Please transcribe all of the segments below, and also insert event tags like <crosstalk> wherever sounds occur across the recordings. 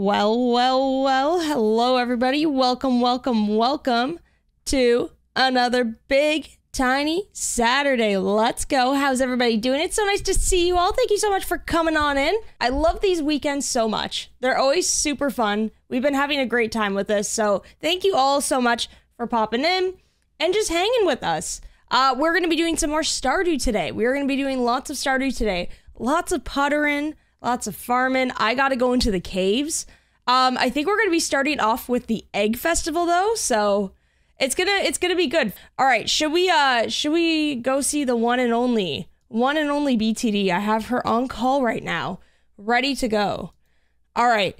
Well, well, well. Hello, everybody. Welcome, welcome, welcome to another big, tiny Saturday. Let's go. How's everybody doing? It's so nice to see you all. Thank you so much for coming on in. I love these weekends so much. They're always super fun. We've been having a great time with this. So, thank you all so much for popping in and just hanging with us. Uh, we're going to be doing some more Stardew today. We're going to be doing lots of Stardew today. Lots of puttering, lots of farming. I got to go into the caves. Um, I think we're going to be starting off with the egg festival though, so it's gonna it's gonna be good. All right, should we uh should we go see the one and only one and only BTD? I have her on call right now, ready to go. All right,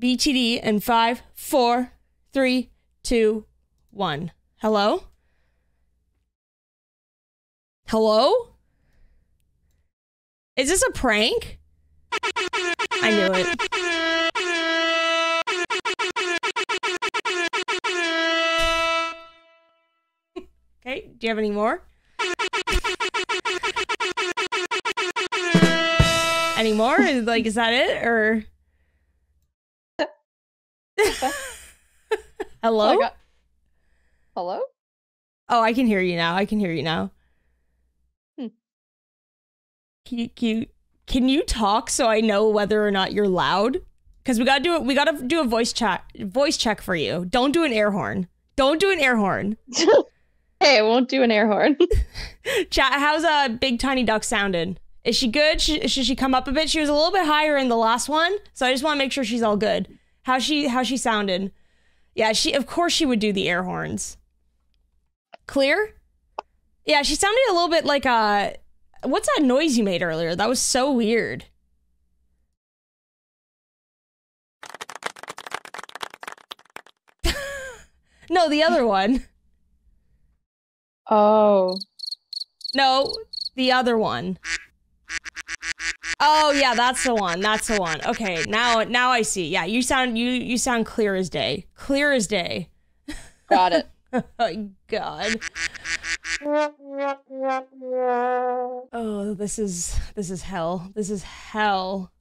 BTD in five, four, three, two, one. Hello. Hello? Is this a prank? I knew it. Okay, do you have any more? any more? Like, is that it? Or. <laughs> Hello? I got- Hello? Oh, I can hear you now. I can hear you now. Hmm. Can you, can you talk so I know whether or not you're loud? Because we gotta do it. We gotta do a voice chat, voice check for you. Don't do an air horn. Don't do an air horn. <laughs> hey, I won't do an air horn. <laughs> Chat. How's uh big tiny duck sounded? Is she good? Should, should she come up a bit? She was a little bit higher in the last one, so I just want to make sure she's all good. How she how she sounded? Yeah, she of course she would do the air horns. Clear? Yeah, she sounded a little bit like uh what's that noise you made earlier? That was so weird. <laughs> no, the other one. Oh. No, the other one. Oh yeah, that's the one. That's the one. Okay, now now I see. Yeah, you sound you you sound clear as day. Clear as day. Got it. <laughs> oh <laughs> my god. Oh, this is this is hell. This is hell.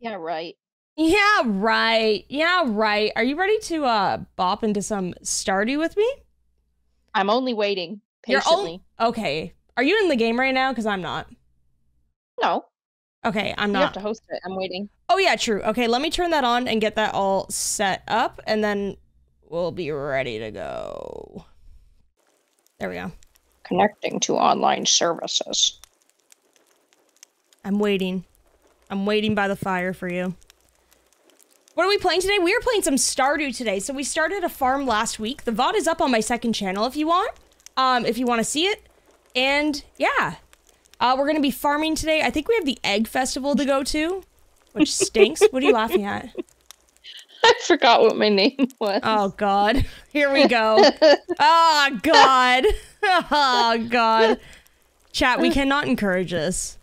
yeah, right. Yeah, right. Yeah, right. Are you ready to uh bop into some Stardew with me? I'm only waiting You're patiently. okay. Are you in the game right now? Because I'm not. No, Okay, I'm you not. have to host it. I'm waiting. Oh yeah, true. Okay, let me turn that on and get that all set up, and then we'll be ready to go. There we go. Connecting to online services. I'm waiting. I'm waiting by the fire for you. What are we playing today? We are playing some Stardew today. So we started a farm last week. The VOD is up on my second channel if you want. Um, if you want to see it. And yeah. Uh, we're gonna be farming today. I think we have the egg festival to go to. Which stinks. what are you laughing at? <laughs> <laughs> I forgot what my name was. Oh god. Here we go. Oh <laughs> god. Oh <laughs> god. Chat, we cannot encourage this.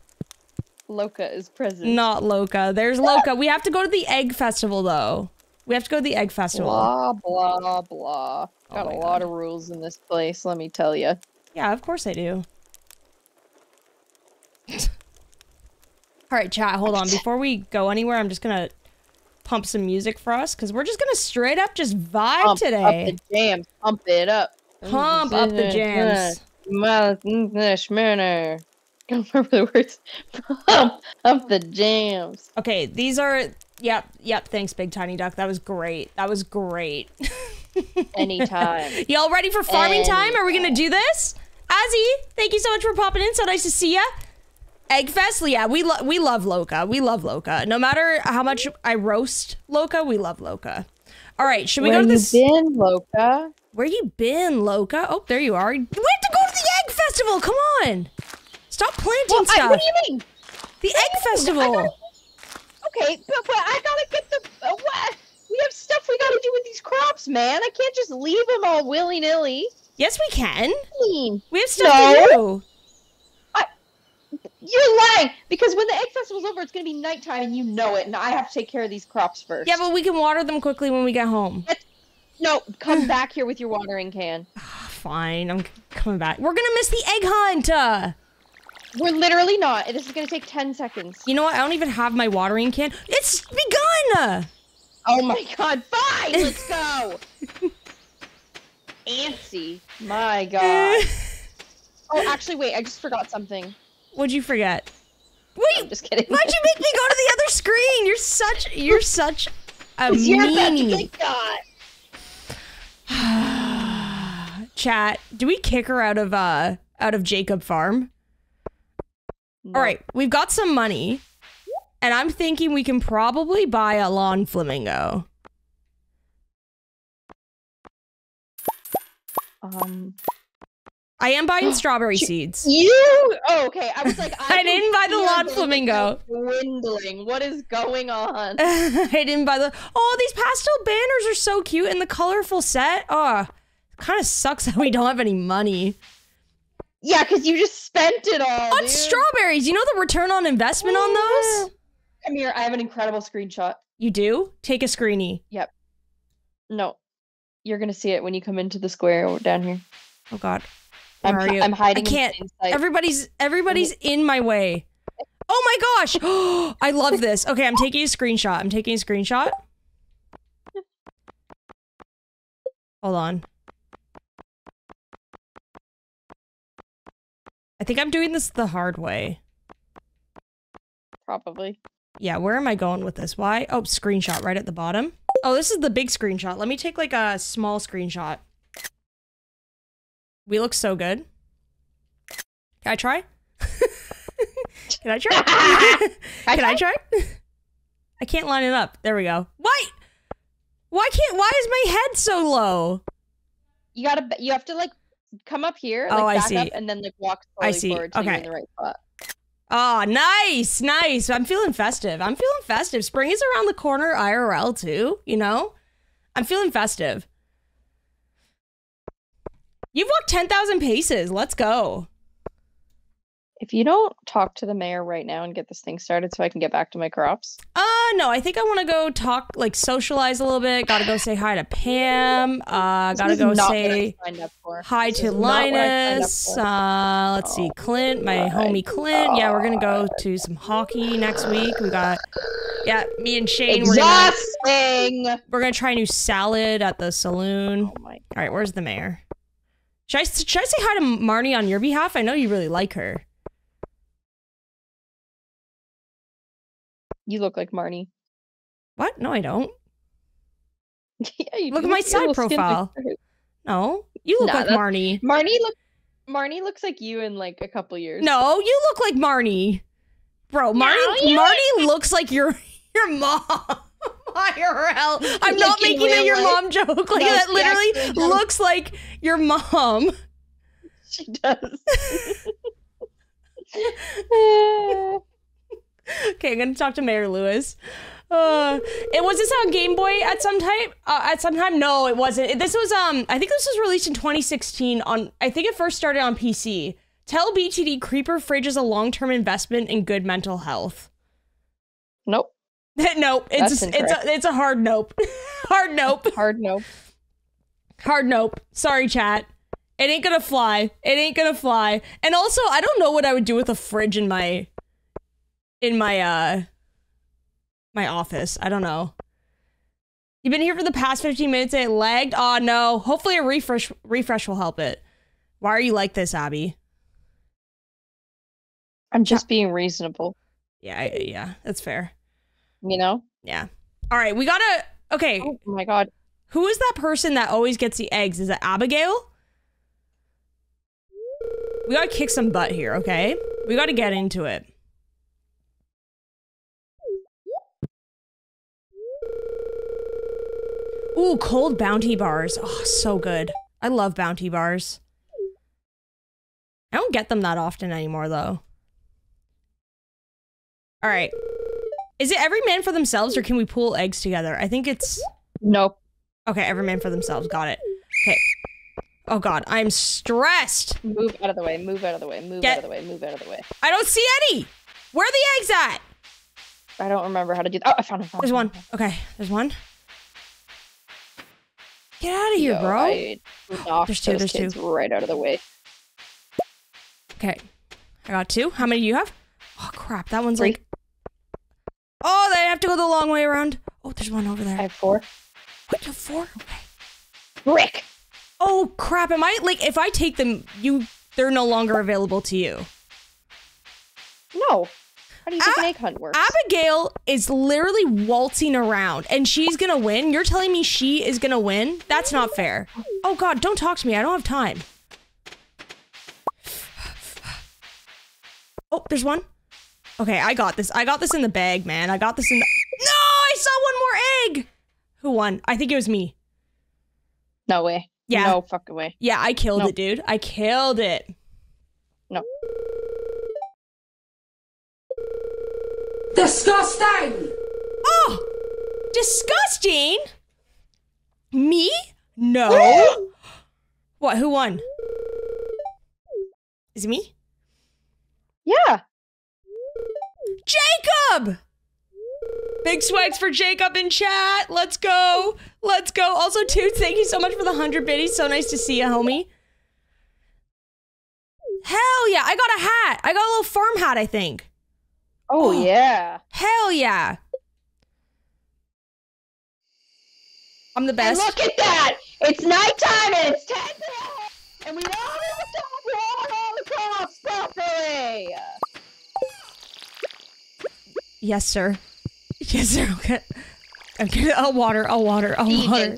Loca is present. Not Loca. There's Loca. We have to go to the egg festival though. We have to go to the egg festival. Blah blah blah. Oh Got a lot God. of rules in this place. Let me tell you. Yeah, of course I do. All right, chat, hold on. Before we go anywhere, I'm just going to pump some music for us cuz we're just going to straight up just vibe Pump today. up the jams. Pump it up. Pump up the jams. Manner. Don't remember the words. <laughs> Pump up the jams. Okay, these are Yep, yep, thanks Big Tiny Duck. That was great. That was great. <laughs> Anytime. Y'all ready for farming time? Are we gonna do this? Azzy, thank you so much for popping in. So nice to see ya. Eggfest, yeah, we lo- we love Loca. We love Loca. No matter how much I roast Loca, we love Loca. All right, should we Where go to you this? been, Loca? Where you been, Loca? Oh, there you are. We have to go to the egg festival. Come on, stop planting Well, I, stuff. what do you mean? the egg festival. Okay, but, but I gotta get the uh, what? We have stuff we gotta do with these crops, man. I can't just leave them all willy nilly. Yes, we can. We have stuff No. to do. You're lying because when the egg festival's over, it's gonna be nighttime, and you know it. And I have to take care of these crops first. Yeah, but we can water them quickly when we get home. no, come <sighs> back here with your watering can. Fine, I'm coming back. We're gonna miss the egg hunt. Uh, We're literally not. This is gonna take ten seconds. you know what? I don't even have my watering can. It's begun. Oh my god, fine, let's <laughs> go. Antsy. My <laughs> god. Oh, actually, wait, I just forgot something. What'd you forget? Wait, I'm Wait, just kidding. why'd you make me go to the other screen? You're such you're such a 'Cause you're such a meanie. good god. <sighs> Chat, do we kick her out of uh out of Jacob Farm? No. All right, we've got some money, and I'm thinking we can probably buy a lawn flamingo. Um, I am buying <gasps> strawberry seeds. you. Oh, okay. I was like, <laughs> I, I didn't buy the lawn flamingo. Dwindling. What is going on? <laughs> I didn't buy the. Oh, these pastel banners are so cute in the colorful set. Oh, kind of sucks <laughs> that we don't have any money Yeah, because you just spent it all. on dude. strawberries. You know the return on investment on those. Come here. I have an incredible screenshot. You do take a screeny. Yep. No, you're gonna see it when you come into the square down here. Oh God, Where are hi- you? I'm hiding. I can't. Everybody's everybody's in my way. Oh my gosh, <gasps> I love this. Okay, I'm taking a screenshot. I'm taking a screenshot. Hold on. I think I'm doing this the hard way. Probably. Yeah, where am I going with this? Why? Oh, screenshot right at the bottom. Oh, this is the big screenshot. Let me take like a small screenshot. We look so good. Can I try? <laughs> Can I try? <laughs> Can I try? I can't line it up. There we go. Why? Why can't? Why is my head so low? You gotta. You have to like come up here. Like, Oh, I see. Up, and then like walk I slowly see. forward you're in the right spot. Oh, nice, nice. I'm feeling festive. I'm feeling festive. Spring is around the corner, IRL too. You know, I'm feeling festive. You've walked ten thousand paces. Let's go. If you don't talk to the mayor right now and get this thing started, so I can get back to my crops. Uh no, I think I want to go talk, like socialize a little bit. Got to go say hi to Pam. Uh, got to go not what I say signed up for. hi This to is not what I signed up Linus. Uh, let's see, Oh Clint, my homie Clint. Yeah, we're gonna go to some hockey next week. We got, yeah, me and Shane. We're gonna we're gonna try a new salad at the saloon. Oh my. All right, where's the mayor? Should I should I say hi to Marnie on your behalf? I know you really like her. You look like Marnie. What? No, I don't. <laughs> yeah, you Look do. at my side little skin's like profile. No, you look Nah, like Marnie. Marnie look. Marnie looks like you in like a couple years. No, you look like Marnie. Bro, Marnie Marnie looks like your <laughs> your mom. IRL. I'm not making a your life. mom joke. Like No, that literally looks like your mom. she does. <laughs> Okay, I'm gonna talk to Mayor Lewis. Uh, it was this on Game Boy at some time. Uh, at some time, no, it wasn't. This was um, I think this was released in 2016. On I think it first started on PC. Tell BTD Creeper Fridge is a long-term investment in good mental health. <laughs> nope. it's it's a, it's a hard nope. <laughs> hard nope. Hard nope. Hard nope. Sorry, chat. It ain't gonna fly. It ain't gonna fly. And also, I don't know what I would do with a fridge in my in my uh my office. I don't know. You've been here for the past 15 minutes and it lagged. Oh no. Hopefully a refresh refresh will help it. Why are you like this, Abby? I'm just being reasonable. Yeah, yeah, that's fair. You know. Yeah. All right, we gotta. Okay, Oh my god. who is that person that always gets the eggs? Is it Abigail? We gotta kick some butt here, okay? We gotta get into it. Ooh, cold bounty bars. Oh, so good. I love bounty bars. I don't get them that often anymore, though. All right. Is it every man for themselves, or can we pool eggs together? I think it's Nope. okay. Every man for themselves. Got it. Okay. Oh God, I'm stressed. Move out of the way. Move out of the way. Move Get- out of the way. Move out of the way. I don't see any. Where are the eggs at? I don't remember how to do that. Oh, I found it. There's one. Okay, there's one. Get out of here, bro. I There's two, there's two. right out of the way. Okay, I got two. How many do you have? Oh crap, that one's Three. like. Oh, they have to go the long way around. Oh, there's one over there. I have four. What, you have four? Okay. Brick. Oh crap! Am I like if I take them, you they're no longer available to you. No. How do you think an egg hunt works? Abigail is literally waltzing around and she's gonna win. You're telling me she is gonna win? That's not fair. Oh god, don't talk to me. I don't have time. Oh, there's one. Okay, I got this. I got this in the bag, man. I got this in the. No, I saw one more egg. Who won? I think it was me. no way. Yeah. No fucking way. Yeah, I killed Nope. it, dude. I killed it. No. Disgusting! Oh, disgusting. Me? No. <gasps> what? Who won? Is it me? Yeah. Jacob. Big swags for Jacob in chat. Let's go. Let's go. Also, Toots, thank you so much for the 100 biddies. So nice to see you, homie. Hell yeah. I got a hat. I got a little farm hat, I think. Oh, Oh. yeah. Hell yeah. I'm the And best. look at that! It's nighttime and it's 10 p.m. And we don't have to water all the crops properly! Yes, sir. Yes, sir. <laughs> Okay. Okay. I'll water. I'll water. I'll water.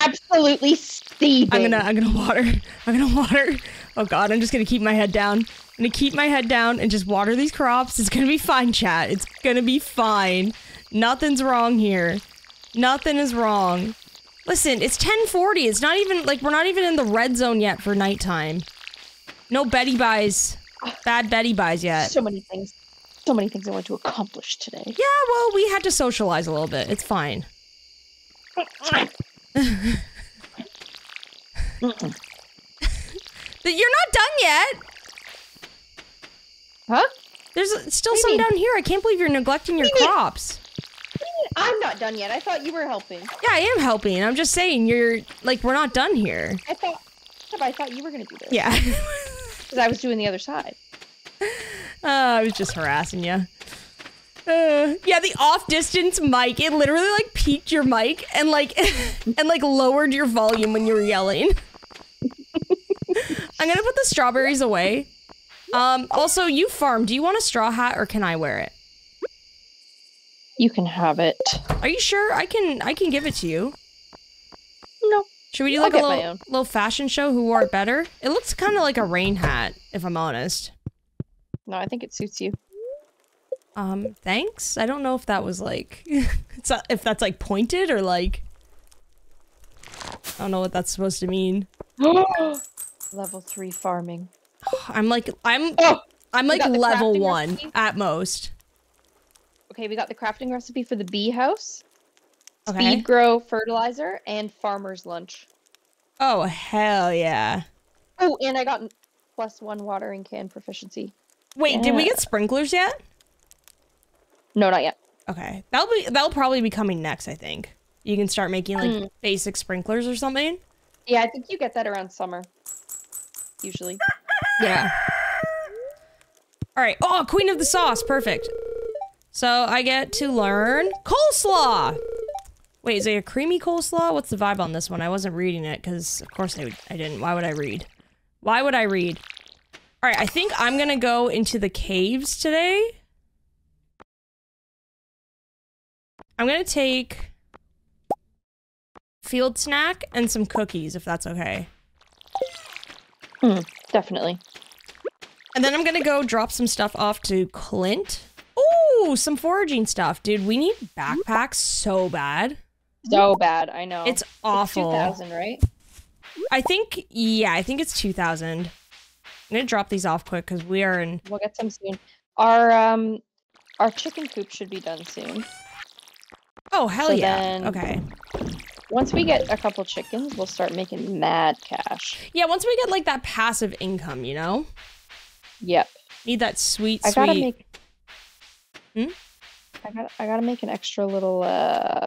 Absolutely steaming. I'm gonna. I'm gonna water. I'm gonna water. Oh God. I'm just gonna keep my head down. I'm gonna keep my head down and just water these crops. It's gonna be fine, chat. It's gonna be fine. Nothing's wrong here. Nothing is wrong. Listen, it's 10:40. It's not even like we're not even in the red zone yet for nighttime. No Betty buys. Bad Betty buys yet. So many things. So many things I want to accomplish today. Yeah, well, we had to socialize a little bit. It's fine. But <laughs> You're not done yet. Huh? There's still some mean? down here. I can't believe you're neglecting your What do you crops. I'm not done yet. I thought you were helping. Yeah, I am helping. I'm just saying you're like we're not done here. I thought. I thought you were gonna do this. Yeah. <laughs> Because I was doing the other side. <laughs> uh, I was just harassing you. Uh, yeah, the off distance mic, it literally like peaked your mic and like <laughs> and like lowered your volume when you were yelling. I'm gonna put the strawberries away. Um, also, you farm. Do you want a straw hat or can I wear it? You can have it. Are you sure? I can I can give it to you. No. Should we do like a little, little fashion show? Who wore it better? It looks kind of like a rain hat, if I'm honest. No, I think it suits you. Um, thanks. I don't know if that was like, <laughs> not, if that's like pointed or like, I don't know what that's supposed to mean. <gasps> Level three farming. <sighs> I'm like, I'm, Oh, I'm like level one recipe? at most. okay. We got the crafting recipe for the bee house, Okay. speed grow fertilizer, and farmer's lunch. Oh hell yeah! Oh, and I got plus one watering can proficiency. Wait, did we get sprinklers yet? No, not yet. Okay, that'll be that'll probably be coming next. I think you can start making like Hmm. basic sprinklers or something. Yeah, I think you get that around summer. Usually. Yeah. All right. Oh, queen of the sauce. Perfect. So I get to learn coleslaw. Wait, is it a creamy coleslaw? What's the vibe on this one? I wasn't reading it because, of course, I, would, I didn't. Why would I read? Why would I read? All right. I think I'm gonna go into the caves today. I'm gonna take field snack and some cookies, if that's okay. Hmm, definitely. And then I'm gonna go drop some stuff off to Clint. Ooh, some foraging stuff, dude. We need backpacks so bad. So bad. I know. It's awful. 2000, right? I think, yeah, I think it's 2000. I'm gonna drop these off quick because we are in. We'll get some soon. Our um, our chicken coop should be done soon. Oh hell So yeah! Okay. Once we get a couple chickens, we'll start making mad cash. Yeah, once we get like that passive income, you know, Yep. need that sweet, I gotta sweet. make. Hmm? I gotta. I gotta make an extra little uh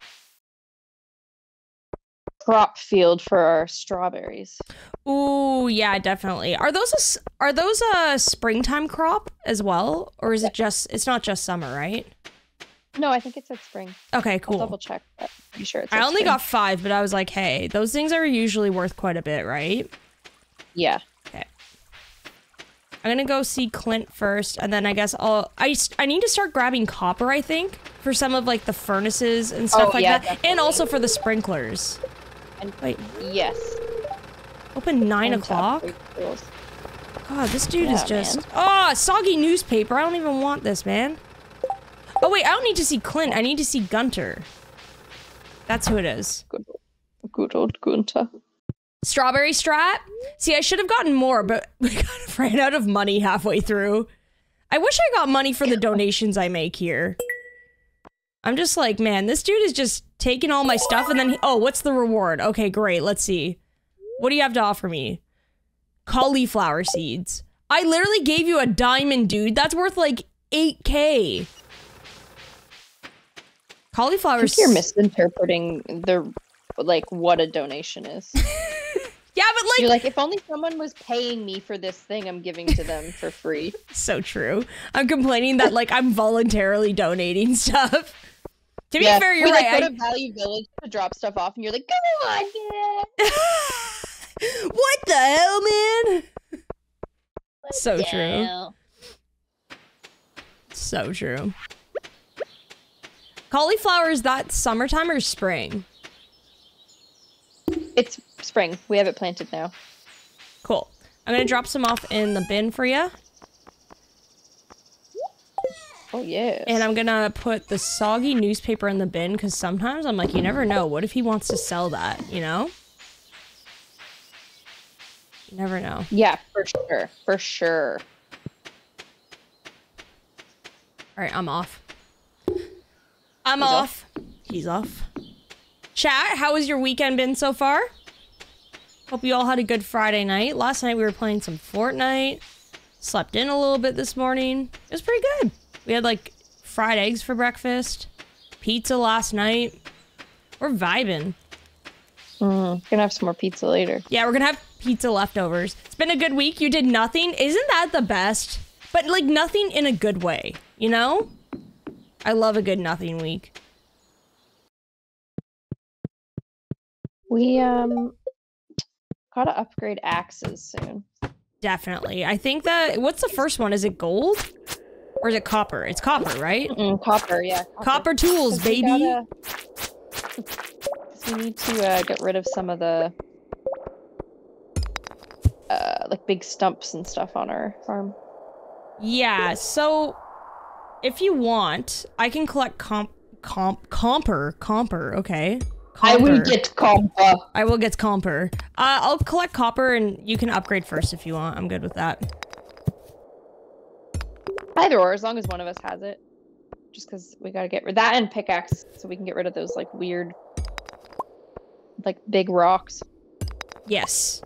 crop field for our strawberries. Ooh, yeah, definitely. Are those a are those a springtime crop as well, or is it just? It's not just summer, right? No, I think it's at spring. Okay, I'll cool. double check. But I'm sure it I only spring. got five, but I was like, hey, those things are usually worth quite a bit, right? Yeah. Okay. I'm gonna go see Clint first, and then I guess I'll. I I need to start grabbing copper. I think for some of like the furnaces and oh, stuff Oh, like yeah, that, and also for the sprinklers. And- Wait, Yes. open nine o'clock. God, this dude is just. man. Oh, soggy newspaper. I don't even want this, man. Oh wait, I don't need to see Clint. I need to see Gunther. That's who it is. Good, good old Gunther. Strawberry strap? See, I should have gotten more, but <laughs> we kind of ran out of money halfway through. I wish I got money for the donations I make here. I'm just like, man, this dude is just taking all my stuff and then, he- oh, what's the reward? Okay, great. Let's see. What do you have to offer me? Cauliflower seeds. I literally gave you a diamond, dude. That's worth like 8k Cauliflower think you're misinterpreting the like what a donation is. <laughs> Yeah, but like You're like, if only someone was paying me for this thing I'm giving to them for free. <laughs> so true. I'm complaining that like I'm voluntarily donating <laughs> stuff. To be Yeah, fair, you're we, like, right. go to Value Village to drop stuff off, and you're like, "Come on, Dad." I- <laughs> what the hell, man? So true. Yeah. So true. Cauliflower is that summertime or spring? It's spring. We have it planted now. Cool. I'm gonna drop some off in the bin for you, Oh yeah. and I'm gonna put the soggy newspaper in the bin because sometimes I'm like, you never know. What if he wants to sell that? You know? You never know. yeah, for sure, for sure. All right, I'm off. I'm He's off. off? He's off. Chat, how has your weekend been so far? Hope you all had a good Friday night. Last night we were playing some Fortnite. Slept in a little bit this morning. It was pretty good. We had like fried eggs for breakfast, pizza last night. We're vibing. Mm, gonna have some more pizza later. Yeah, we're gonna have pizza leftovers. It's been a good week. You did nothing. Isn't that the best? But like nothing in a good way, you know? I love a good nothing week. We um gotta upgrade axes soon. Definitely. I think that what's the first one? Is it gold? Or is it copper? It's copper, right? Mm, copper, yeah. Copper tools, 'Cause we baby. gotta- we need to uh, get rid of some of the uh, like big stumps and stuff on our farm. Yeah, so if you want, I can collect comp comp comper, comper, okay? Comper. I will get copper. I will get comper. Uh, I'll collect copper and you can upgrade first if you want. I'm good with that. Either or, as long as one of us has it. Just because we gotta get rid that and pickaxe, so we can get rid of those like weird, like big rocks. Yes.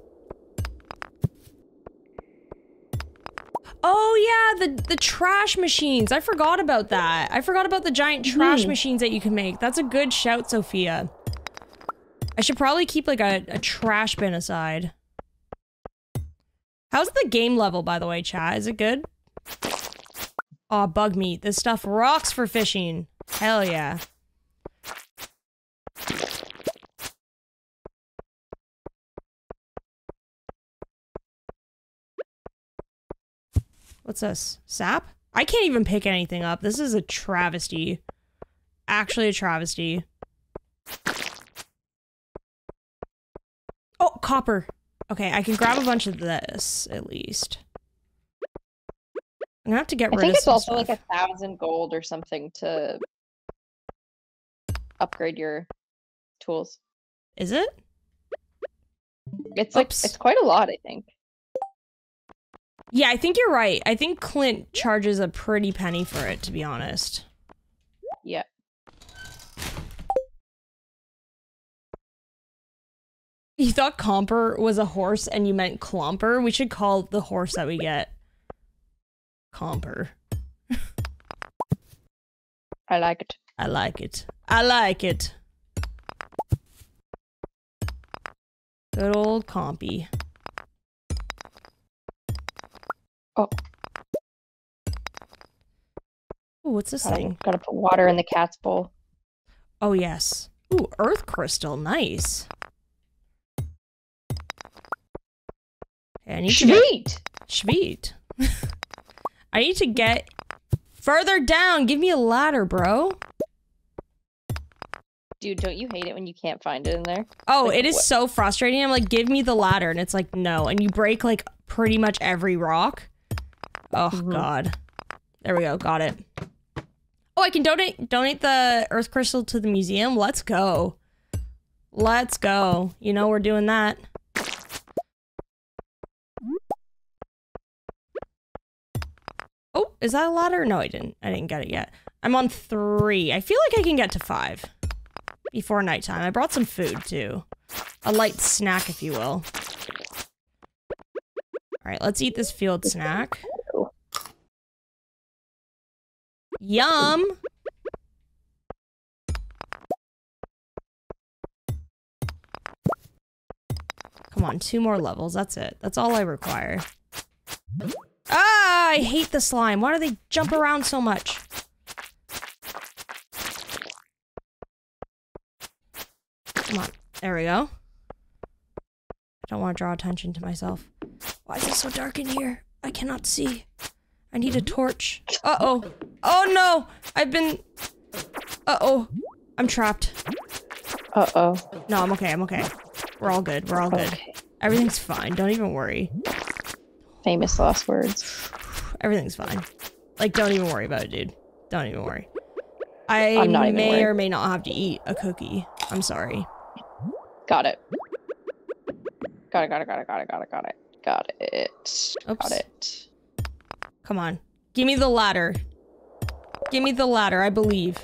Oh yeah, the the trash machines. I forgot about that. I forgot about the giant trash Mhm. machines that you can make. That's a good shout, Sophia. I should probably keep like a, a trash bin aside. How's the game level, by the way, chat? Is it good? Aw, bug meat. This stuff rocks for fishing. Hell yeah. What's this? Sap? I can't even pick anything up. This is a travesty. Actually, a travesty. Oh, copper. Okay, I can grab a bunch of this at least. I'm gonna have to get I rid think of it's some also like a thousand gold or something to upgrade your tools. Is it? It's like it's quite a lot, I think. Yeah, I think you're right. I think Clint charges a pretty penny for it, to be honest. Yeah. You thought Comper was a horse and you meant Clomper? We should call the horse that we get Comper. I like it. I like it. I like it. Good old Compy. Oh. Ooh, what's this Gotta, thing? gotta put water in the cat's bowl. Oh, yes. Ooh, earth crystal. Nice. Okay, I <laughs> I need to get further down. Give me a ladder, bro. Dude, don't you hate it when you can't find it in there? Oh, Like, it is what- so frustrating. I'm like, give me the ladder. And it's like, no. And you break like pretty much every rock. Oh, Mhm. God. There we go. Got it. Oh, I can donate donate the earth crystal to the museum. Let's go. Let's go. You know we're doing that. Is that a ladder? No, I didn't. I didn't get it yet. I'm on three. I feel like I can get to five before nighttime. I brought some food too. A light snack, if you will. All right, let's eat this field snack. Yum! Come on, two more levels. That's it. That's all I require. Ah, I hate the slime. Why do they jump around so much? Come on. There we go. I don't want to draw attention to myself. Why is it so dark in here? I cannot see. I need a torch. Uh-oh. Oh no! I've been... Uh-oh. I'm trapped. Uh oh. No, I'm okay. I'm okay. We're all good. We're all good. Okay. Everything's fine. Don't even worry. Famous last words. Everything's fine. Like, don't even worry about it, dude. Don't even worry. I may worried. or may not have to eat a cookie. I'm sorry. Got it. Got it, got it, got it, got it, got it, got it. Got it. Oops. Got it. Come on. Give me the ladder. Give me the ladder. I believe.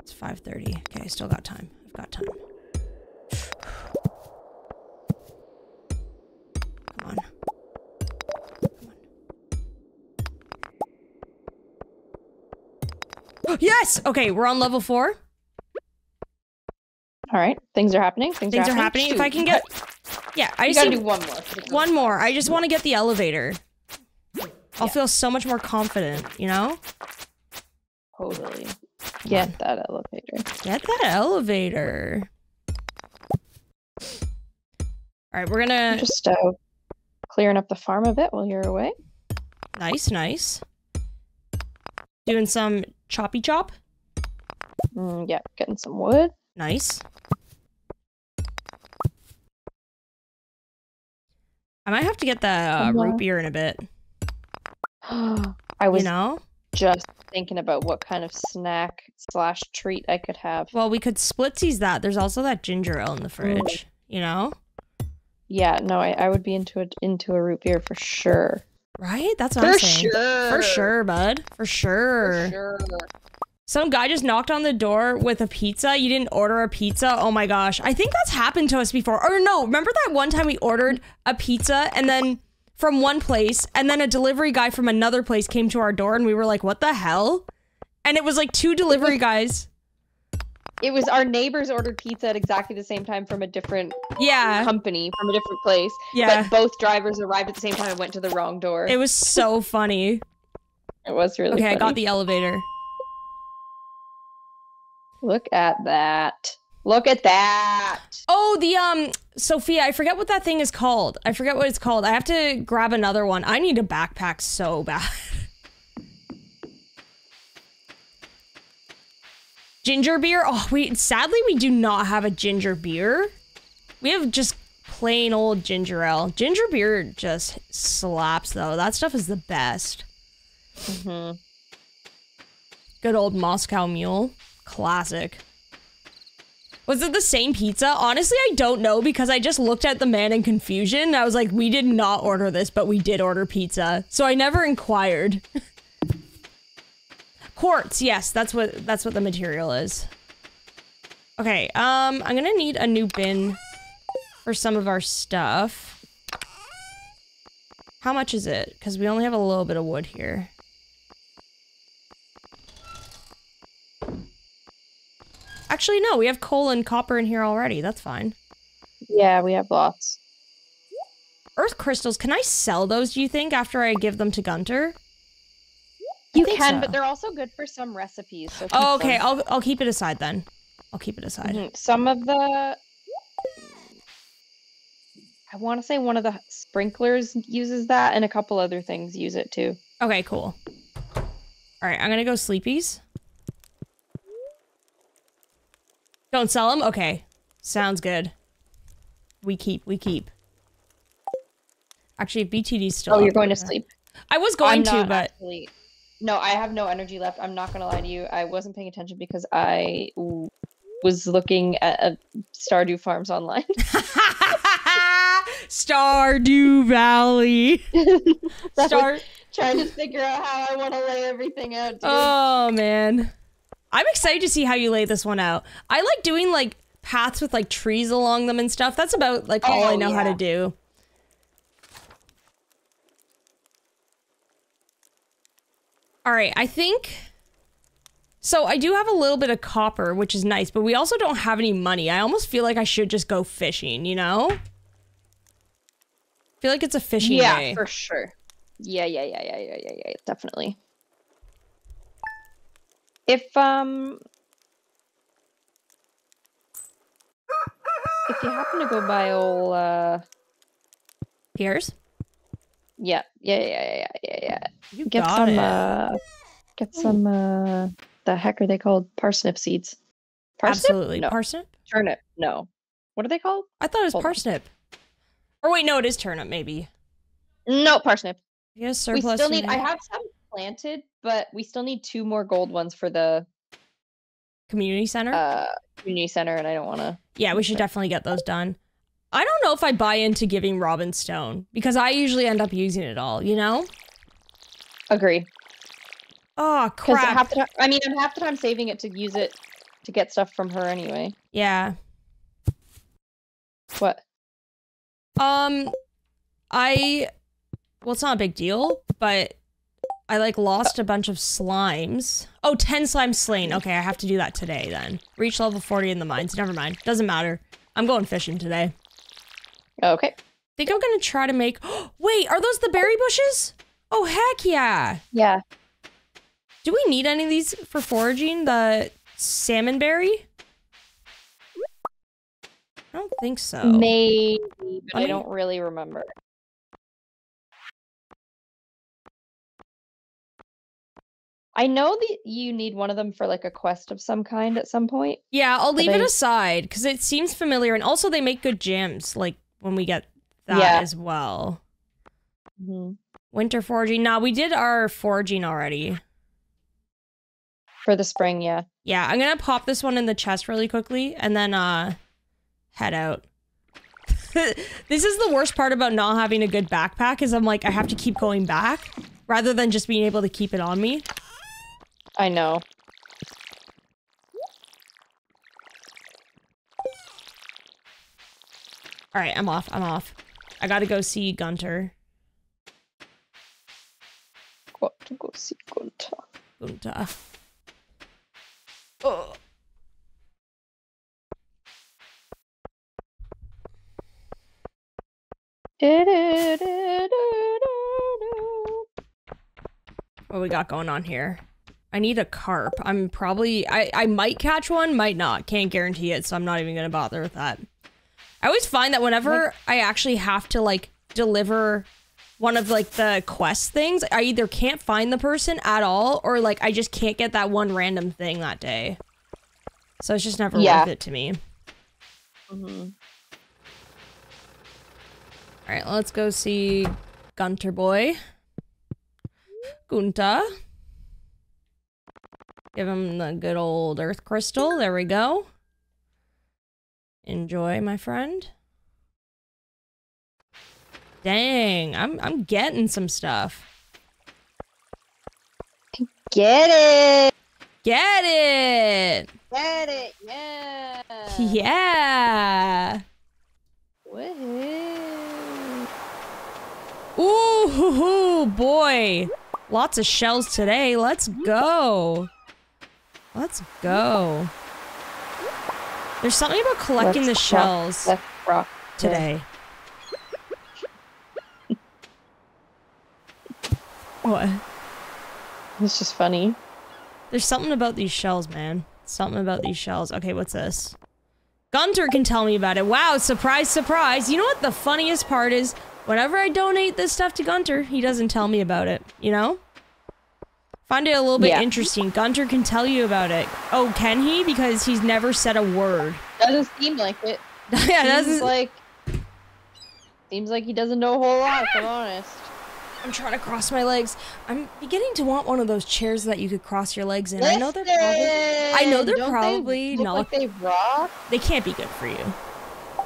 It's 5.30. Okay, I still got time. I've got time. Yes! Okay, we're on level four. All right. Things are happening. Things, Things are happening. If I can get... Yeah, I You just gotta need do one more. one more. I just want to get the elevator. I'll Yeah. feel so much more confident, you know? Totally. Come Get on. that elevator. Get that elevator. All right, we're gonna Just uh, clearing up the farm a bit while you're away. nice, nice. Doing some choppy chop. Mm, yeah, getting some wood. Nice. I might have to get the uh, root beer in a bit. <gasps> I was You know? just thinking about what kind of snack slash treat I could have. Well, we could splitsies that. There's also that ginger ale in the fridge. You know? Yeah, no, I, I would be into a into a root beer for sure. Right? That's what I'm saying. For sure, bud. For sure. For sure. Some guy just knocked on the door with a pizza. You didn't order a pizza. Oh my gosh. I think that's happened to us before. Or no, remember that one time we ordered a pizza and then from one place and then a delivery guy from another place came to our door and we were like, "What the hell?" And it was like two delivery <laughs> guys. It was our neighbors ordered pizza at exactly the same time from a different Yeah. company from a different place. Yeah. But both drivers arrived at the same time and went to the wrong door. It was so <laughs> funny. It was really Okay, I got the elevator. Look at that. Look at that. Oh, the um Sophia, I forget what that thing is called. I forget what it's called. I have to grab another one. I need a backpack so bad. <laughs> ginger beer? Oh, we sadly we do not have a ginger beer. We have just plain old ginger ale. Ginger beer just slaps though. That stuff is the best. hmm Good old Moscow Mule. Classic. Was it the same pizza? Honestly, I don't know because I just looked at the man in confusion. I was like, we did not order this, but we did order pizza. So I never inquired. <laughs> Quartz, yes, that's what that's what the material is. Okay, um, I'm gonna need a new bin for some of our stuff. How much is it? Because we only have a little bit of wood here. Actually, no, we have coal and copper in here already. That's fine. Yeah, we have lots. earth crystals, can I sell those, do you think, after I give them to Gunther? You can, so. but they're also good for some recipes. So Oh, okay. them. I'll I'll keep it aside then. I'll keep it aside. Mhm. Some of the. I want to say one of the sprinklers uses that, and a couple other things use it too. Okay, cool. All right, I'm gonna go sleepies. Don't sell them. Okay, sounds good. We keep. We keep. Actually, BTD's still. Oh, you're going to sleep. I was going I'm to, but actually- no, I have no energy left. I'm not gonna lie to you. I wasn't paying attention because I was looking at uh, Stardew Farms online. <laughs> Stardew Valley. <laughs> Star. trying to figure out how I want to lay everything out. Dude. Oh man, I'm excited to see how you lay this one out. I like doing like paths with like trees along them and stuff. That's about like all I Oh, know how to do. All right, I think. So I do have a little bit of copper, which is nice, but we also don't have any money. I almost feel like I should just go fishing. You know? I feel like it's a fishing yeah, day. for sure. Yeah, yeah, yeah, yeah, yeah, yeah, yeah, definitely. If um, if you happen to go by old uh, Pierre's, yeah, yeah, yeah, yeah, yeah, yeah, yeah. you Get got some it. uh, get some uh, the heck are they called? Parsnip seeds. Parsnip? Absolutely, No. parsnip. Turnip. No. What are they called? I thought it was Hold on. parsnip. Or wait, no, it is turnip. Maybe. No, parsnip. Yes, we still need. I have some planted, but we still need two more gold ones for the community center. uh community center, and I don't want to. yeah, we should definitely get those done. I don't know if I buy into giving Robin stone because I usually end up using it all. You know? Agree. Oh crap! half the time, I mean, I'm half the time saving it to use it to get stuff from her anyway. yeah. What? Um, I. Well, it's not a big deal, but I like lost a bunch of slimes. Oh, 10 slimes slain. Okay, I have to do that today then. Reach level 40 in the mines. Never mind. Doesn't matter. I'm going fishing today. Okay. I think I'm gonna try to make. <gasps> Wait, are those the berry bushes? Oh heck yeah! Yeah. Do we need any of these for foraging? The salmon berry? I don't think so. Maybe, but Let I don't really remember. I know that you need one of them for like a quest of some kind at some point. yeah, I'll leave it aside because it seems familiar, and also they make good gems. Like when we get that Yeah. as well. Mhm. Winter foraging. Nah, we did our foraging already. For the spring, yeah. Yeah, I'm gonna pop this one in the chest really quickly and then uh head out. <laughs> this is the worst part about not having a good backpack is I'm like I have to keep going back rather than just being able to keep it on me. I know. All right, I'm off. I'm off. I got to go see Gunther. Got to go see Gunther. Gunther. Oh. What we got going on here? I need a carp. I'm probably I I might catch one, might not. Can't guarantee it, so I'm not even going to bother with that. I always find that whenever I actually have to like deliver one of like the quest things, I either can't find the person at all or like I just can't get that one random thing that day. So it's just never Yeah. worth it to me. Mhm. All right, let's go see Gunther boy. Gunta. Give him the good old earth crystal. There we go. Enjoy, my friend. Dang, I'm I'm getting some stuff. Get it! Get it. Get it! Yeah! <laughs> Yeah. Woohoo! Ooh, hoo, hoo, boy. Lots of shells today. Let's go. Let's go. There's something about collecting Let's the shells rock, today. <laughs> what? It's just funny. There's something about these shells, man. Something about these shells. Okay, what's this? Gunther can tell me about it. Wow, surprise, surprise. You know what the funniest part is? Whenever I donate this stuff to Gunther, he doesn't tell me about it, you know? Find it a little bit Yeah. interesting. Gunther can tell you about it. Oh, can he? Because he's never said a word. Doesn't seem like it. <laughs> yeah, Seems doesn't like seems like he doesn't know a whole lot. If I'm honest. I'm trying to cross my legs. I'm beginning to want one of those chairs that you could cross your legs in. I know they're probably I know they're Don't probably they not- Like they rock. they can't be good for you.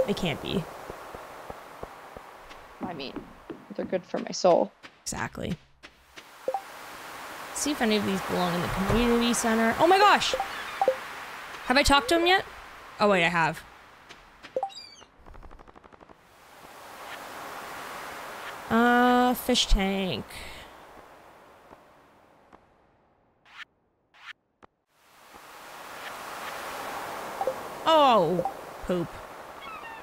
They can't be. I mean, they're good for my soul. Exactly. See if any of these belong in the community center. Oh my gosh! Have I talked to him yet? Oh wait, I have. Uh, fish tank. Oh, poop.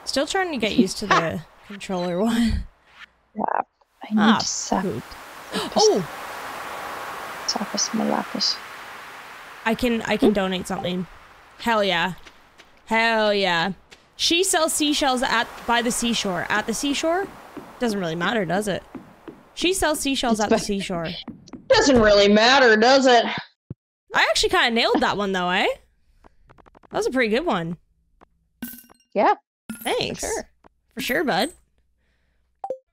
Still trying to get used to the <laughs> controller one. Yeah. I need Ah, to suck. poop. Oh, Tapas malacas. I can I can donate something. Hell yeah. Hell yeah. She sells seashells at by the seashore. At the seashore? Doesn't really matter, does it? She sells seashells at the seashore. Doesn't really matter, does it? I actually kind of nailed that one though, eh? That was a pretty good one. Yeah, Thanks. sure. For sure, bud.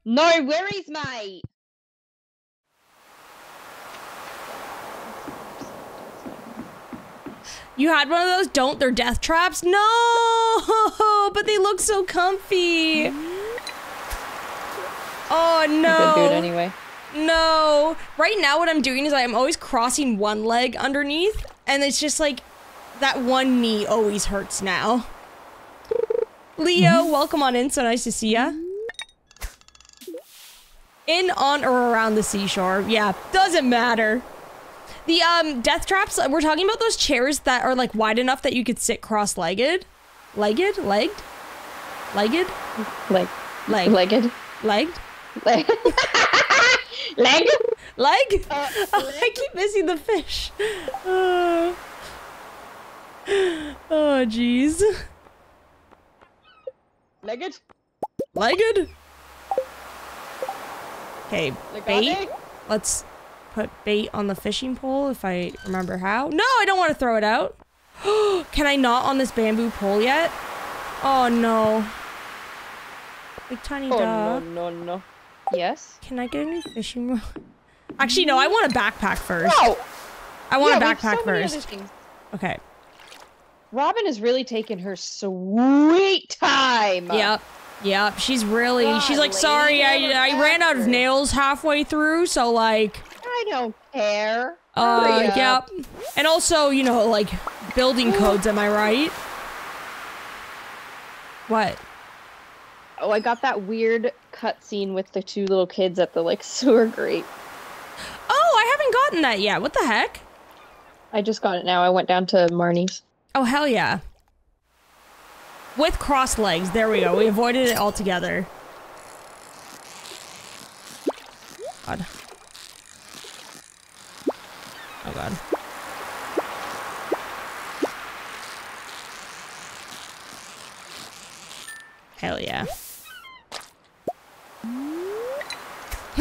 No worries, mate. You had one of those don't they're death traps? No! <laughs> But they look so comfy. Oh no. Good dude, anyway. No. Right now, what I'm doing is I'm always crossing one leg underneath, and it's just like that one knee always hurts now. Leo, welcome on in. So nice to see ya. In, on, or around the seashore. Yeah, doesn't matter. The um death traps. We're talking about those chairs that are like wide enough that you could sit cross-legged, legged, legged, legged, Like, leg, legged. legged, <laughs> Leg. Leg. leg. Uh, Oh, <laughs> I keep missing the fish. Oh, <sighs> oh jeez. legged. Legged. Okay, bait. Let's put bait on the fishing pole if I remember how. No, I don't want to throw it out. <gasps> Can I not on this bamboo pole yet? Oh no. Big tiny Oh no dog. no no. Yes. Can I get a new fishing rod? <laughs> Actually, no, I want a backpack first. Oh. I want yeah, a backpack so first. Okay. Robin has really taken her sweet time. Yep. Yep. She's really God, she's like, sorry, I I ran out of nails halfway through, so like I don't care. uh Hurry up. yep. And also, you know, like building codes, am I right? What? Oh, I got that weird cutscene with the two little kids at the like sewer grate. Oh, I haven't gotten that yet. What the heck? I just got it now. I went down to Marnie's. Oh hell yeah. With crossed legs. There we go. We avoided it altogether. God. God. Hell yeah.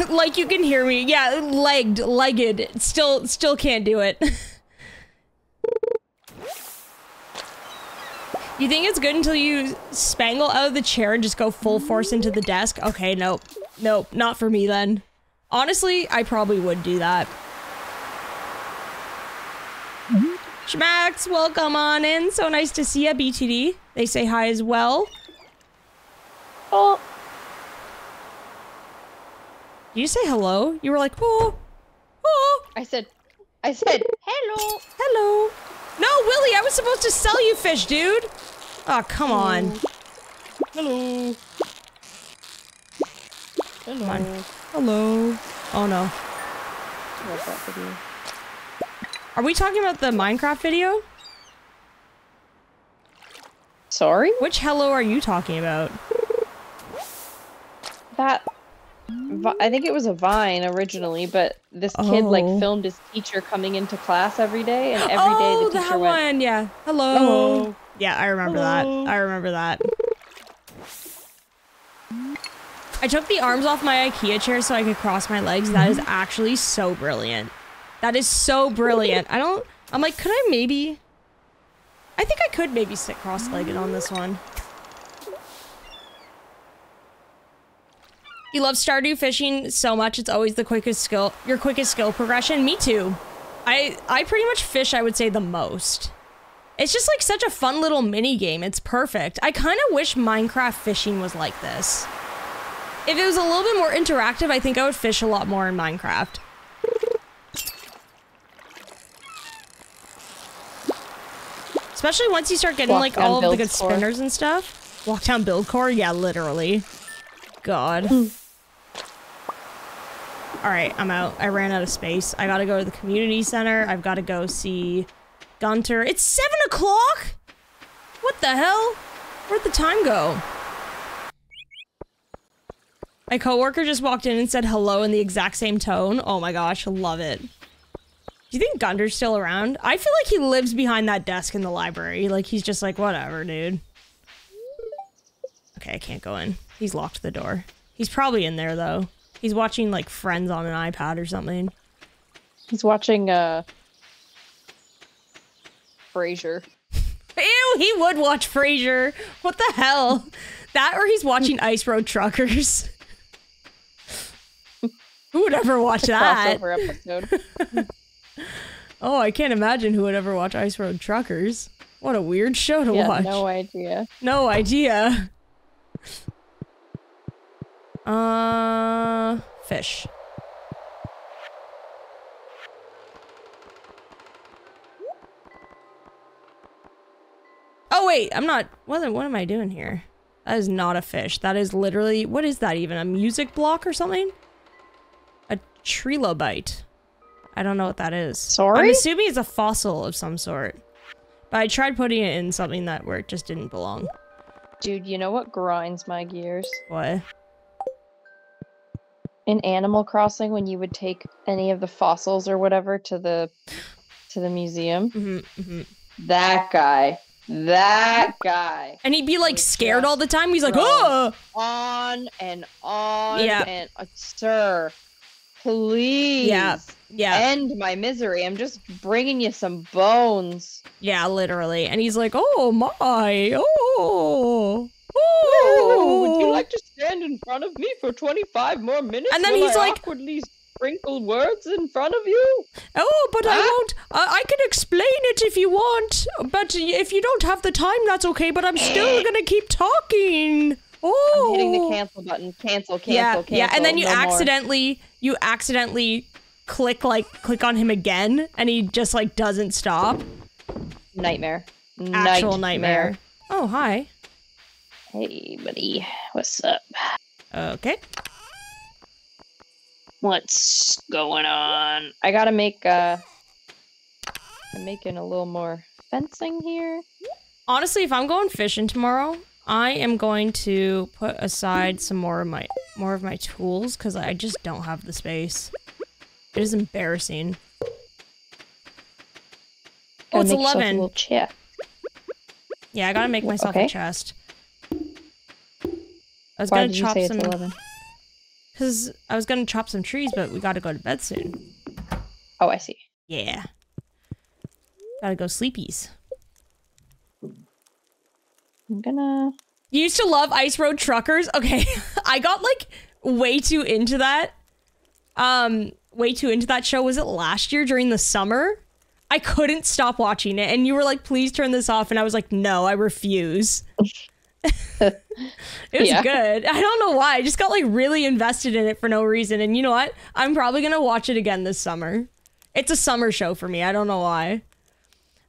like you can hear me. Yeah, legged, legged. Still still can't do it. <laughs> You think it's good until you spangle out of the chair and just go full force into the desk? Okay, nope. Nope, not for me then. Honestly, I probably would do that. Schmax, welcome on in. So nice to see ya, BTD. They say hi as well. Oh, Did you say hello? You were like, oh, oh, I said, I said hello. hello. No, Willie, I was supposed to sell you fish, dude. Oh, come on. Mm. Hello. Hello. on. Hello. Oh no. That. Are we talking about the Minecraft video? Sorry. Which hello are you talking about? That I think it was a Vine originally, but this kid like Oh. filmed his teacher coming into class every day, and every day oh, the that teacher went, one. Yeah. Hello. Hello. Yeah, I remember Hello. that. I remember that. I took the arms off my IKEA chair so I could cross my legs. That is mm-hmm. actually so brilliant. That is so brilliant. I don't. I'm like, could I maybe? I think I could maybe sit cross-legged on this one. You love Stardew fishing so much. It's always the quickest skill, your quickest skill progression. Me too. I I pretty much fish. I would say the most. It's just like such a fun little mini game. It's perfect. I kind of wish Minecraft fishing was like this. If it was a little bit more interactive, I think I would fish a lot more in Minecraft. Especially once you start getting like all of the good Buildcore. spinners and stuff. Walk down build core? Yeah, literally. God. Mm. Alright, I'm out. I ran out of space. I gotta go to the community center. I've gotta go see Gunther. It's 7 o'clock? What the hell? Where'd the time go? My coworker just walked in and said hello in the exact same tone. Oh my gosh, love it. Do you think Gunther's still around? I feel like he lives behind that desk in the library. Like he's just like, whatever, dude. Okay, I can't go in. He's locked the door. He's probably in there though. He's watching like Friends on an iPad or something. he's watching uh Frasier. <laughs> Ew, he would watch Frasier. What the hell? That or he's watching Ice Road Truckers. <laughs> Who would ever watch that? Crossover episode. <laughs> Oh, I can't imagine who would ever watch Ice Road Truckers. What a weird show to yeah, watch. no idea. No idea. Uh, fish. Oh wait, I'm not. What, what am I doing here? That is not a fish. That is literally. What is that even? A music block or something? A trilobite. I don't know what that is. Sorry? I'm assuming it's a fossil of some sort. But I tried putting it in something that where it just didn't belong. Dude, you know what grinds my gears? What? In Animal Crossing when you would take any of the fossils or whatever to the to the museum. hmm hmm That guy. That guy. And he'd be like scared all the time. He's like, oh, On and on Yeah. and uh, sir, please. Yeah. Yeah, End my misery. I'm just bringing you some bones. yeah, literally. And he's like, oh my, oh, Oh, would you oh. like to stand in front of me for 25 more minutes? And then he's I like- awkwardly sprinkle words in front of you. Oh, but I won't. Uh, I can explain it if you want. But if you don't have the time, that's okay. But I'm still <laughs> gonna keep talking. Oh, I'm hitting the cancel button. Cancel, cancel, yeah, cancel. yeah. And then you no more. accidentally, you accidentally click like click on him again, and he just like doesn't stop. Nightmare. Actual nightmare. Oh, hi. Hey, buddy. What's up? Okay. What's going on? I gotta make, uh... I'm making a little more fencing here. Honestly, if I'm going fishing tomorrow, I am going to put aside some more of my more of my tools because I just don't have the space. It is embarrassing. Oh, it's make yourself a 11. little chest. Yeah, I gotta make myself a chest. I was Why gonna did you chop say some it's 11? because I was gonna chop some trees, but we gotta go to bed soon. Oh, I see. Yeah. Gotta go sleepies. I'm gonna... You used to love Ice Road Truckers? Okay. <laughs> I got like way too into that. Um, way too into that show. Was it last year during the summer? I couldn't stop watching it. And you were like, please turn this off. And I was like, no, I refuse. <laughs> it was Yeah. good. I don't know why. I just got like really invested in it for no reason. And you know what? I'm probably going to watch it again this summer. It's a summer show for me. I don't know why.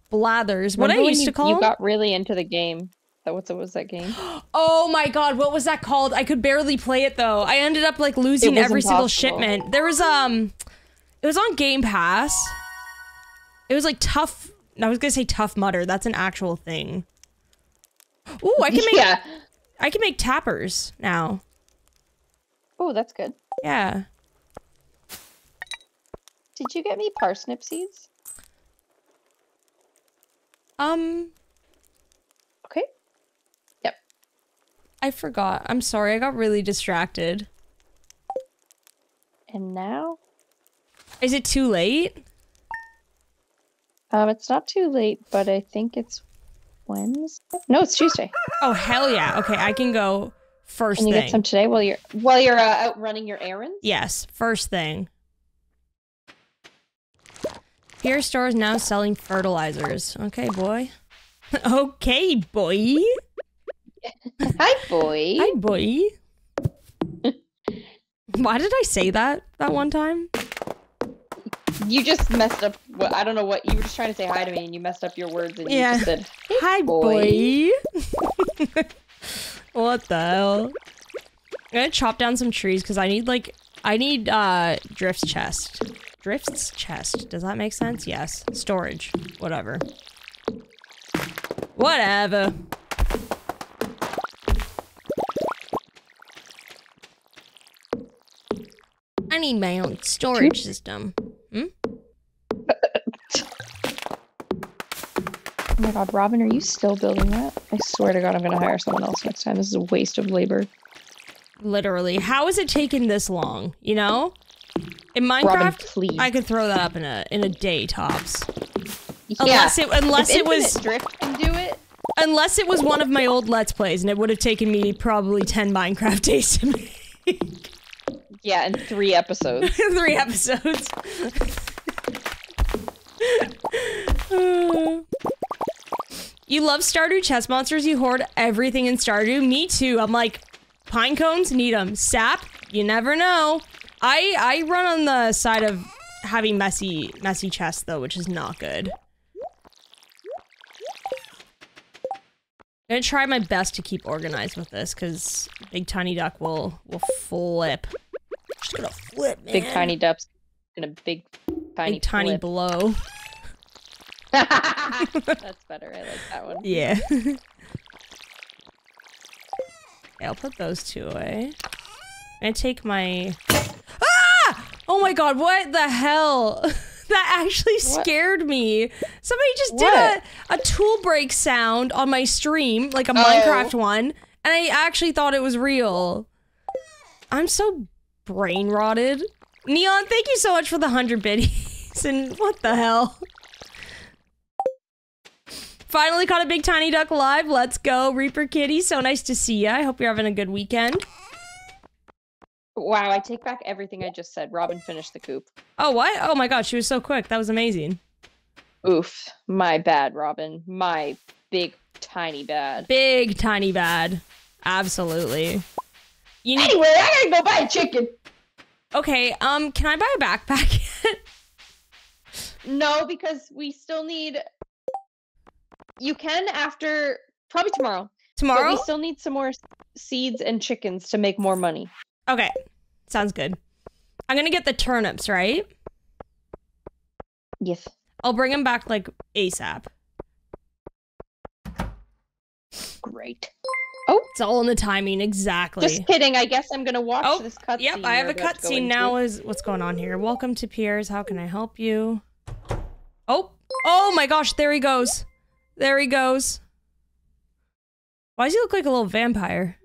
Blathers. What I Remember when used you, to call You got really into the game. That what's what was that game? <gasps> Oh my god, what was that called? I could barely play it though. I ended up like losing every single shipment. There was um it was on Game Pass. It was like tough I was gonna say Tough Mudder. That's an actual thing. Ooh, I can make yeah. I can make tappers now. Oh, that's good. Yeah. Did you get me parsnip seeds? Um, Okay. I forgot. I'm sorry. I got really distracted. And now? Is it too late? Um, it's not too late, but I think it's Wednesday. No, it's Tuesday. Oh hell yeah. Okay, I can go first Can you thing. get some today while you're while you're uh, out running your errands? Yes, first thing. Store is now selling fertilizers. Okay, boy. <laughs> okay, boy. <laughs> Hi, boy. Hi, boy. Why did I say that that one time? You just messed up. What I don't know what you were just trying to say hi to me, and you messed up your words, and Yeah. you just said, Hi, boy. boy. <laughs> what the hell? I'm gonna chop down some trees because I need like I need uh Drift's chest. Drift's chest. Does that make sense? Yes. Storage. Whatever. Whatever. I need my own storage system. Hmm? "Oh my God, Robin, are you still building that? I swear to God, I'm gonna hire someone else next time. This is a waste of labor." Literally. How has it taken this long? You know? In Minecraft, please. I could throw that up in a in a day tops. yeah. Unless it unless if it was Drift can do it. unless it was one of my old let's plays and it would have taken me probably 10 Minecraft days to make <laughs> Yeah, in three episodes. <laughs> 3 episodes. <laughs> you love Stardew chest monsters, you hoard everything in Stardew. Me too. I'm like pine cones, need them. Sap, you never know. I I run on the side of having messy messy chests though, which is not good. I'm gonna try my best to keep organized with this because Big Tiny Duck will will flip. Just gonna flip, man. Big tiny ducks and a big tiny Big tiny flip. blow. <laughs> That's better. I like that one. Yeah. <laughs> yeah. I'll put those two away. I'm gonna take my. Ah! Oh my god! What the hell? <laughs> that actually What? scared me. Somebody just did a, a tool break sound on my stream, like a Oh. Minecraft one, and I actually thought it was real. I'm so brain rotted. Neon, thank you so much for the hundred biddies. <laughs> and what the hell? Finally caught a big tiny duck live. Let's go, Reaper Kitty. So nice to see you. I hope you're having a good weekend. Wow, I take back everything I just said. Robin finished the coop. Oh, what? Oh my god, she was so quick. That was amazing. Oof. My bad, Robin. My big tiny bad. Big tiny bad. Absolutely. You need Anyway, I gotta go buy a chicken. Okay, um, can I buy a backpack? No, because we still need. You can after probably tomorrow. But Tomorrow? we still need some more seeds and chickens to make more money. Okay. Sounds good. I'm gonna get the turnips, right? Yes. I'll bring them back like ASAP. Great. Oh. It's all in the timing, exactly. Just kidding. I guess I'm gonna watch Oh, this cutscene. Yep, I have a cutscene now. Is what's going on here? Welcome to Pierre's. How can I help you? Oh, oh my gosh! There he goes. There he goes. Why does he look like a little vampire?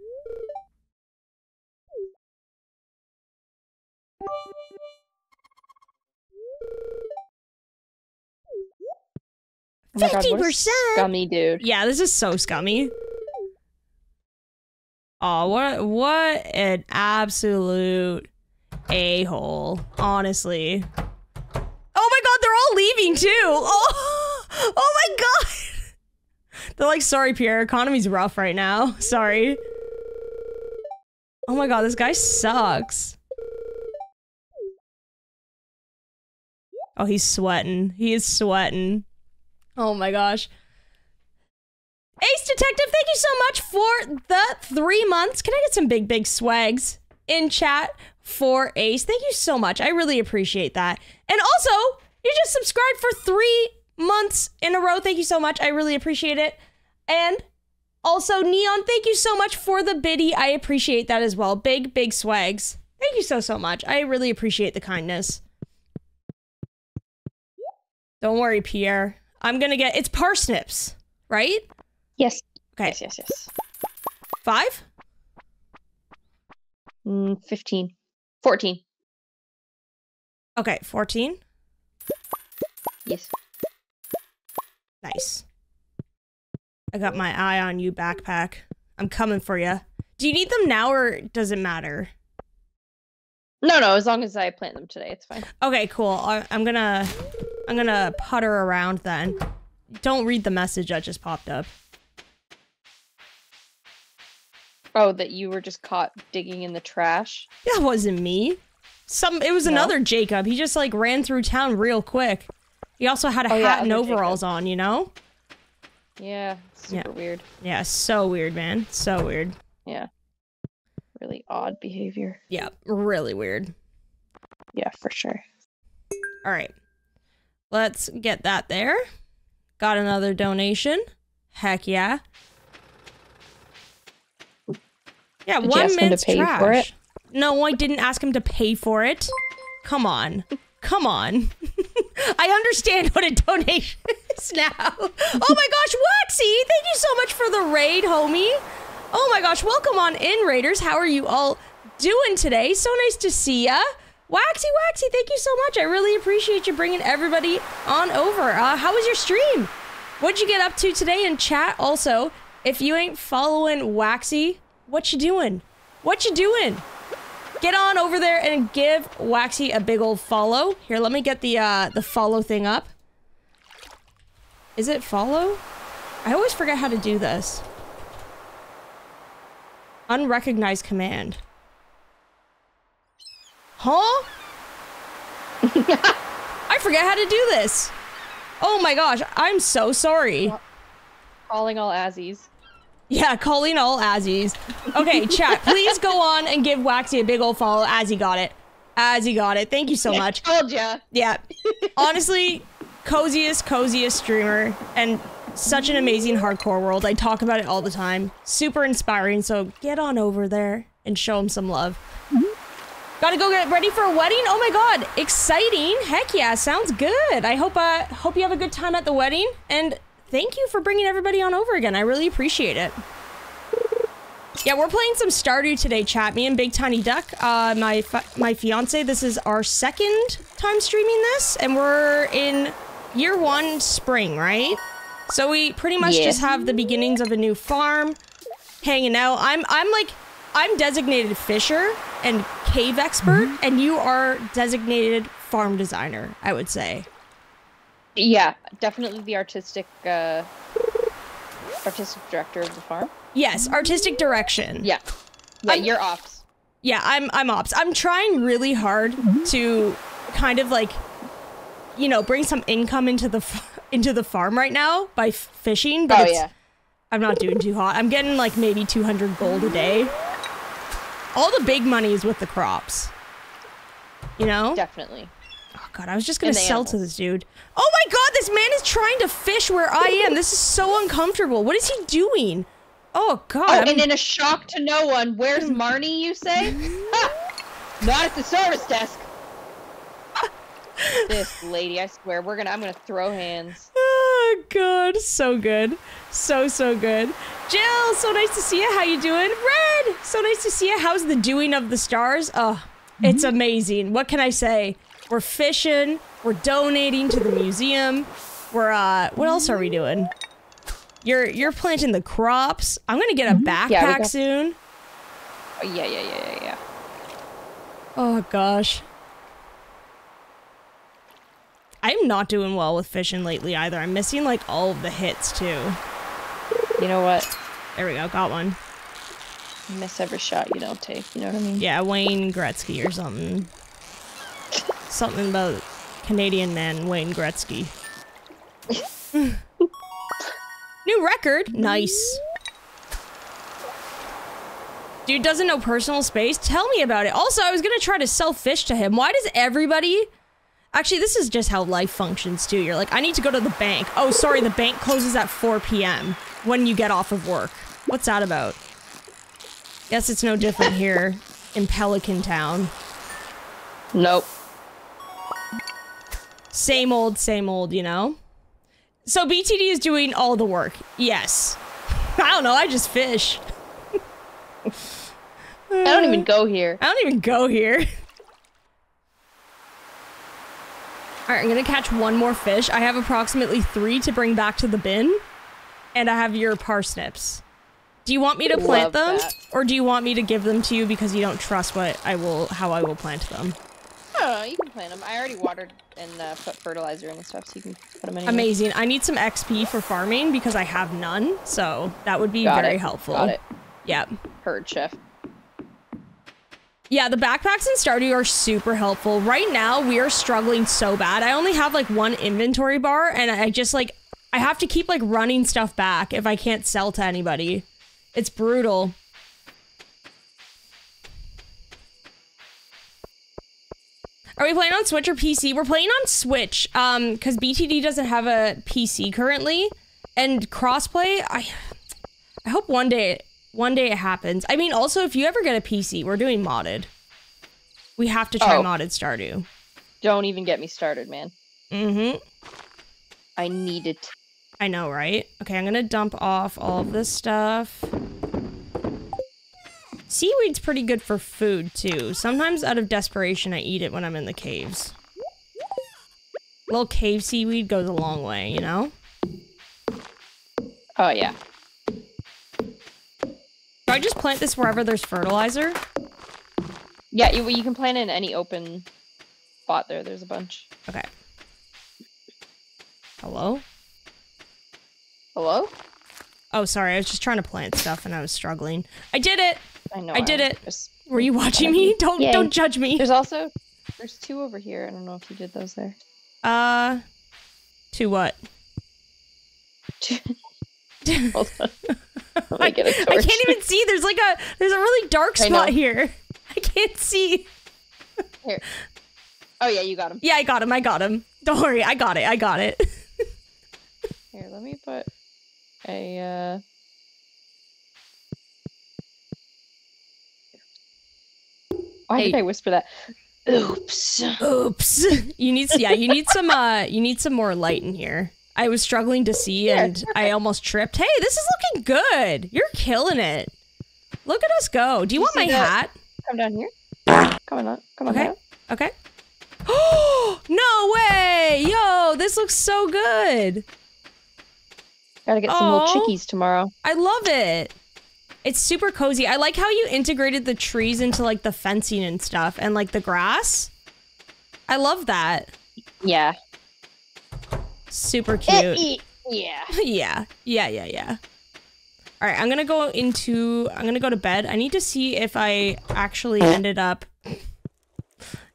Oh what a 50%? Scummy dude. Yeah, this is so scummy. Oh, what what an absolute a hole. Honestly. Oh my god, they're all leaving too. <laughs> Oh, oh my god. They're like, sorry, Pierre, economy's rough right now. Sorry. Oh my god, this guy sucks. Oh, he's sweating. He is sweating. Oh my gosh. Ace Detective, thank you so much for the three months. Can I get some big, big swags in chat for Ace? Thank you so much. I really appreciate that. And also, you just subscribed for three months in a row. Thank you so much. I really appreciate it. And also, Neon, thank you so much for the biddy. I appreciate that as well. Big, big swags. Thank you so, so much. I really appreciate the kindness. Don't worry, Pierre. I'm gonna get it's parsnips, right? Yes. Okay. Yes, yes, yes. Five? Mm, 15. 14. Okay, 14. Yes. Nice. I got my eye on you, backpack. I'm coming for you. Do you need them now or does it matter? No, no, as long as I plant them today, it's fine. Okay, cool. I, I'm gonna, I'm gonna putter around then. Don't read the message that just popped up. Oh, that you were just caught digging in the trash? That wasn't me. Some, it was No? another Jacob. He just like ran through town real quick. He also had a Oh, yeah, hat and other overalls on, you know? Yeah, super weird. Yeah, so weird, man. So weird. Yeah. Really odd behavior. Yeah, really weird. Yeah, for sure. All right. Let's get that there. Got another donation. Heck yeah. Yeah, Did one ask him to minute's trash. for it? No, I didn't ask him to pay for it. Come on. Come on. <laughs> I understand what a donation <laughs> is now. Oh my gosh, Waxy, thank you so much for the raid, homie. Oh my gosh, welcome on in, Raiders. How are you all doing today? So nice to see ya. Waxy, Waxy, thank you so much. I really appreciate you bringing everybody on over. Uh, how was your stream? What'd you get up to today in chat? Also, if you ain't following Waxy, what you doing? What you doing? Get on over there and give Waxy a big old follow. Here, let me get the uh, the follow thing up. Is it follow? I always forget how to do this. Unrecognized command. Huh? <laughs> I forget how to do this. Oh my gosh, I'm so sorry. Calling all Azzies. Yeah, calling all Azzies. Okay, chat, <laughs> please go on and give Waxy a big old follow. Azzy got it. Azzy got it. Thank you so much. Told ya. Yeah. <laughs> Honestly, coziest, coziest streamer and such an amazing hardcore world. I talk about it all the time. Super inspiring. So get on over there and show him some love. Gotta go get ready for a wedding. Oh my god, exciting! Heck yeah, sounds good. I hope uh hope you have a good time at the wedding, and thank you for bringing everybody on over again. I really appreciate it. Yeah, we're playing some Stardew today, chat. Me and Big Tiny Duck, uh, my my fiance. This is our second time streaming this, and we're in year one, spring, right? So we pretty much Yeah. just have the beginnings of a new farm, hanging out. I'm I'm like I'm designated fisher and cave expert, and you are designated farm designer. I would say. Yeah, definitely the artistic uh artistic director of the farm. Yes, artistic direction. Yeah. Yeah, I'm- you're ops. Yeah, I'm I'm ops. I'm trying really hard to kind of like you know, bring some income into the f- into the farm right now by fishing, but Oh yeah. I'm not doing too hot. I'm getting like maybe 200 gold a day. All the big money is with the crops. You know? Definitely. God, I was just gonna And the sell to this dude. Oh my god, this man is trying to fish where I am. This is so uncomfortable. What is he doing? Oh god. Oh, I'm- and in a shock to no one, where's mm. Marnie, you say? <laughs> <laughs> Not at the service desk. <laughs> this lady, I swear, we're gonna I'm gonna throw hands. Oh god, so good. So so good. Jill, so nice to see you. How you doing? Red, so nice to see you. How's the doing of the stars? Oh, it's mm-hmm. amazing. What can I say? We're fishing, we're donating to the museum. We're uh what else are we doing? You're you're planting the crops. I'm going to get a backpack Yeah, got- soon. Oh, yeah, yeah, yeah, yeah, yeah. Oh gosh. I'm not doing well with fishing lately either. I'm missing like all of the hits too. You know what? There we go, got one. You miss every shot you don't take. You know what I mean? Yeah, Wayne Gretzky or something. <laughs> Something about Canadian man Wayne Gretzky. <laughs> New record. Nice. Dude doesn't know personal space. Tell me about it. Also, I was gonna try to sell fish to him. Why does everybody? Actually, this is just how life functions too. You're like, I need to go to the bank. Oh, sorry, the bank closes at 4 p.m. when you get off of work. What's that about? Guess it's no different here. in Pelican Town. Nope. Same old, same old, you know? So BTD is doing all the work. Yes. <laughs> I don't know, I just fish. I don't even go here. I don't even go here. All right, I'm gonna catch one more fish. I have approximately three to bring back to the bin, and I have your parsnips. Do you want me to plant Love them, that. or do you want me to give them to you because you don't trust what I will, how I will plant them? I don't know. You can plant them. I already watered and uh, put fertilizer in and stuff, so you can put them in. Amazing. I need some XP for farming because I have none, so that would be Got very it. helpful. Got it. Yep. Herd chef. Yeah, the backpacks in Stardew are super helpful. Right now, we are struggling so bad. I only have like one inventory bar, and I just like I have to keep like running stuff back if I can't sell to anybody. It's brutal. Are we playing on Switch or PC? We're playing on Switch, um, because BTD doesn't have a PC currently, and crossplay. I, I hope one day, one day it happens. I mean, also if you ever get a PC, we're doing modded. We have to try Oh. modded Stardew. Don't even get me started, man. Mm-hmm. I need it. I know, right? Okay, I'm gonna dump off all of this stuff. Seaweed's pretty good for food too. Sometimes out of desperation, I eat it when I'm in the caves. little cave seaweed goes a long way, you know? Oh yeah. Do I just plant this wherever there's fertilizer? Yeah, you, you can plant it in any open spot there. There's a bunch. Okay. Hello? Hello? Oh, sorry. I was just trying to plant stuff and I was struggling. I did it. I know. I did was it. just- Were you <laughs> watching me? Don't Yay. don't judge me. There's also there's two over here. I don't know if you did those there. Uh, to what? <laughs> Hold on. <laughs> I, get a I can't even see. There's like a there's a really dark spot here. I can't see. Here. Oh yeah, you got him. Yeah, I got him. I got him. Don't worry. I got it. I got it. Here, let me put a uh Why did I whisper that? Oops. Oops. You need yeah, you need some uh you need some more light in here. I was struggling to see Yeah, and I almost tripped. Hey, this is looking good. You're killing it. Look at us go. Do you You want my that? hat? Come down here. Come on, come on. Okay. down. Okay. Oh, <gasps> no way. Yo, this looks so good. Gotta get some little chickies tomorrow. I love it. It's super cozy. I like how you integrated the trees into like the fencing and stuff and like the grass. I love that. Yeah. Super eh, cute. Eh, yeah. <laughs> yeah. Yeah, yeah, yeah. All right, I'm going to go into I'm going to go to bed. I need to see if I actually ended up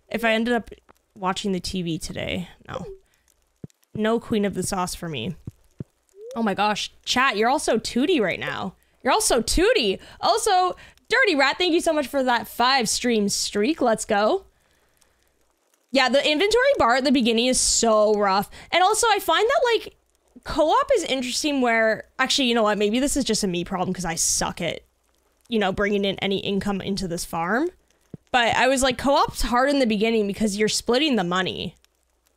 if I ended up watching the TV today. No. No Queen of the Sauce for me. Oh my gosh, chat, you're also tooty right now. You're also tooty. Also, Dirty Rat, thank you so much for that five stream streak. Let's go. Yeah, the inventory bar at the beginning is so rough. And also, I find that like co-op is interesting where actually, you know what? Maybe this is just a me problem because I suck at you know, bringing in any income into this farm. But I was like co-op's hard in the beginning because you're splitting the money.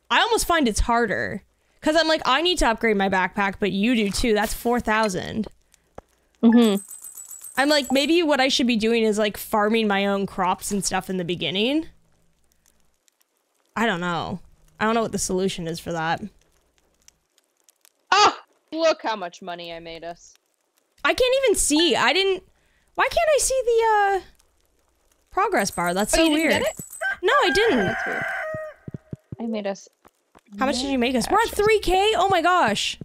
I almost find it's harder cuz I'm like I need to upgrade my backpack, but you do too. That's 4000. Mm-hmm. I'm like, maybe what I should be doing is like farming my own crops and stuff in the beginning. I don't know. I don't know what the solution is for that. Oh, look how much money I made us. I can't even see. I didn't. Why can't I see the uh progress bar? That's Oh, so you didn't weird. get it? <gasps> No, I didn't. That's weird. I made us. How much did you make us? We're at 3k. Oh my gosh.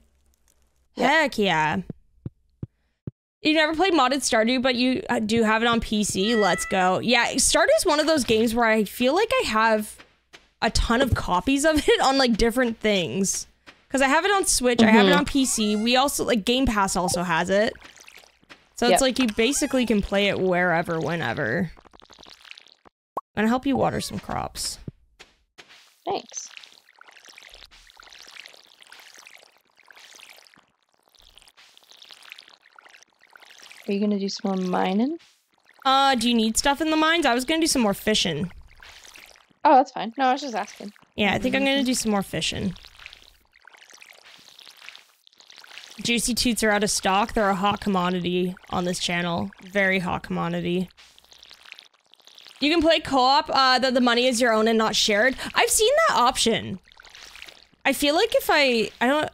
Heck yeah. You never played modded Stardew, but you uh, do have it on PC. Let's go. Yeah, Stardew is one of those games where I feel like I have a ton of copies of <laughs> it on like different things. Because I have it on Switch, I have it Mhm. on PC. We also like Game Pass also has it. So it's Yep. like you basically can play it wherever, whenever. I'm gonna help you water some crops. Thanks. Are you gonna do some more mining? Uh, do you need stuff in the mines? I was gonna do some more fishing. Oh, that's fine. No, I was just asking. Yeah, I think I'm gonna do some more fishing. Juicy toots are out of stock. They're a hot commodity on this channel. Very hot commodity. You can play co-op uh, that the money is your own and not shared. I've seen that option. I feel like if I I don't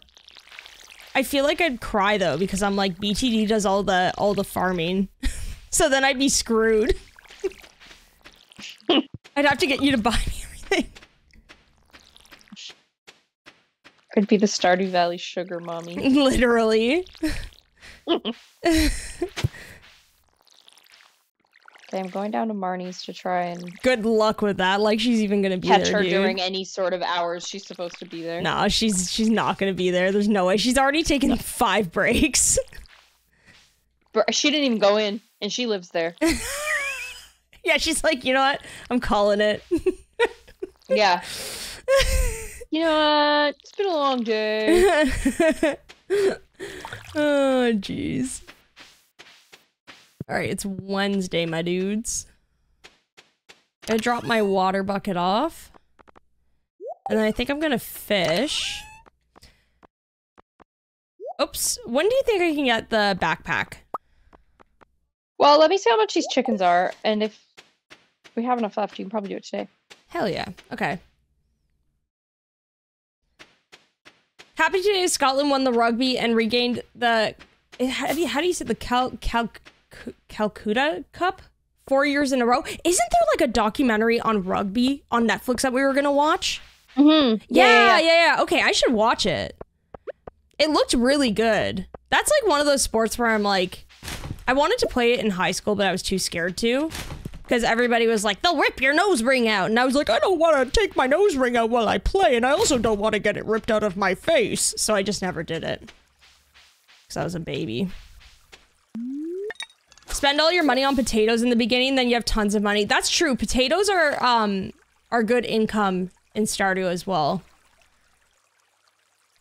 I feel like I'd cry though because I'm like BTD does all the all the farming. <laughs> so then I'd be screwed. <laughs> I'd have to get you to buy me everything. Could be the Stardew Valley sugar mommy. <laughs> Literally. Okay, I'm going down to Marnie's to try and Good luck with that. Like she's even gonna be catch there, her dude. during any sort of hours she's supposed to be there. No, she's she's not gonna be there. There's no way. She's already taken five breaks. But she didn't even go in, and she lives there. <laughs> yeah, she's like, you know what? I'm calling it. <laughs> yeah. <laughs> You know what? It's been a long day. oh, jeez. All right, it's Wednesday, my dudes. I drop my water bucket off. And then I think I'm gonna fish. Oops. When do you think I can get the backpack? Well, let me see how much these chickens are, and if we have enough left, you can probably do it today. Hell yeah. Okay. Happy today Scotland won the rugby and regained the how do you, how do you say the Cal, Cal, Calcutta Cup four years in a row? Isn't there like a documentary on rugby on Netflix that we were gonna watch? Mm-hmm. Yeah, yeah, yeah, Okay, I should watch it. It looked really good. That's like one of those sports where I'm like, I wanted to play it in high school, but I was too scared to. Because everybody was like, they'll rip your nose ring out. And I was like, I don't want to take my nose ring out while I play. And I also don't want to get it ripped out of my face. So I just never did it. Because I was a baby. Spend all your money on potatoes in the beginning, then you have tons of money. That's true. Potatoes are um are good income in Stardew as well.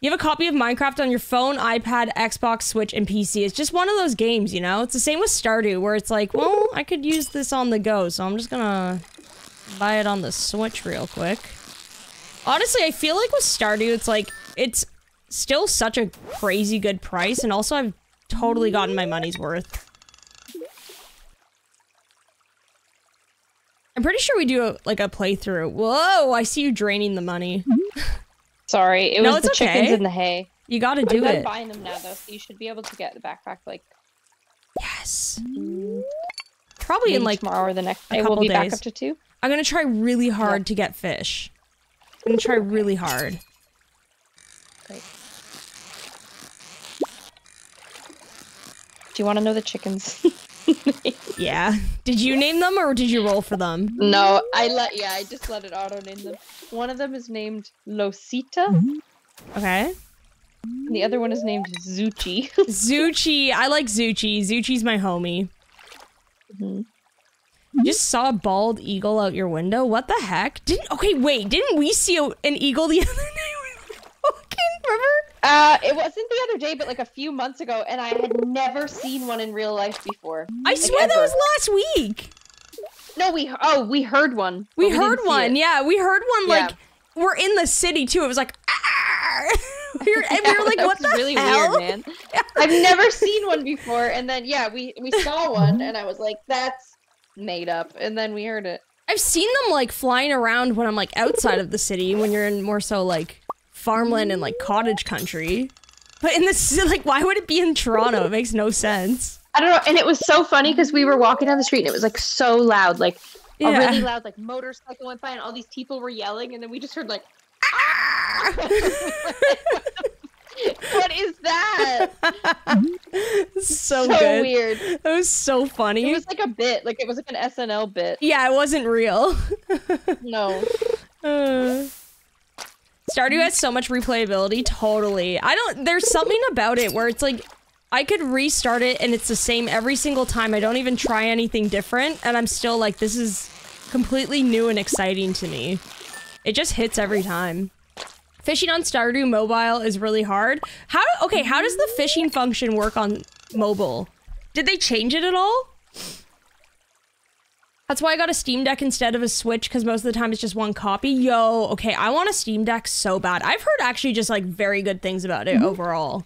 You have a copy of Minecraft on your phone, iPad, Xbox, Switch, and PC. It's just one of those games, you know? It's the same with Stardew, where it's like, well, I could use this on the go, so I'm just gonna buy it on the Switch real quick. Honestly, I feel like with Stardew, it's like, it's still such a crazy good price, and also I've totally gotten my money's worth. I'm pretty sure we do a, like a playthrough. Whoa, I see you draining the money. Sorry, it No, was the chickens in the hay. You gotta do I'm do done it. buying them now, though, so you should be able to get the backpack like Yes. mm, Probably in like tomorrow or the next day. We'll be back up to two. I'm gonna try really hard to get fish. I'm gonna try really hard. Great. Do you want to know the chickens? <laughs> <laughs> Yeah. Did you name them or did you roll for them? no, I let yeah, I just let it auto name them. One of them is named Losita, Okay. and the other one is named Zuchi. <laughs> Zuchi. I like Zuchi. Zuchi's my homie. Mhm. You just saw a bald eagle out your window? What the heck? Didn't okay, wait, didn't we see a, an eagle the <laughs> other day? when we were walking, remember? Uh, it wasn't the other day, but like a few months ago, and I had never seen one in real life before. I Like, swear that was last week. No, we oh we heard one. We but heard one. Yeah, we heard one Yeah. like we're in the city too. It was like <laughs> we were, and we were <laughs> like, what the really hell? weird, man. I've never seen one before, and then yeah, we we saw one, and I was like, that's made up, and then we heard it. I've seen them like flying around when I'm like outside of the city when you're in more so like farmland and like cottage country. But in this <laughs> like why would it be in Toronto? It makes no sense. I don't know, and it was so funny because we were walking down the street, and it was like so loud, like a Yeah. really loud <laughs> like motorcycle went by, and all these people were yelling, and then we just heard like, <laughs> what is that? so, so good. weird. It was so funny. It was like a bit, like it was like an SNL bit. yeah, it wasn't real. No. Uh, Stardew has so much replayability. Totally. I don't. There's something about it where it's like I could restart it and it's the same every single time. I don't even try anything different, and I'm still like, this is completely new and exciting to me. It just hits every time. Fishing on Stardew mobile is really hard. How? Okay, how does the fishing function work on mobile? Did they change it at all? That's why I got a Steam Deck instead of a Switch because most of the time it's just one copy. Yo, okay, I want a Steam Deck so bad. I've heard actually just like very good things about it overall.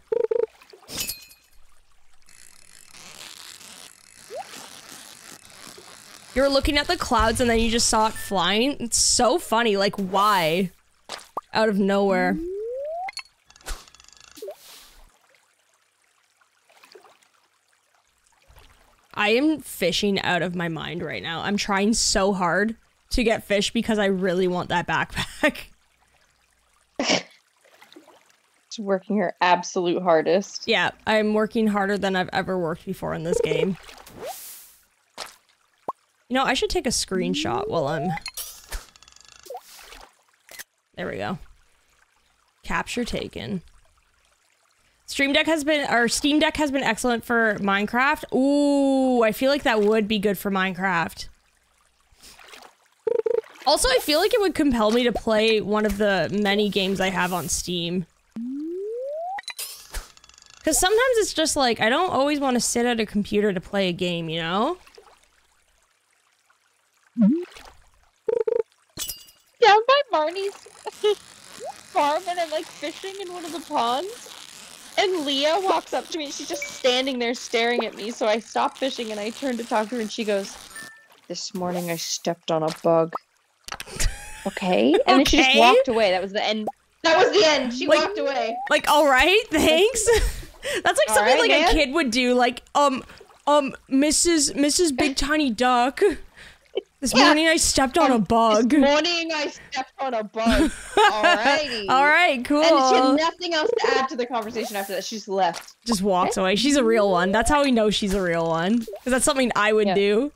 You're looking at the clouds and then you just saw it flying. It's so funny. Like, why? Out of nowhere. I am fishing out of my mind right now. I'm trying so hard to get fish because I really want that backpack. <laughs> She's working her absolute hardest. yeah, I'm working harder than I've ever worked before in this game. You know, I should take a screenshot while I'm... There we go. Capture taken. Stream Deck has been, or Steam Deck has been excellent for Minecraft. Ooh, I feel like that would be good for Minecraft. Also, I feel like it would compel me to play one of the many games I have on Steam. Because sometimes it's just like, I don't always want to sit at a computer to play a game, you know? Down by Marnie's farm and I'm like fishing in one of the ponds. And Leah walks up to me she's just standing there staring at me. So I stop fishing and I turn to talk to her and she goes, This morning I stepped on a bug. Okay. <laughs> And then she just walked away. That was the end. That was the end. She Like- walked away. Like, all right, thanks. <laughs> <laughs> That's like All something right, like a kid would do. Like, um, um, Mrs. Mrs. Big Tiny Duck. This Yeah. morning I stepped on a bug. This morning I stepped on a bug. Alrighty. <laughs> all right, cool. And she had nothing else to add to the conversation after that. She just left. Just walks away. She's a real one. That's how we know she's a real one. Because that's something I would Yeah. do.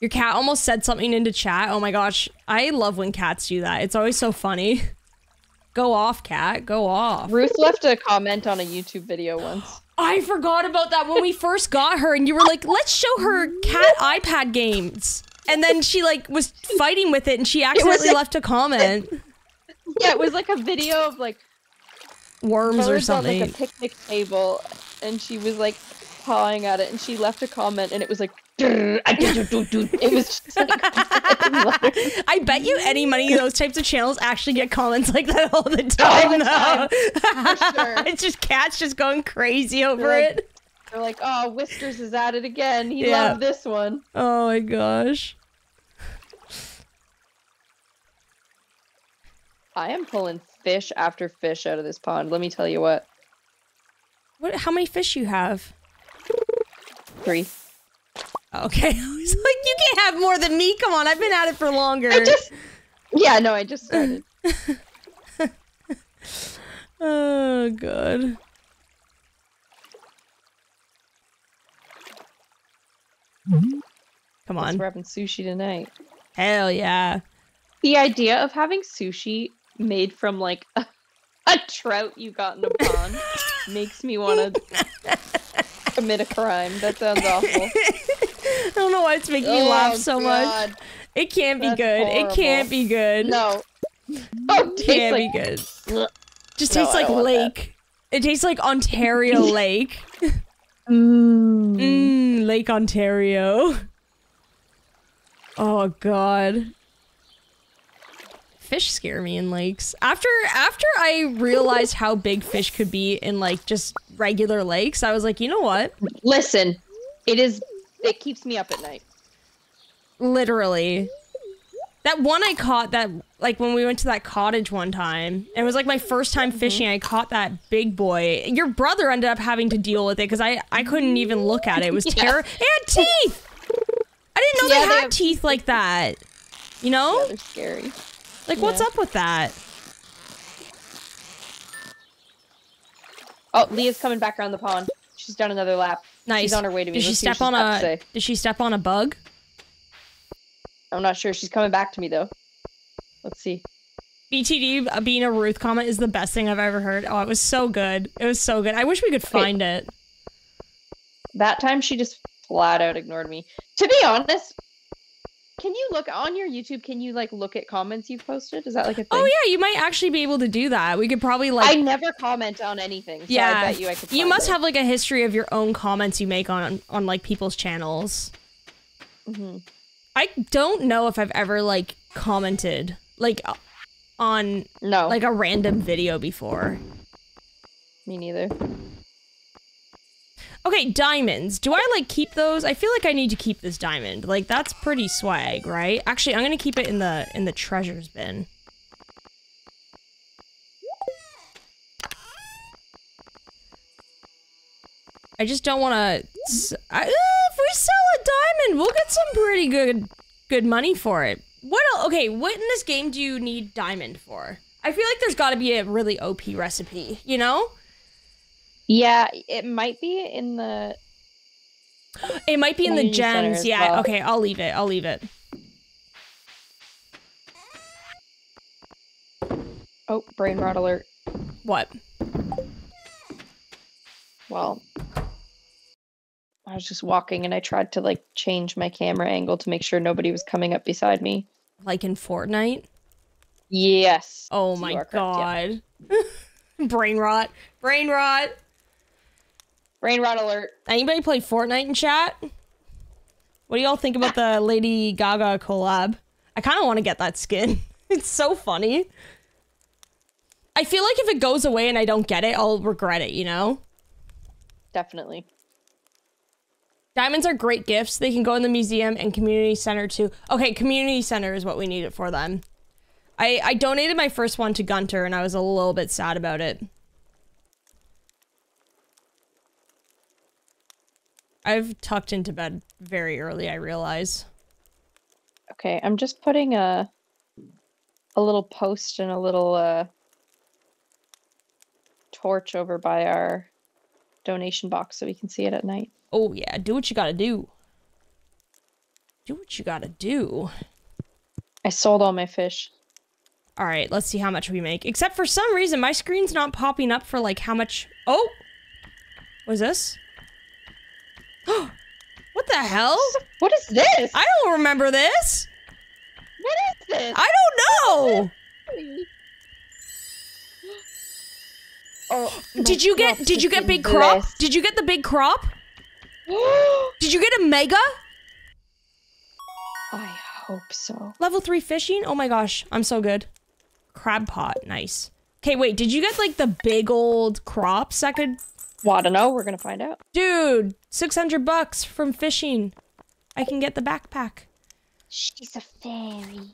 Your cat almost said something into chat. Oh my gosh. I love when cats do that. It's always so funny. <laughs> Go off, cat. Go off. Ruth left a comment on a YouTube video once. I forgot about that when we first got her and you were like, let's show her cat iPad games. And then she like was fighting with it and she accidentally like- left a comment. <laughs> Yeah, it was like a video of like Worms or something. on like a picnic table, and she was like pawing at it, and she left a comment, and it was like. It was just like <laughs> I bet you any money those types of channels actually get comments like that all the <laughs> time. the time, <laughs> for sure. it's just cats just going crazy over like- it. they're like, oh, Whiskers is at it again. He Yeah. loved this one. Oh my gosh. I am pulling fish after fish out of this pond. Let me tell you what. What how many fish you have? Three. Okay. <laughs> I was like, you can't have more than me. Come on, I've been at it for longer. I just. Yeah, no, I just started. <laughs> Oh god. Come on. We're having sushi tonight. Hell yeah. The idea of having sushi made from like a, <laughs> a trout you got in a pond makes me want to commit a crime. That sounds awful. <laughs> I don't know why it's making me laugh Oh, so much. It can't be That's good. It can't be good. No. Oh, It tastes can't like be good. Ugh. Just tastes I like don't want that. lake. It tastes like Ontario <laughs> Lake. Mm. Mmm, Lake Ontario. <laughs> Oh god. Fish scare me in lakes. After after I realized how big fish could be in like just regular lakes, I was like, you know what? Listen, it is. It keeps me up at night. Literally. That one I caught that like when we went to that cottage one time. It was like my first time mm-hmm. fishing. I caught that big boy. Your brother ended up having to deal with it because I I couldn't even look at it. It was <laughs> Yeah. terror. It had teeth. I didn't know Yeah, they they had have- teeth like that. You know? Yeah, they're scary. Like what's up with that? Oh, Leah's coming back around the pond. She's done another lap. Nice. She's on her way to me. Did she Let's see step on she's got to a. Did she step on a bug? I'm not sure. She's coming back to me though. Let's see. BTD uh, being a Ruth comment is the best thing I've ever heard. Oh, it was so good. It was so good. I wish we could find it. That time she just flat out ignored me. To be honest, Can you look on your YouTube? Can you like look at comments you've posted? Is that like a thing? Oh yeah, you might actually be able to do that. We could probably like I never comment on anything. So Yeah, I bet you I could. you must it. have like a history of your own comments you make on on like people's channels. Mhm. I don't know if I've ever like commented like uh, on No, like a random video before. me neither. Okay, diamonds. Do I like keep those? I feel like I need to keep this diamond. Like that's pretty swag, right? Actually, I'm to keep it in the in the treasures bin. I just don't want to uh, if we sell a diamond, we'll get some pretty good good money for it. What el- okay, what in this game do you need diamond for? I feel like there's got to be a really OP recipe, you know? Yeah, it might be in the. It might be in the gens. Yeah. well. Okay. I'll leave it. I'll leave it. Oh, brain rot alert. What? Well, I was just walking and I tried to like change my camera angle to make sure nobody was coming up beside me. Like in Fortnite? Yes. Oh my are correct, yeah. god. <laughs> Brain rot. Brain rot. Brain rot alert. Anybody play Fortnite in chat? What do y'all think about the Lady Gaga collab? I kind of want to get that skin. <laughs> It's so funny. I feel like if it goes away and I don't get it, I'll regret it, you know? Definitely. Diamonds are great gifts. They can go in the museum and community center too. Okay, community center is what we need it for then. I, I donated my first one to Gunther and I was a little bit sad about it. I've tucked into bed very early, I realize. Okay, I'm just putting a a little post and a little uh torch over by our donation box so we can see it at night. Oh yeah, do what you gotta do. Do what you gotta do. I sold all my fish. All right, let's see how much we make. Except for some reason, my screen's not popping up for like how much. Oh, what is this? <gasps> what the hell? What is this? I don't remember this. What is this? I don't know. <gasps> Oh, Did you get? Did you get big crop? Did you get the big crop? <gasps> Did you get a mega I hope so. level three fishing? Oh my gosh, I'm so good. Crab pot, nice. Okay, wait. Did you get like the big old crops that could Well, I don't know. We're gonna find out. Dude, 600 bucks from fishing. I can get the backpack. She's a fairy.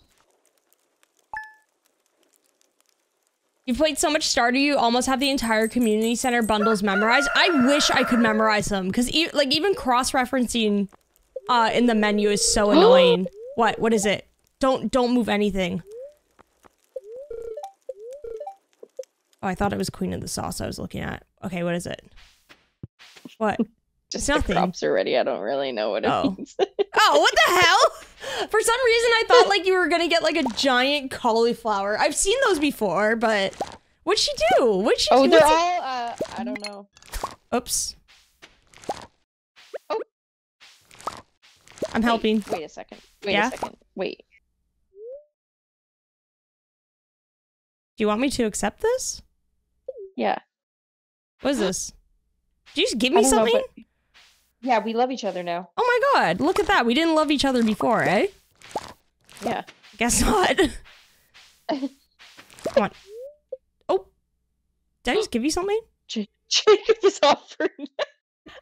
You've played so much Stardew, you almost have the entire community center bundles memorized. I wish I could memorize them because e- like even cross-referencing uh, in the menu is so <gasps> annoying. what? What is it? Don't don't move anything. Oh, I thought it was Queen of the Sauce I was looking at. Okay, what is it? What? <laughs> Just nothing. the crops are ready. I don't really know what it Oh. means. <laughs> Oh, what the hell? For some reason, I thought like you were gonna get like a giant cauliflower. I've seen those before, but what'd she do? What'd she oh, do? they're What's all. Uh, I don't know. Oops. Oh. I'm Wait, helping. Wait a second. Wait Yeah? a second. Wait. Do you want me to accept this? Yeah. What is this? Did you just give me don't know, something? but- Yeah, we love each other now. Oh my god, look at that. We didn't love each other before, eh? Yeah. Guess not. Come on. Oh. Did I just give you something? <laughs> Jacob is offering. <laughs>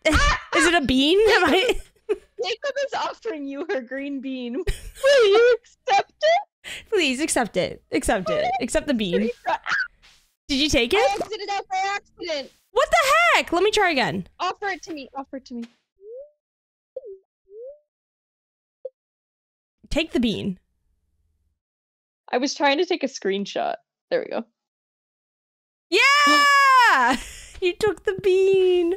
<laughs> Is it a bean? Am I... Jacob is offering you her green bean. Will you accept it? Please accept it. Accept it. Accept the bean. Did you take it? I it? exited out by accident. What the heck? Let me try again. Offer it to me. Offer it to me. Take the bean. I was trying to take a screenshot. There we go. Yeah! <laughs> you took the bean.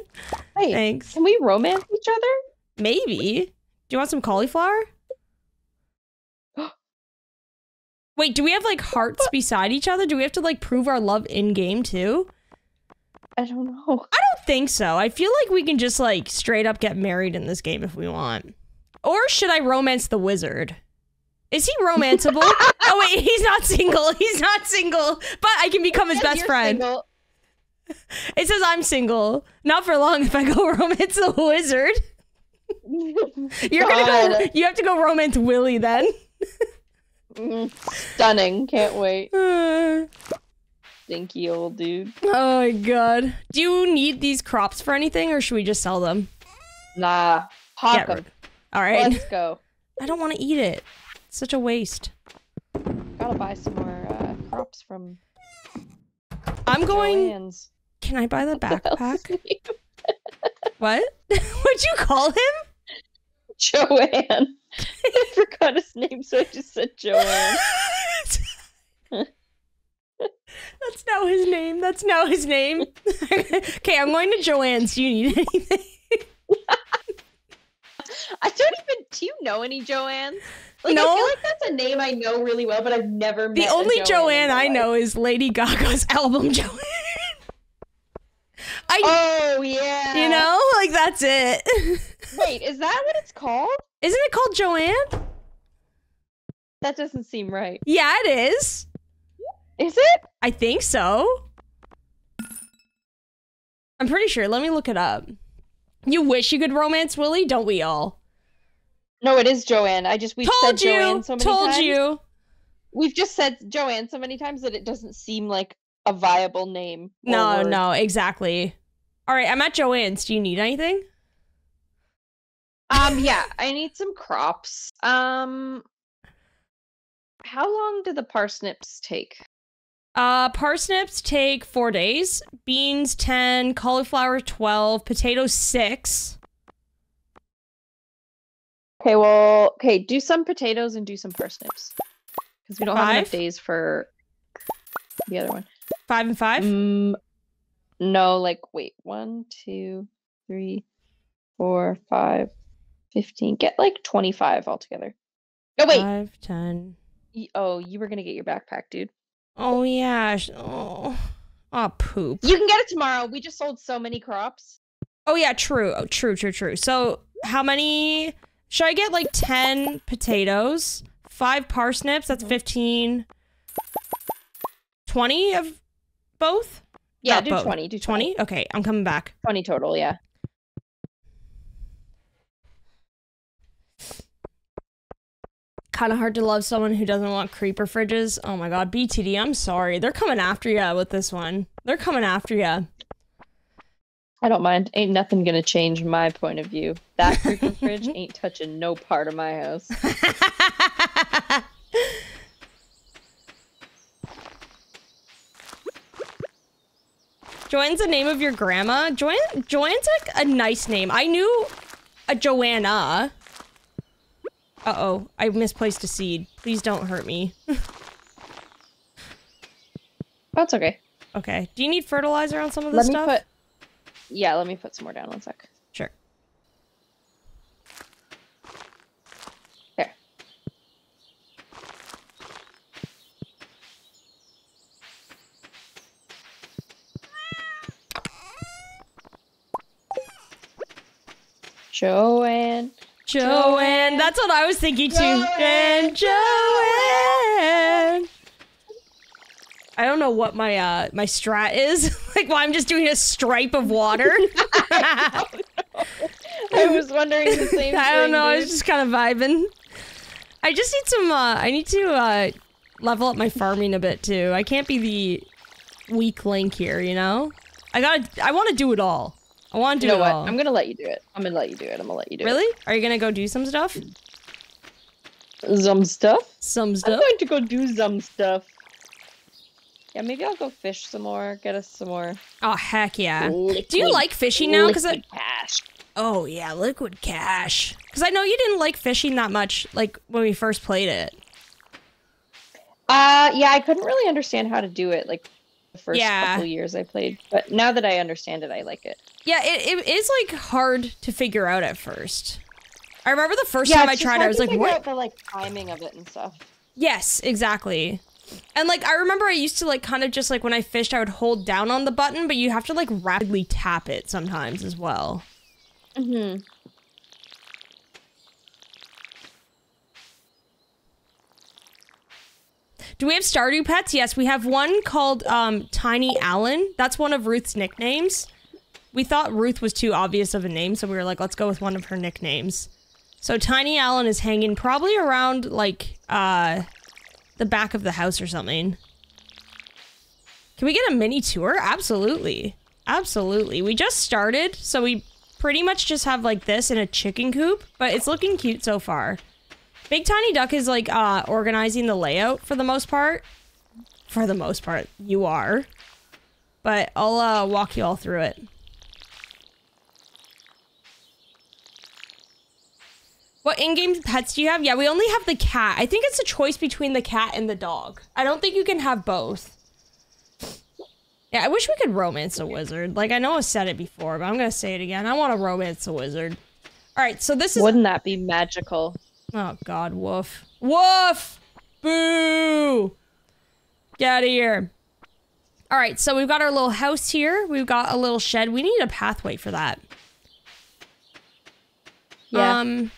Thanks. can we romance each other? Maybe. Do you want some cauliflower? <gasps> Wait, do we have like hearts beside each other? Do we have to like prove our love in game too? I don't know. I don't think so. I feel like we can just like straight up get married in this game if we want. Or should I romance the wizard? Is he romanceable? <laughs> oh wait, he's not single. <laughs> He's not single. But I can become his best friend. single. It says I'm single. Not for long if I go <laughs> romance the wizard. You're gonna go you have to go romance Willy then. Mm, Stunning. Can't wait. oh <sighs> Stinky old dude. Oh my god. Do you need these crops for anything or should we just sell them? Nah. Pop Get 'em. rid- All right. Let's <laughs> go. I don't want to eat it. It's such a waste. Gotta buy some more uh, crops from I'm going Joanne's. Can I buy the What the hell's backpack? <laughs> What? <laughs> What'd you call him? Joanne. I forgot his name, so I just said Joanne. That's now his name. That's now his name. <laughs> okay, I'm going to Joanne's. Do you need anything? <laughs> I don't even. Do you know any Joannes? Like, No. I feel like that's a name I know really well, but I've never met. The only Joanne, Joanne I know is Lady Gaga's <laughs> album Joanne. I, Oh yeah. you know, like that's it. Wait, is that what it's called? Isn't it called Joanne? That doesn't seem right. Yeah, it is. Is it? I think so. I'm pretty sure. Let me look it up. You wish you could romance Willy, don't we all? No, it is Joanne. I just we've told said you. Joanne so many told times. you. We've just said Joanne so many times that it doesn't seem like a viable name. No, word. no, exactly. All right, I'm at Joanne's. Do you need anything? Um, yeah, I need some crops. Um, how long do the parsnips take? Uh, parsnips take four days, beans 10, cauliflower 12, potatoes 6. Okay, well, okay, do some potatoes and do some parsnips because we don't have enough days for the other one. 5 and 5? Mm, no, like wait, one, two, three, four, five, fifteen. Get like twenty-five altogether. No, wait. 5, 10. Oh, you were gonna get your backpack, dude. Oh, yeah. Oh, oh poop. You can get it tomorrow. We just sold so many crops. Oh, yeah, true. Oh, true, true, true. So, how many? Should I get like 10 potatoes, 5 parsnips? That's Mhm. 15. 20 of both? Yeah, Not do both. twenty. Do 20. 20? Okay, I'm coming back. 20 total. Yeah. Kind of hard to love someone who doesn't want creeper fridges. Oh my god, BTD, I'm sorry. They're coming after you with this one. They're coming after you. I don't mind. Ain't nothing gonna change my point of view. That creeper <laughs> fridge ain't touching no part of my house. <laughs> Joanne's the name of your grandma. Joanne, Joanne's like a nice name. I knew a Joanna. Uh oh, I misplaced a seed. Please don't hurt me. <laughs> That's okay. Okay. Do you need fertilizer on some of this Let me stuff? put. Yeah, let me put some more down. One sec. Sure. There. Joanne. Joanne. That's what I was thinking too. Joanne. Joanne. I don't know what my uh my strat is. <laughs> like, why I'm just doing a stripe of water. <laughs> <laughs> I was wondering the same thing. I don't know. I was just kind of vibing. I just need some. uh I need to uh level up my farming a bit too. I can't be the weak link here. You know. I gotta. I want to do it all. I want to You do know it what? all. I'm gonna let you do it. I'm gonna let you do it. I'm gonna let you do it. really? Are you gonna go do some stuff? Some stuff. Some stuff? I'm going to go do some stuff. Yeah, maybe I'll go fish some more. Get us some more. Oh heck yeah. Liquid, Do you like fishing now? Because I. liquid cash. Oh yeah, liquid cash. Because I know you didn't like fishing that much, like when we first played it. Uh, yeah, I couldn't really understand how to do it like first Yeah. couple years I played, but now that I understand it, I like it. Yeah, it, it is like hard to figure out at first. I remember the first time I tried, hard I was like, "What?" out the like timing of it and stuff. Yes, exactly. And like I remember I used to like kind of just like when I fished I would hold down on the button, but you have to like rapidly tap it sometimes as well. Mm-hmm. Do we have Stardew pets? Yes, we have one called um, Tiny Allen. That's one of Ruth's nicknames. We thought Ruth was too obvious of a name, so we were like, let's go with one of her nicknames. So Tiny Allen is hanging probably around like uh, the back of the house or something. Can we get a mini tour? Absolutely. Absolutely. We just started, so we pretty much just have like this in a chicken coop, but it's looking cute so far. Big Tiny Duck is like uh, organizing the layout for the most part. For the most part, you are. But I'll uh, walk you all through it. What in-game pets do you have? Yeah, we only have the cat. I think it's a choice between the cat and the dog. I don't think you can have both. Yeah, I wish we could romance a wizard. Like, I know I said it before, but I'm gonna say it again. I want to romance a wizard. All right, so this is. Wouldn't that be magical? Oh God, woof, woof, boo! Get out of here. All right, so we've got our little house here. We've got a little shed. We need a pathway for that. Yeah. Um.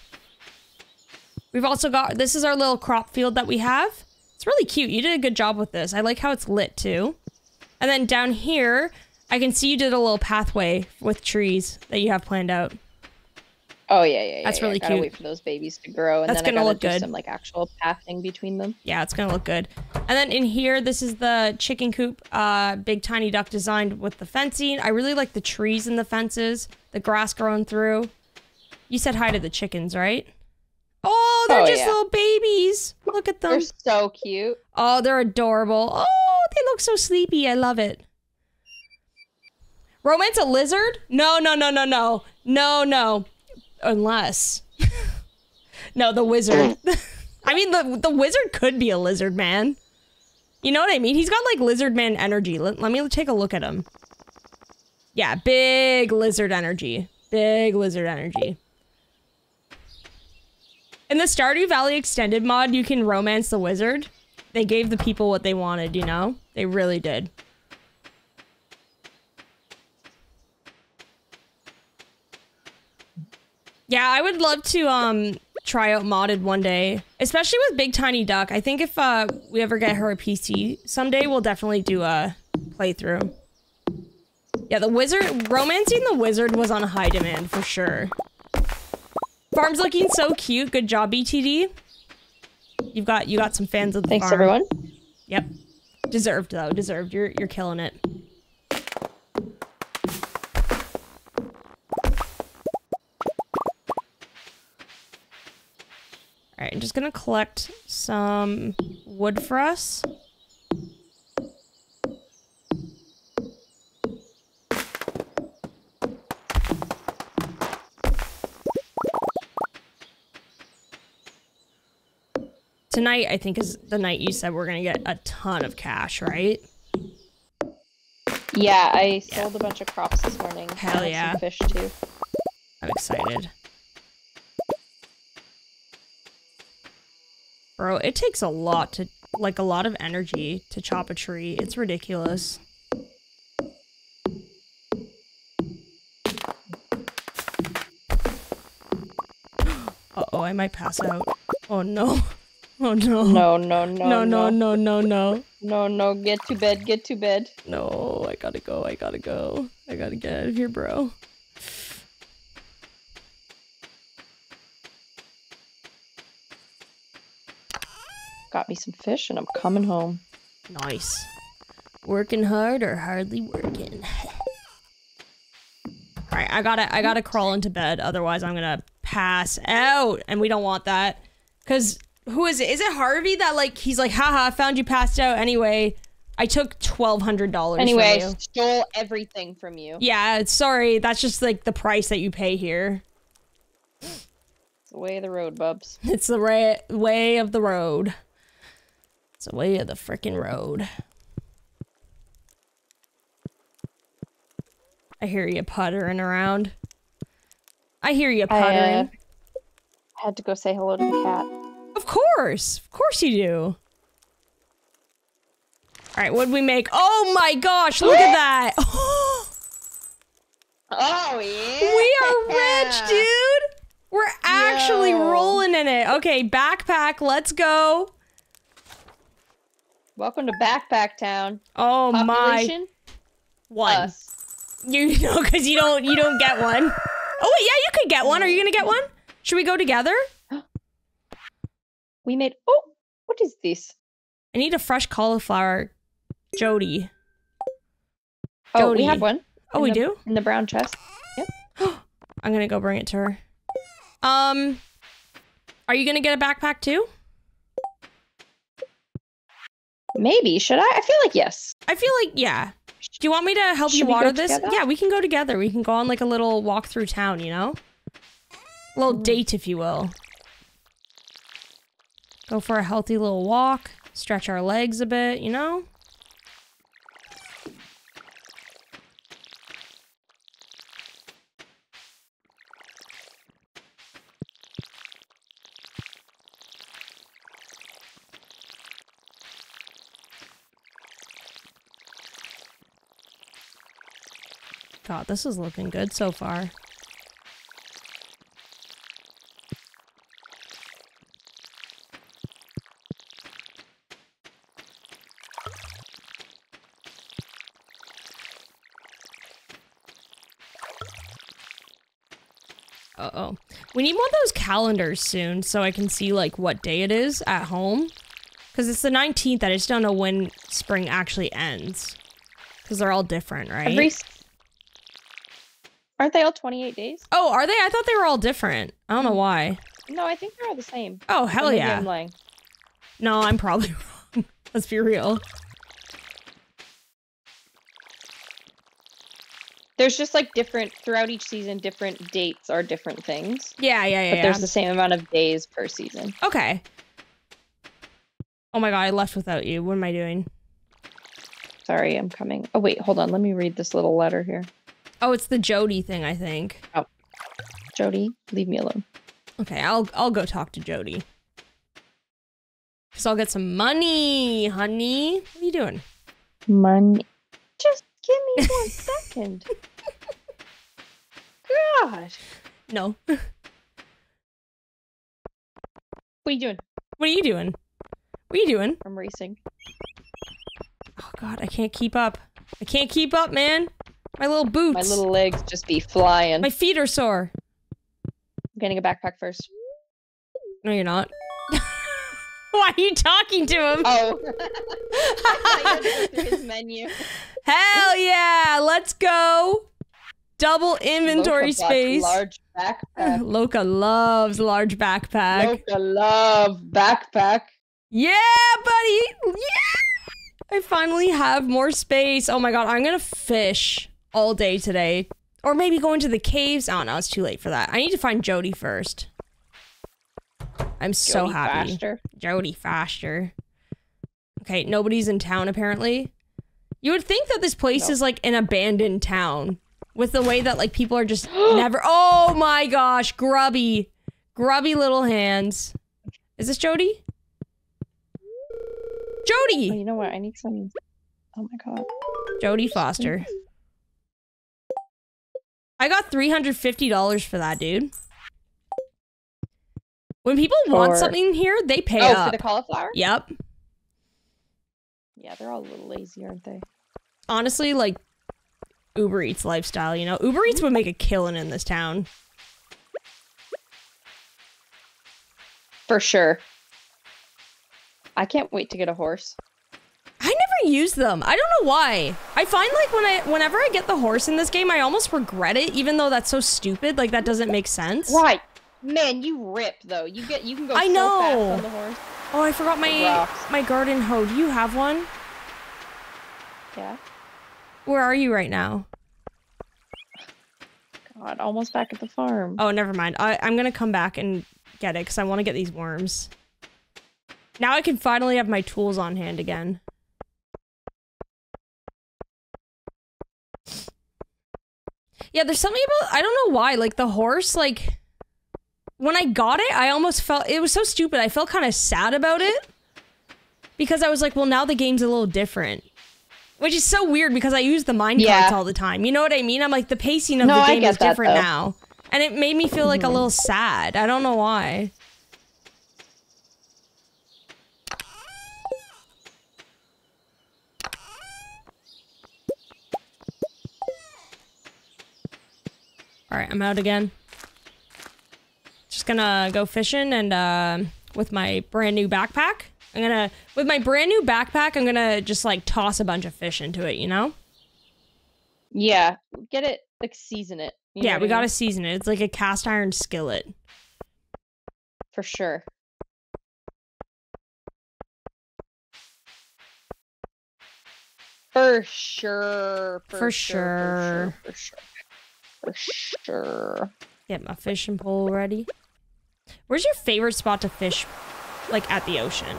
We've also got this is our little crop field that we have. It's really cute. You did a good job with this. I like how it's lit too. And then down here, I can see you did a little pathway with trees that you have planned out. Oh yeah, yeah, yeah. That's yeah. really gotta cute. Wait for those babies to grow, and That's then I gonna gotta look do good. some like actual pathing between them. Yeah, it's gonna look good. And then in here, this is the chicken coop, uh, big tiny duck designed with the fencing. I really like the trees and the fences, the grass growing through. You said hi to the chickens, right? Oh, they're Oh, just yeah. little babies. Look at them. They're so cute. Oh, they're adorable. Oh, they look so sleepy. I love it. Romance a lizard? No, no, no, no, no. No, no. Unless. <laughs> no, the wizard. Mm. <laughs> I mean, the, the wizard could be a lizard man. You know what I mean? He's got like lizard man energy. Let, let me take a look at him. Yeah, big lizard energy. Big lizard energy. In the Stardew Valley Expanded mod, you can romance the wizard. They gave the people what they wanted, you know? They really did. Yeah, I would love to um try out modded one day, especially with Big Tiny Duck. I think if uh we ever get her a PC someday, we'll definitely do a playthrough. Yeah, the wizard romancing the wizard was on high demand for sure. Farm's looking so cute. Good job, BTD. You've got you got some fans of the Thanks, farm. everyone. Yep. Deserved though. Deserved. You're you're killing it. All right, I'm just gonna collect some wood for us. Tonight, I think, is the night you said we're gonna get a ton of cash, right? Yeah, I sold a bunch of crops this morning. Hell yeah. fish too. I'm excited. Bro, it takes a lot to, like, a lot of energy to chop a tree. It's ridiculous. Uh oh, I might pass out. Oh no. <laughs> Oh no. No, no, no, No, no, no, no, no. no, no. Get to bed. Get to bed. No, I gotta go. I gotta go. I gotta get out of here, bro. Got me some fish, and I'm coming home. Nice. Working hard or hardly working. <laughs> All right, I gotta, I gotta crawl into bed. Otherwise, I'm gonna pass out, and we don't want that. Cause who is it? Is it Harvey that like he's like, haha, I found you passed out anyway. I took twelve hundred dollars. Anyway, from you. stole everything from you. yeah, sorry. That's just like the price that you pay here. It's the way of the road, bubs. <laughs> It's the way of the road. It's the way of the freaking road. I hear you puttering around. I hear you I, uh, puttering. I had to go say hello to the cat. Of course. Of course you do. All right, what'd we make? Oh my gosh, look at that. <gasps> Oh yeah. we are rich, <laughs> dude. We're actually Yo. rolling in it. Okay, backpack, let's go. Welcome to Backpack Town. Oh my Population? one. Us. You <laughs> know, because you don't you don't get one. Oh wait, yeah, you could get one. Are you gonna get one? Should we go together? <gasps> We made. Oh, what is this? I need a fresh cauliflower, Jodi. Oh, we Jodi. have one Oh, we the- do. in the brown chest. Yep. <gasps> I'm gonna go bring it to her. Um, are you gonna get a backpack too? Maybe should I? I feel like yes. I feel like yeah. Do you want me to help you Should go water this? together? Yeah, we can go together. We can go on like a little walk through town. You know, a little Mm. date, if you will. Go for a healthy little walk. Stretch our legs a bit. You know. God, this is looking good so far. Uh oh. We need one of those calendars soon so I can see like what day it is at home. Because it's the 19th. I just don't know when spring actually ends. Because they're all different, right? Every. Aren't they all 28 days? Oh, are they? I thought they were all different. I don't know mm. why. No, I think they're all the same. Oh, hell maybe yeah. I'm lying. No, I'm probably <laughs> wrong. Let's be real. There's just like different throughout each season. Different dates are different things, Yeah, yeah, yeah. but yeah. there's the same amount of days per season. Okay. Oh my god, I left without you. What am I doing? Sorry, I'm coming. Oh wait, hold on. Let me read this little letter here. Oh, it's the Jodi thing, I think. Oh. Jodi, leave me alone. Okay, I'll I'll go talk to Jodi. Cause I'll get some money, honey. What are you doing? Money. Just give me one <laughs> second. God, No. <laughs> what are you doing? What are you doing? What are you doing? I'm racing. Oh god, I can't keep up. I can't keep up, man. My little boots. My little legs just be flying. My feet are sore. I'm getting a backpack first. No, you're not. <laughs> Why are you talking to him? Oh. I gotta go through his menu. <laughs> Hell yeah! Let's go. Double inventory Loka space. Large backpack. <sighs> Loka loves large backpack. Loka love backpack. Yeah, buddy. Yeah. I finally have more space. Oh my god, I'm gonna fish all day today, or maybe going to the caves. Oh no, it's too late for that. I need to find Jodi first. I'm so Jodi happy. Faster. Jodi faster. Okay, nobody's in town apparently. You would think that this place No. is like an abandoned town with the way that like people are just <gasps> never <gasps> Oh my gosh, grubby. Grubby little hands. Is this Jodi? Oh, Jodi. you know what? I need some. Oh my god. Jodie Foster. I got $350 for that, dude. When people want something here, they pay oh, up. for the cauliflower? yep. Yeah, they're all a little lazy, aren't they? honestly like Uber Eats lifestyle, you know? Uber Eats would make a killing in this town. For sure. I can't wait to get a horse. I use them. I don't know why. I find like when I whenever I get the horse in this game, I almost regret it, even though that's so stupid. Like that doesn't make sense. Right. Man, you rip though. You get you can go I so know. fast on the horse. Oh, I forgot my my garden hoe. Do you have one? Yeah. Where are you right now? God, almost back at the farm. Oh, never mind. I, I'm gonna come back and get it because I want to get these worms. Now I can finally have my tools on hand again. Yeah, there's something about I don't know why. Like the horse, like when I got it, I almost felt it was so stupid. I felt kind of sad about it because I was like, well, now the game's a little different. Which is so weird because I use the mine Yeah. carts all the time. You know what I mean? I'm like the pacing of No, the game is that, different though. now. And it made me feel like a little sad. I don't know why. All right, I'm out again. Just gonna go fishing and uh, with my brand new backpack. I'm gonna with my brand new backpack. I'm gonna just like toss a bunch of fish into it. You know? Yeah, get it like season it. yeah, we I gotta season it. It's like a cast iron skillet. for sure. For sure. For, For sure. For sure. For sure. Get my fishing pole ready. Where's your favorite spot to fish, like at the ocean?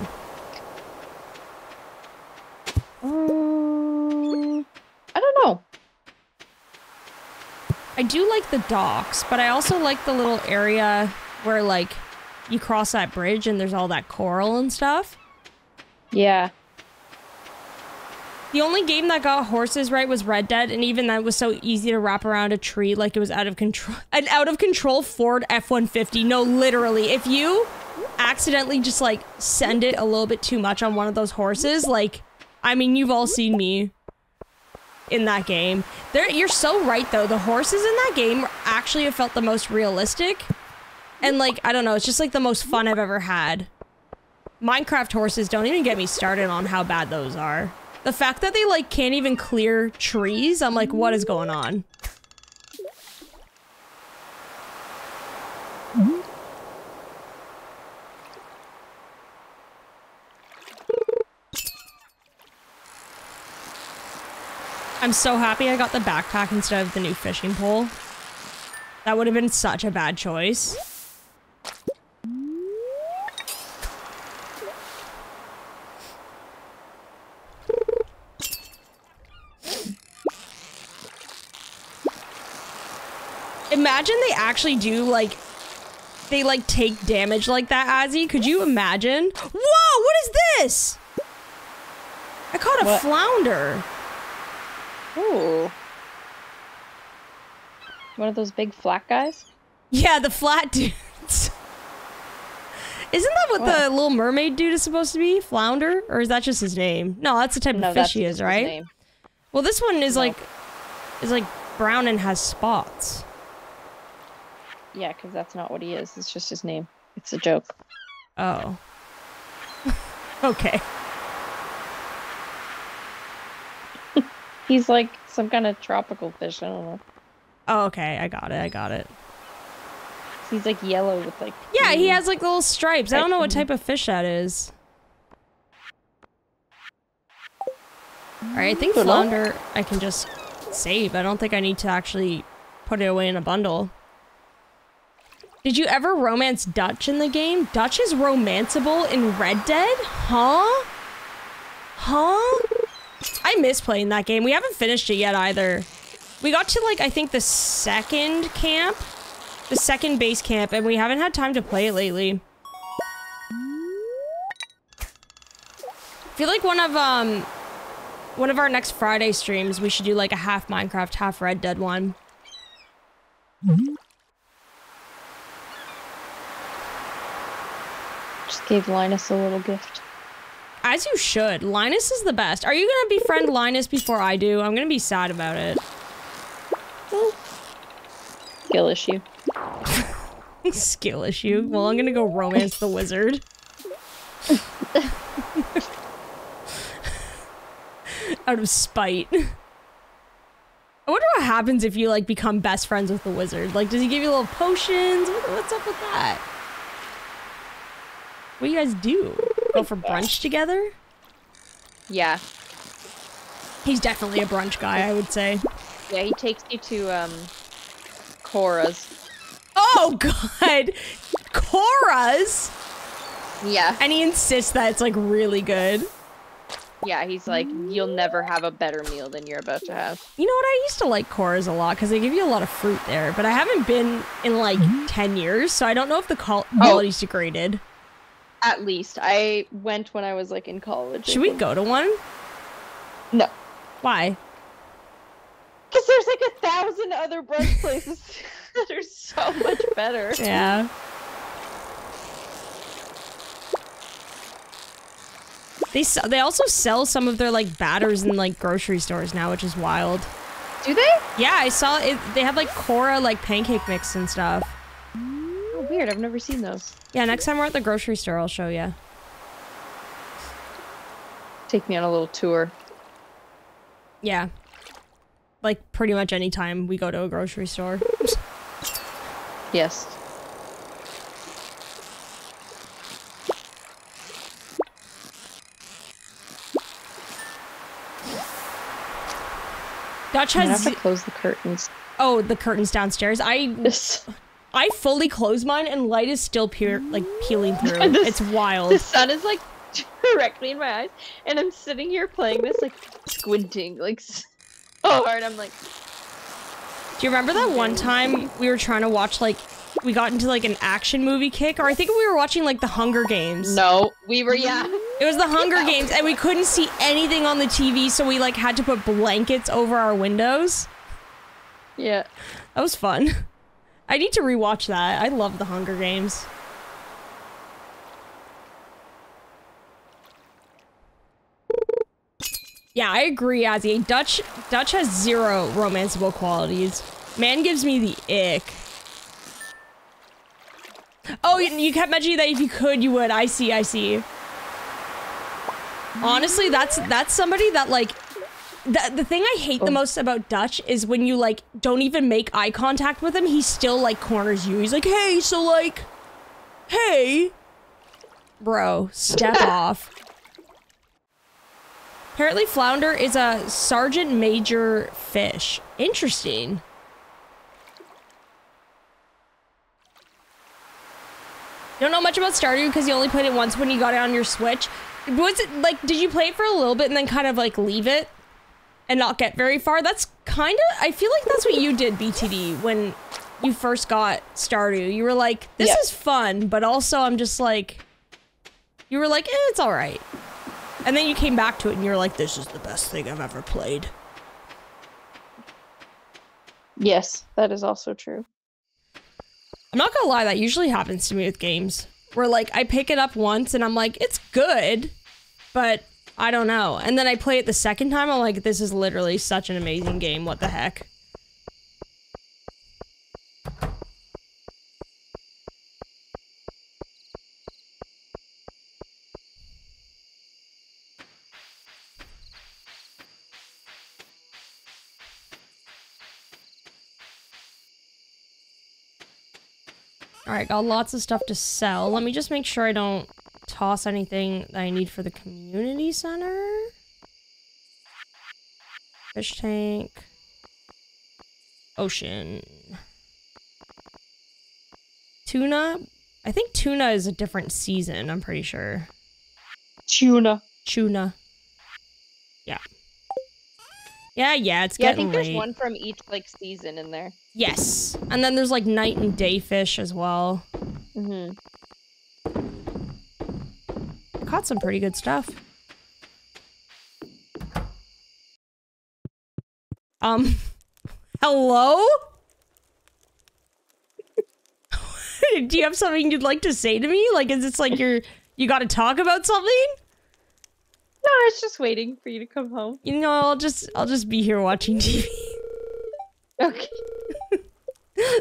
Um, I don't know. I do like the docks, but I also like the little area where like you cross that bridge and there's all that coral and stuff. Yeah. The only game that got horses right was Red Dead, and even that was so easy to wrap around a tree like it was out of control. <laughs> An out of control Ford F 150. No, literally. If you accidentally just like send it a little bit too much on one of those horses, like, I mean, you've all seen me in that game. There, you're so right though. The horses in that game actually have felt the most realistic, and like, I don't know, it's just like the most fun I've ever had. Minecraft horses don't even get me started on how bad those are. The fact that they like can't even clear trees, I'm like, what is going on? I'm so happy I got the backpack instead of the new fishing pole. That would have been such a bad choice. Imagine they actually do like they like take damage like that, Azzy. Could you imagine? Whoa, what is this? I caught a What? flounder. Ooh. One of those big flat guys? Yeah, the flat <laughs> dudes. Isn't that what, the little mermaid dude is supposed to be? Flounder? Or is that just his name? No, that's the type No, of fish he is, right? Well, this one is No. like is like brown and has spots. Yeah, because that's not what he is. It's just his name. It's a joke. Oh. <laughs> okay. He's like some kind of tropical fish. I don't know. Oh, okay. I got it. I got it. He's like yellow with like. Yeah, he has like little stripes. I don't know what type of fish that is. All right, I think flounder I can just save. I don't think I need to actually put it away in a bundle. Did you ever romance Dutch in the game? Dutch is romanceable in Red Dead? Huh? Huh? I miss playing that game. We haven't finished it yet either. We got to like I think the second camp, the second base camp, and we haven't had time to play it lately. I feel like one of um one of our next Friday streams we should do like a half Minecraft, half Red Dead one. Just gave Linus a little gift. As you should. Linus is the best. Are you gonna befriend Linus before I do? I'm gonna be sad about it. Skill issue. <laughs> Skill issue. Well, I'm gonna go romance the wizard. <laughs> Out of spite. I wonder what happens if you like become best friends with the wizard. Like, does he give you little potions? What's up with that? What do you guys do? Go for brunch together? Yeah. He's definitely a brunch guy, I would say. Yeah, he takes you to um Cora's. Oh <laughs> god! Cora's! Yeah. And he insists that it's like really good. Yeah, he's like, you'll never have a better meal than you're about to have. You know what? I used to like Cora's a lot because they give you a lot of fruit there, but I haven't been in like 10 years, so I don't know if the qual- quality's degraded. At least. I went when I was like in college. Should we go to one? No. Why? Because there's like a thousand other brunch places <laughs> that are so much better. Yeah. They, s- they also sell some of their like batters in like grocery stores now, which is wild. Do they? Yeah, I saw it. They have like Cora like pancake mix and stuff. Oh, weird. I've never seen those. Yeah, next time we're at the grocery store, I'll show you. Take me on a little tour. Yeah. Like pretty much any time we go to a grocery store. Yes. Dutch has have to close the curtains. oh the curtains downstairs. I <laughs> I fully closed mine and light is still pure like peeling <laughs> through. This- it's wild. the sun is like <laughs> directly in my eyes, and I'm sitting here playing this like squinting like <laughs> so hard. I'm like, Do you remember that one time we were trying to watch like we got into like an action movie kick or I think we were watching like the Hunger Games. no, we were yeah. It was the Hunger Games and we couldn't see anything on the TV so we like had to put blankets over our windows. Yeah. That was fun. I need to rewatch that. I love the Hunger Games. Yeah, I agree, Azzy. Dutch Dutch has zero romanceable qualities. Man gives me the ick. Oh, you, kept mentioning that if you could, you would. I see, I see. Honestly, that's that's somebody that like the, the thing I hate the Oh. most about Dutch is when you like don't even make eye contact with him, he still like corners you. He's like, "Hey, so like hey, bro, step <laughs> off." Apparently, flounder is a sergeant major fish. Interesting. Don't know much about Stardew because you only played it once when you got it on your Switch. Was it like, did you play it for a little bit and then kind of like leave it and not get very far? That's kind of, I feel like that's what you did, BTD, when you first got Stardew. You were like, this Yeah. is fun, but also I'm just like, you were like, eh, it's all right. And then you came back to it and you're like, this is the best thing I've ever played. Yes, that is also true. I'm not gonna lie, that usually happens to me with games. Where like I pick it up once and I'm like, it's good, but I don't know. And then I play it the second time, I'm like, this is literally such an amazing game. What the heck? All right, got lots of stuff to sell. Let me just make sure I don't toss anything that I need for the community center. Fish tank. Ocean. Tuna. I think tuna is a different season, I'm pretty sure. Tuna. Tuna. Yeah. Yeah, yeah, it's Yeah, I getting think there's late. one from each like season in there. Yes. And then there's like night and day fish as well. Mm-hmm. I caught some pretty good stuff. Um, <laughs> hello? <laughs> Do you have something you'd like to say to me? Like, is this like you're, you gotta talk about something? No, I was just waiting for you to come home. You know, I'll just, I'll just be here watching TV. Okay. <laughs>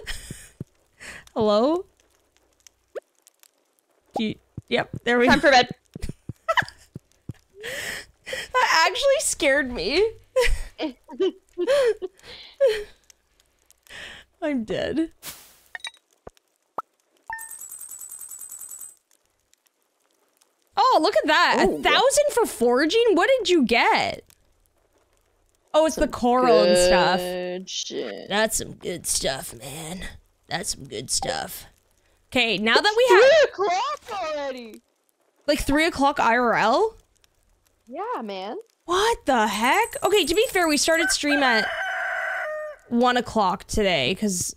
Hello? You- yep, there we go. Time for bed. That actually scared me. I'm dead. Oh, look at that. Ooh. A thousand for foraging? What did you get? Oh, it's the coral and stuff. Shit. That's some good stuff, man. That's some good stuff. Okay, now that we have Three o'clock already. like three o'clock IRL, Yeah, man. What the heck? Okay, to be fair, we started stream at one o'clock today because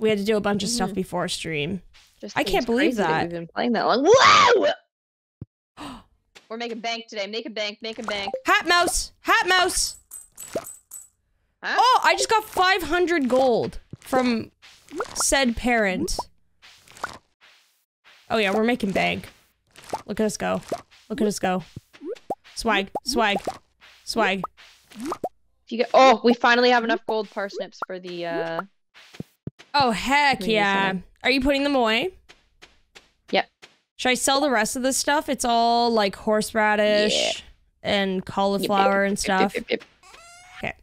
we had to do a bunch of stuff mm-hmm. before stream. Just I can't believe crazy that. we've been playing that long. Whoa! <gasps> We're making bank today. Making bank. Making bank. Hat mouse, hat mouse. Huh? Oh, I just got 500 gold from said parent. Oh yeah, we're making bank. Look at us go. Look at us go. Swag, swag, swag. If you get, oh, we finally have enough gold parsnips for the. uh Oh heck Maybe yeah! some. Are you putting them away? Yep. Should I sell the rest of this stuff? It's all like horseradish Yeah. and cauliflower yep, and stuff. yep, yep, Okay.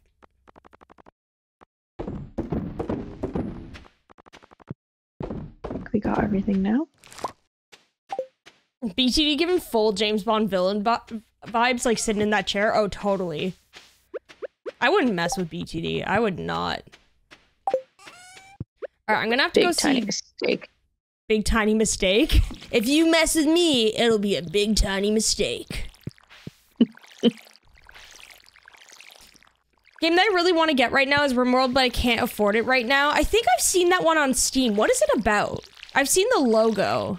yep. We got everything now. BTD giving full James Bond villain vi- vibes, like sitting in that chair. Oh, totally. I wouldn't mess with BTD. I would not. All right, I'm gonna have to Big go tiny see mistake. big tiny mistake. If you mess with me, it'll be a big tiny mistake. <laughs> Game that I really want to get right now is RimWorld, but I can't afford it right now. I think I've seen that one on Steam. What is it about? I've seen the logo.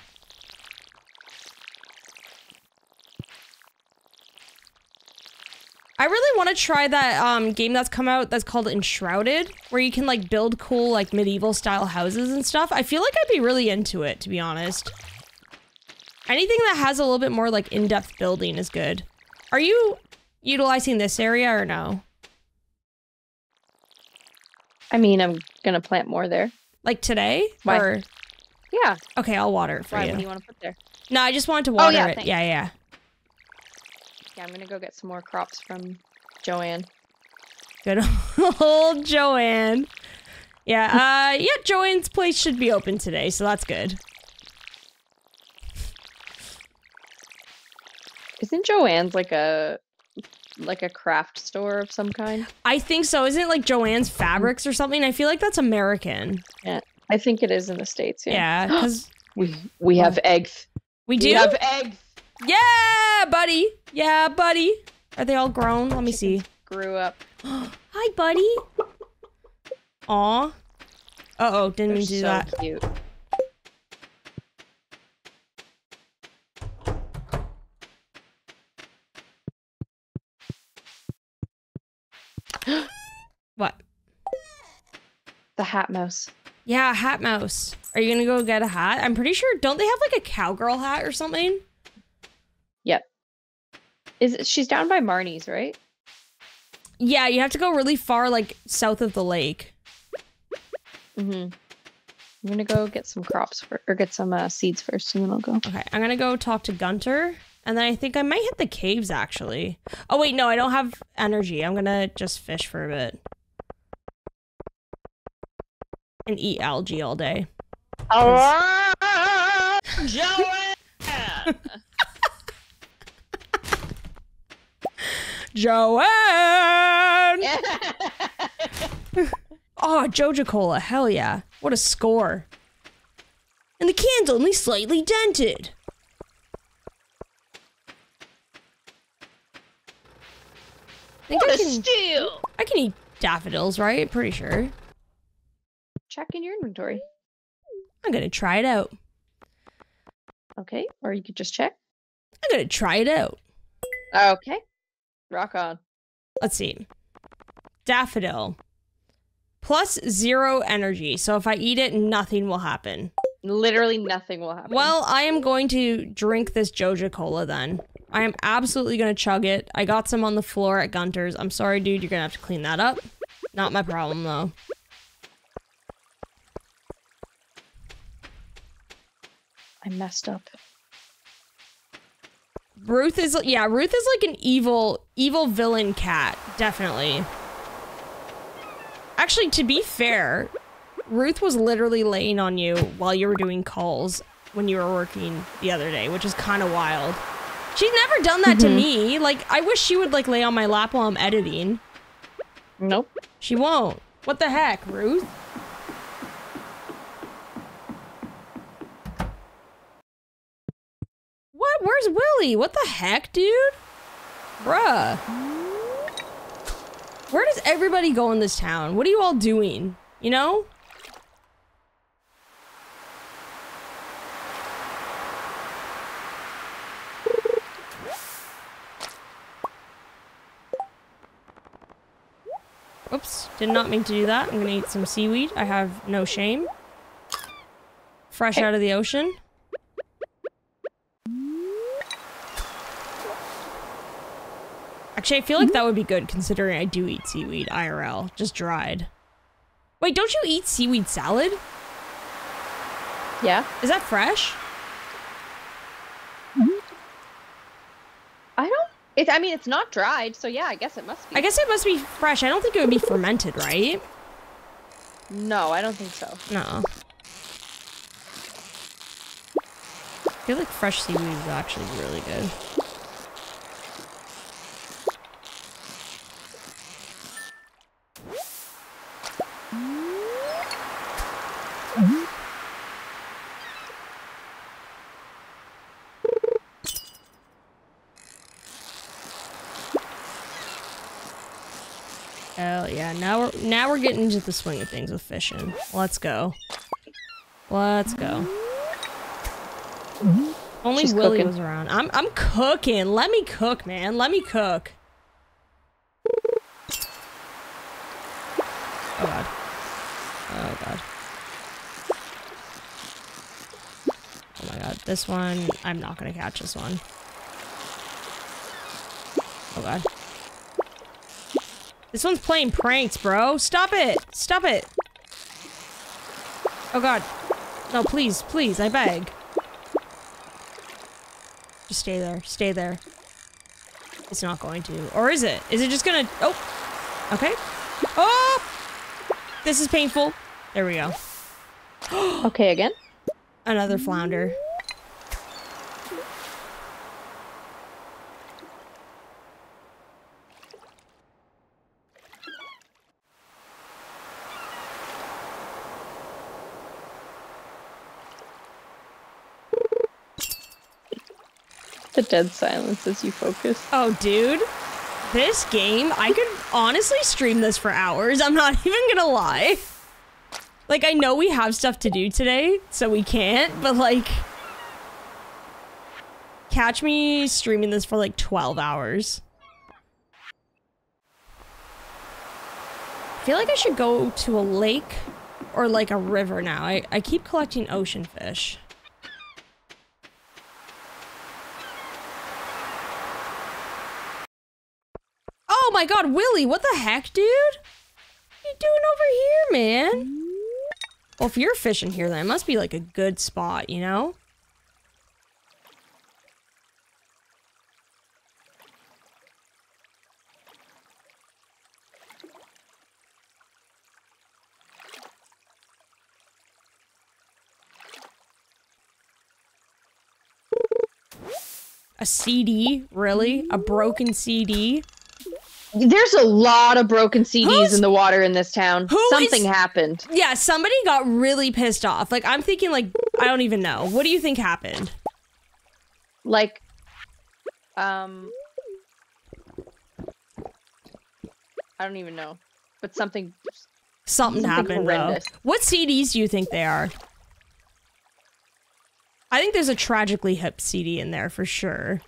I really want to try that um, game that's come out that's called Enshrouded, where you can like build cool like medieval style houses and stuff. I feel like I'd be really into it, to be honest. Anything that has a little bit more like in-depth building is good. Are you utilizing this area or no? I mean, I'm gonna plant more there. Like today? Why? Or Yeah. okay, I'll water it for Why? you. What do you want to put there? No, I just wanted to water yeah, it. thanks. Yeah, yeah. Yeah, I'm gonna go get some more crops from Joanne. Good <laughs> old Joanne. Yeah, <laughs> uh, yeah, Joanne's place should be open today, so that's good. Isn't Joanne's like a like a craft store of some kind? I think so. Isn't it like Joanne's Fabrics or something? I feel like that's American. Yeah, I think it is in the states. Yeah. Yeah, <gasps> because We we have eggs. we do. We have eggs. Yeah, buddy. Yeah, buddy. Are they all grown? Let me see. Grew up. <gasps> Hi, buddy. Aw. Uh oh, didn't They're mean to do so that. cute. <gasps> What? The hat mouse. Yeah, hat mouse. Are you gonna go get a hat? I'm pretty sure. Don't they have like a cowgirl hat or something? Yep. Is it, she's down by Marnie's, right? Yeah, you have to go really far, like south of the lake. Mm-hmm. I'm gonna go get some crops for, or get some uh, seeds first, and then I'll go. Okay, I'm gonna go talk to Gunther, and then I think I might hit the caves actually. Oh wait, no, I don't have energy. I'm gonna just fish for a bit and eat algae all day. Joanne! <laughs> Joanne! <laughs> Oh, Joja Cola, hell yeah. What a score. And the can's only slightly dented. I I can, steal! I can eat daffodils, right? Pretty sure. Check in your inventory. I'm gonna try it out. Okay, or you could just check. I'm gonna try it out. Okay. Rock on. Let's see. Daffodil. Plus zero energy. So if I eat it, nothing will happen. Literally nothing will happen. Well, I am going to drink this Joja Cola then. I am absolutely going to chug it. I got some on the floor at Gunther's. I'm sorry, dude. You're going to have to clean that up. Not my problem, though. I messed up. Ruth is, yeah, Ruth is like an evil, evil villain cat. Definitely. Actually, to be fair, Ruth was literally laying on you while you were doing calls when you were working the other day, which is kind of wild. She's never done that to mm-hmm. me. Like, I wish she would like lay on my lap while I'm editing. Nope. She won't. What the heck, Ruth? Where's Willy? What the heck, dude? Bruh. Where does everybody go in this town? What are you all doing? You know? Oops, did not mean to do that. I'm gonna eat some seaweed. I have no shame. Fresh out of the ocean. Actually, I feel like mm-hmm. that would be good considering I do eat seaweed IRL, just dried. Wait, don't you eat seaweed salad? Yeah. Is that fresh? I don't. It. I mean, it's not dried, so yeah. I guess it must be. I guess it must be fresh. I don't think it would be fermented, right? No, I don't think so. No. I feel like fresh seaweed is actually really good. Hell yeah! Now we're now we're getting into the swing of things with fishing. Let's go. Let's go. Only She's Willy cooking. was around. I'm I'm cooking. Let me cook, man. Let me cook. Oh god. Oh god. Oh my god. This one, I'm not gonna catch this one. Oh god. This one's playing pranks, bro. Stop it. Stop it. Oh god. No, please, please, I beg. Just stay there. Stay there. It's not going to. Or is it? Is it just gonna... Oh. Okay. Oh! This is painful. There we go. <gasps> Okay, again. Another flounder. Dead silence as you focus. Oh, dude. This game, I could honestly stream this for hours. I'm not <laughs> even gonna lie. Like, I know we have stuff to do today, so we can't, but like... Catch me streaming this for like 12 hours. I feel like I should go to a lake or like a river now. I, I keep collecting ocean fish. Oh my god, Willy, what the heck, dude? What you doing over here, man? Well, if you're fishing here, then it must be like a good spot, you know? A CD? Really? A broken CD? There's a lot of broken CDs Who's- in the water in this town. Who Something is- happened. Yeah, somebody got really pissed off. Like, I'm thinking, like, I don't even know. What do you think happened? Like, um, I don't even know, but something. Something, Something happened, horrendous. though. What CDs do you think they are? I think there's a Tragically Hip CD in there for sure.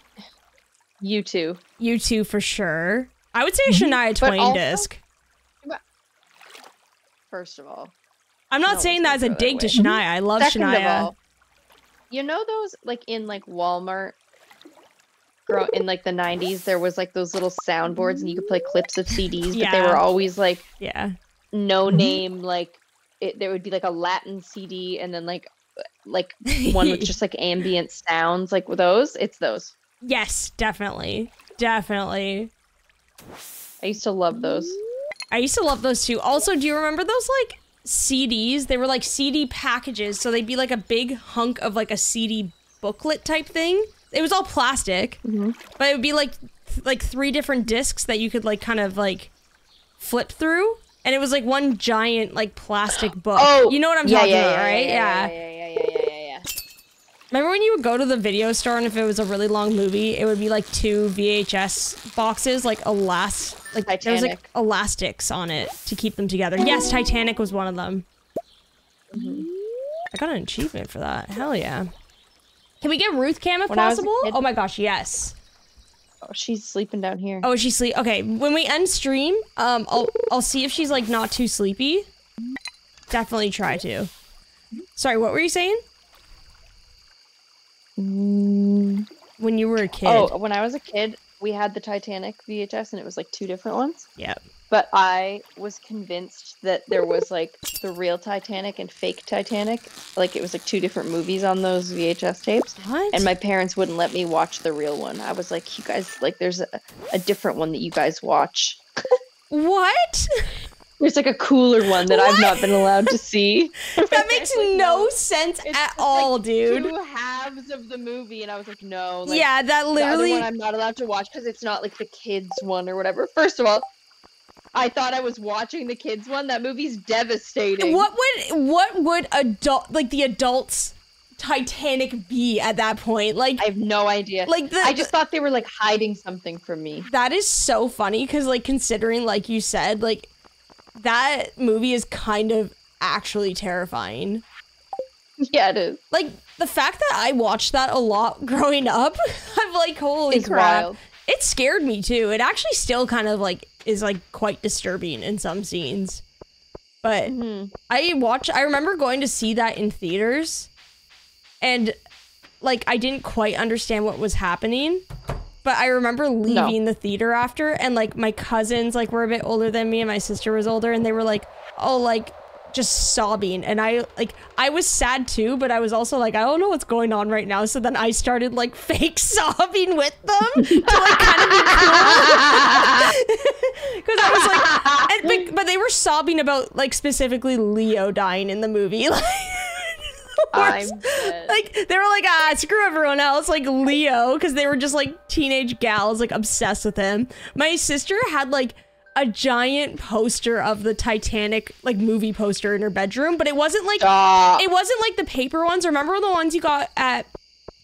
You too. You too for sure. I would say a Shania Twain also- disc. First of all, I'm not no saying that as a dig to. Shania. I love second Shania. of all, you know those like in like Walmart. Grow in like the 90s, there was like those little soundboards, and you could play clips of CDs, but they were always like yeah. no mm-hmm. name like it, there would be like a latin cd and then like like one with <laughs> just like ambient sounds like those it's those yes, definitely. Definitely. I used to love those I used to love those too. Also, do you remember those like CDs? They were like CD packages, so they'd be like a big hunk of like a CD booklet type thing. It was all plastic, mm-hmm. but it would be like th- like three different discs that you could like kind of like flip through, and it was like one giant like plastic book. Oh, you know what I'm yeah, talking yeah, about, yeah, right? yeah yeah yeah yeah yeah yeah yeah, yeah. Remember when you would go to the video store and if it was a really long movie, it would be like two VHS boxes, like elast, like there was like elastics on it to keep them together. Yes, Titanic was one of them. Mm-hmm. I got an achievement for that. Hell yeah! Can we get Ruth Cam if When I was a possible? kid- Oh my gosh, yes. oh, she's sleeping down here Oh, is she sleep? Okay, when we end stream, um, I'll I'll see if she's like not too sleepy. Definitely try to. Sorry, what were you saying? Mm. When you were a kid. oh when i was a kid we had the Titanic VHS and it was like two different ones. Yeah. But I was convinced that there was like the real Titanic and fake Titanic. Like it was like two different movies on those VHS tapes. What? And my parents wouldn't let me watch the real one. I was like, you guys, like, there's a, a different one that you guys watch. <laughs> what? <laughs> There's like a cooler one that I've not been allowed to see. That makes Like, no sense It's at all, like, dude. Two halves of the movie, and I was like, no. Like, yeah, that the other literally. one I'm not allowed to watch because it's not like the kids one or whatever. First of all, I thought I was watching the kids one. That movie's devastating. What would what would adult like the adults Titanic be at that point? Like I have no idea. like the I just thought they were like hiding something from me. that is so funny because like considering like you said like that movie is kind of actually terrifying. Yeah, it is. Like the fact that I watched that a lot <laughs> growing up, <laughs> I'm like holy It's crap. wild. It scared me too. It actually still kind of like is like quite disturbing in some scenes. But Mhm. I watched I remember going to see that in theaters and like I didn't quite understand what was happening. But I remember leaving the theater after and like my cousins like were a bit older than me and my sister was older and they were like, "Oh, like just sobbing." And I like I was sad too, but I was also like, "I don't know what's going on right now." So then I started like <laughs> fake sobbing with them to like kind of be cool. <laughs> Cuz I was like and, but, but they were sobbing about like specifically Leo dying in the movie. <laughs> Like. <laughs> like they were like ah screw everyone else like Leo because they were just like teenage gals like obsessed with him. My sister had like a giant poster of the Titanic like movie poster in her bedroom, but it wasn't like Stop. it wasn't like the paper ones. Remember the ones you got at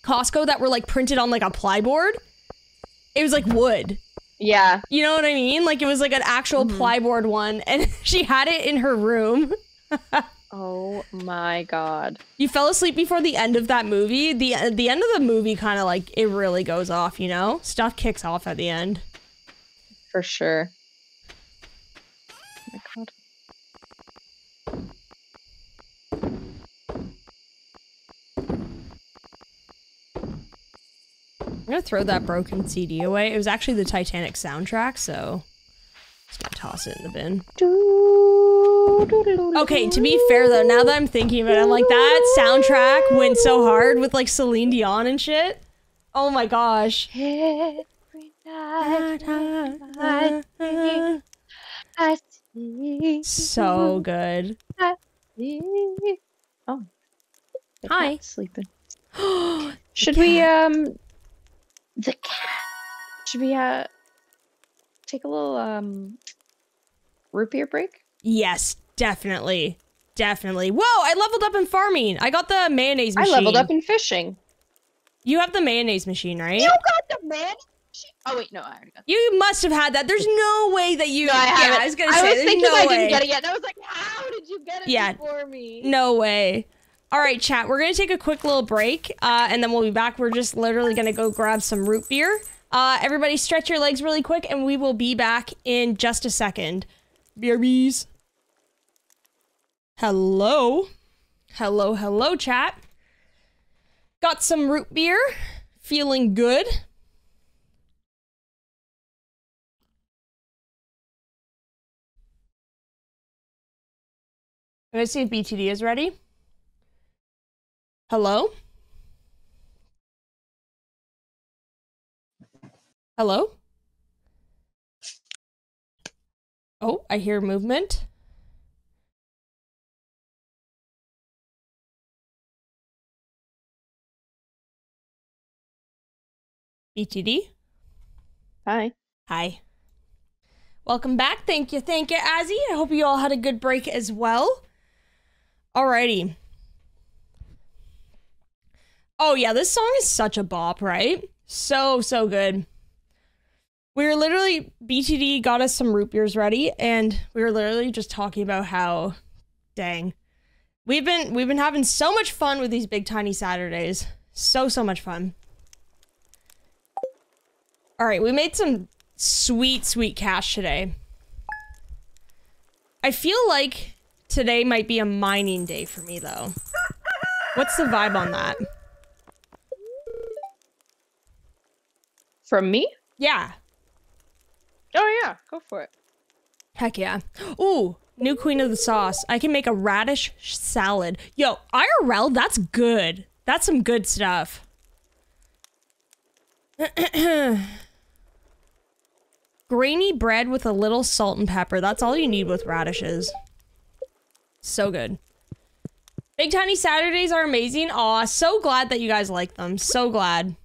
Costco that were like printed on like a plyboard? It was like wood. yeah. You know what I mean? Like it was like an actual plyboard one, and <laughs> she had it in her room. <laughs> Oh my god. You fell asleep before the end of that movie. the uh, The end of the movie kind of like it really goes off. You know, stuff kicks off at the end. For sure. Oh my god. I'm gonna throw that broken CD away. It was actually the Titanic soundtrack, so toss it in the bin. Okay, to be fair though, now that I'm thinking about it, I'm like that soundtrack went so hard with like Celine Dion and shit. Oh my gosh. Every night I I see. So good. I see. Oh. Hi. sleeping. <gasps> Should we um the cat should we uh take a little um root beer break? yes, definitely. Definitely. Whoa, I leveled up in farming. I got the mayonnaise machine. I leveled up in fishing. You have the mayonnaise machine, right? You got the man Oh wait, no, I already got You must have had that. There's no way that you. No, I haven't. I was gonna I was thinking no I way. didn't get it yet. I was like, how did you get it Yeah. before me? No way. All right, chat. We're gonna take a quick little break, uh, and then we'll be back. We're just literally gonna go grab some root beer. Uh, everybody, stretch your legs really quick, and we will be back in just a second. BRBs. Hello, hello, hello, chat. Got some root beer. Feeling good. Gonna see if BTD is ready. Hello? Hello? Oh, I hear movement. BTD? Hi. Hi. Welcome back. Thank you. Thank you, Azzy. I hope you all had a good break as well. Alrighty. Oh, yeah, this song is such a bop, right? So, so good. We were literally, BTD got us some root beers ready, and we were literally just talking about how, dang. We've been we've been having so much fun with these big tiny Saturdays. So so much fun. All right, we made some sweet, sweet cash today. I feel like today might be a mining day for me, though. What's the vibe on that? From me? Yeah. Oh yeah, go for it. Heck yeah. Ooh, new queen of the sauce. I can make a radish salad. Yo, IRL, that's good. That's some good stuff. <clears throat> Grainy bread with a little salt and pepper. That's all you need with radishes. So good. Big Tiny Saturdays are amazing. Aw, so glad that you guys like them. So glad.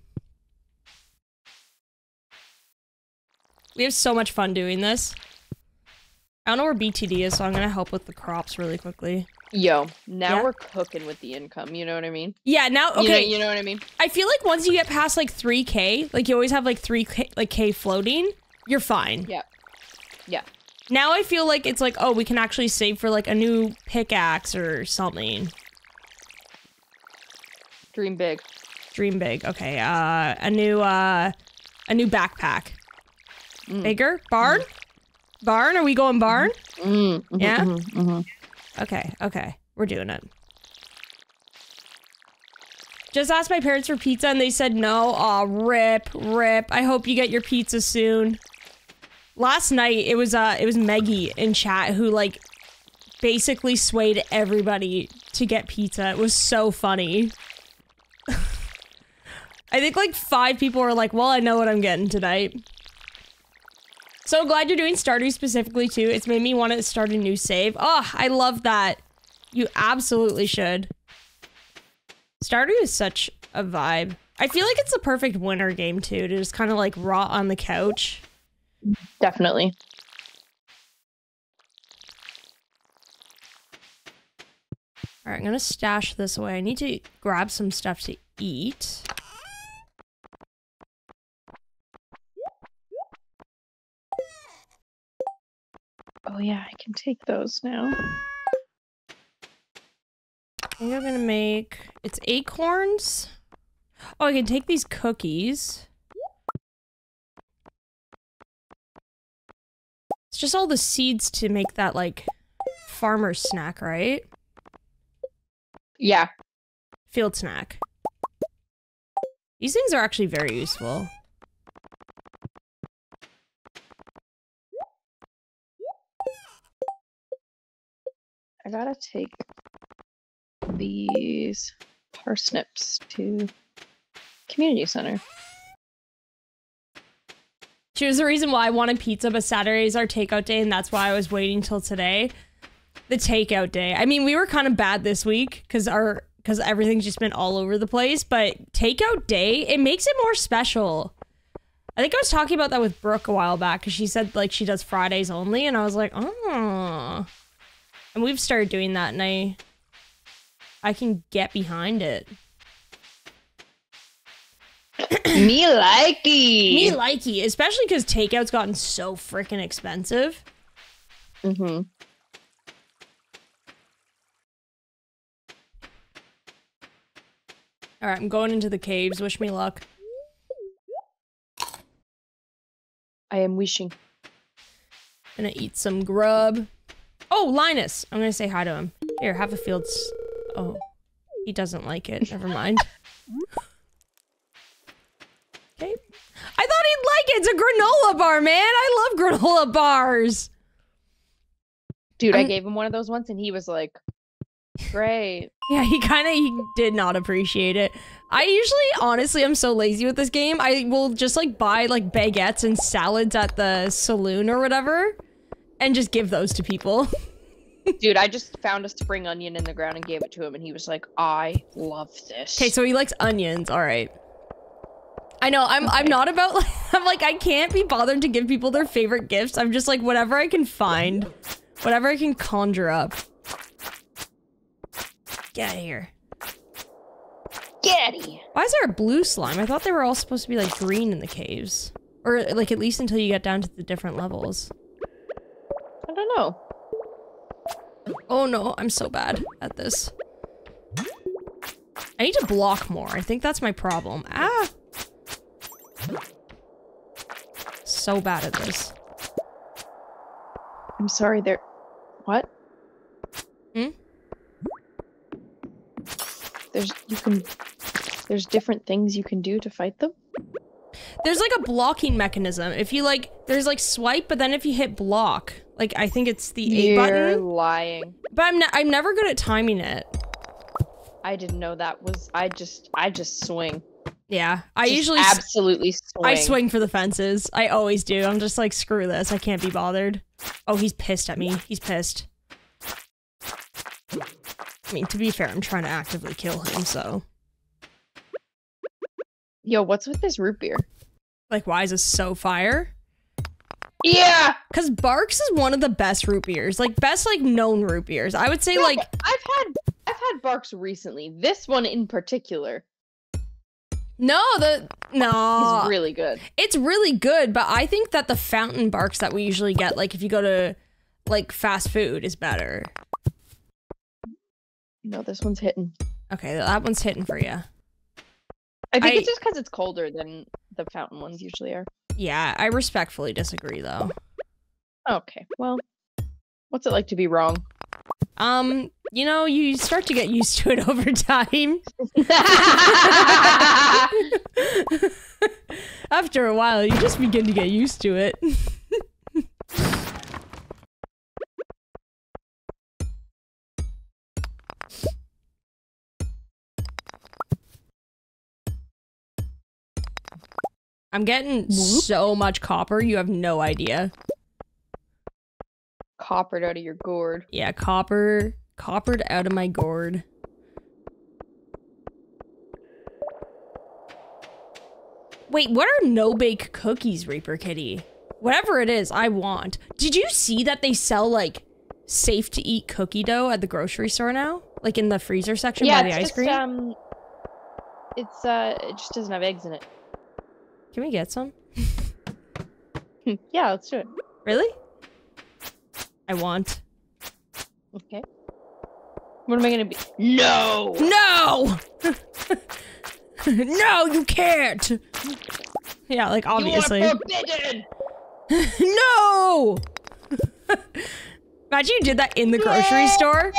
We have so much fun doing this. I don't know where BTD is, so I'm gonna help with the crops really quickly. Yo, now Yeah? we're cooking with the income. You know what I mean? Yeah, now You know- okay. You know, what I mean? I feel like once you get past like 3k, like you always have like 3k like k floating, you're fine. Yeah. Yeah. Now I feel like it's like, oh, we can actually save for like a new pickaxe or something. Dream big. Dream big. Okay. Uh a new uh a new backpack. Mm. Bigger? Barn? Barn? Are we going barn? Mm, mhm, Yeah? mhm. Okay, okay. We're doing it. Just asked my parents for pizza and they said no. Aw, rip, rip. I hope you get your pizza soon. Last night it was uh it was Meggie in chat who like basically swayed everybody to get pizza. It was so funny. <laughs> I think like five people were like, well, I know what I'm getting tonight. So glad you're doing Stardew specifically too. It's made me want to start a new save. Oh, I love that. You absolutely should. Stardew is such a vibe. I feel like it's the perfect winter game too, to just kind of like rot on the couch. Definitely. All right, I'm gonna stash this away. I need to grab some stuff to eat. Oh yeah, I can take those now. I think I'm gonna make it's acorns. Oh, I can take these cookies. It's just all the seeds to make that like farmer's snack, right? Yeah. Field snack. These things are actually very useful. I gotta take these parsnips to community center. She was the reason why I wanted pizza, but Saturday is our takeout day, and that's why I was waiting till today. The takeout day. I mean, we were kind of bad this week because our because everything's just been all over the place. But takeout day, it makes it more special. I think I was talking about that with Brooke a while back because she said like she does Fridays only, and I was like, oh. And we've started doing that, and I I can get behind it. <coughs> Me likey. Me likey, especially because takeout's gotten so freaking expensive. mm-hmm. All right, I'm going into the caves. Wish me luck. I am wishing. Gonna eat some grub. Oh, Linus! I'm gonna say hi to him. Here, have a field. Oh, he doesn't like it. Never mind. <laughs> Okay. I thought he'd like it. It's a granola bar, man. I love granola bars. Dude, I I'm- gave him one of those once and he was like, great. <laughs> Yeah, he kind of he did not appreciate it. I usually, honestly, I'm so lazy with this game. I will just like buy like baguettes and salads at the saloon or whatever, and just give those to people. <laughs> Dude, I just found a spring onion in the ground and gave it to him and he was like, I love this. Okay, so he likes onions. All right. I know. I'm. I'm not about. Like, <laughs> I'm like. I can't be bothered to give people their favorite gifts. I'm just like whatever I can find, whatever I can conjure up. Get here. Get out of here. Why is there a blue slime? I thought they were all supposed to be like green in the caves, or like at least until you get down to the different levels. I don't know. Oh no, I'm so bad at this. I need to block more. I think that's my problem. Ah! So bad at this. I'm sorry, there. What? Hmm? There's you can. There's different things you can do to fight them. There's like a blocking mechanism. If you like, there's like swipe, but then if you hit block, like I think it's the A button. You're lying. But I'm ne- I'm never good at timing it. I didn't know that was. I just. I just swing. Yeah, I Just usually absolutely swing. I swing for the fences. I always do. I'm just like screw this. I can't be bothered. Oh, he's pissed at me. He's pissed. I mean, to be fair, I'm trying to actively kill him. So, Yo, what's with this root beer? like, why is this so fire? Yeah. Because Barq's is one of the best root beers, like best like known root beers. I would say No, like I've had. I've had Barq's recently. This one in particular no the no It's really good. it's really good, but I think that the fountain Barq's that we usually get, like if you go to like fast food, is better. No, this one's hitting. Okay, that one's hitting for you. I think I- it's just because it's colder than the fountain ones usually are. Yeah, I respectfully disagree though. Okay, well, what's it like to be wrong? Um, you know, you start to get used to it <laughs> over time. <laughs> <laughs> After a while, you just begin to get used to it. I'm getting so much copper, you have no idea. Coppered out of your gourd. Yeah, copper, coppered out of my gourd. Wait, what are no bake cookies, Reaper Kitty? Whatever it is, I want. Did you see that they sell like safe to eat cookie dough at the grocery store now? Like in the freezer section yeah, by the ice just, cream? um, it's uh, it just doesn't have eggs in it. Can we get some? <laughs> yeah, let's do it. Really? I want. Okay. What am I gonna be? No. No! <laughs> no, you can't! Yeah, like obviously. You are forbidden. <laughs> no! Imagine you did that in the grocery store.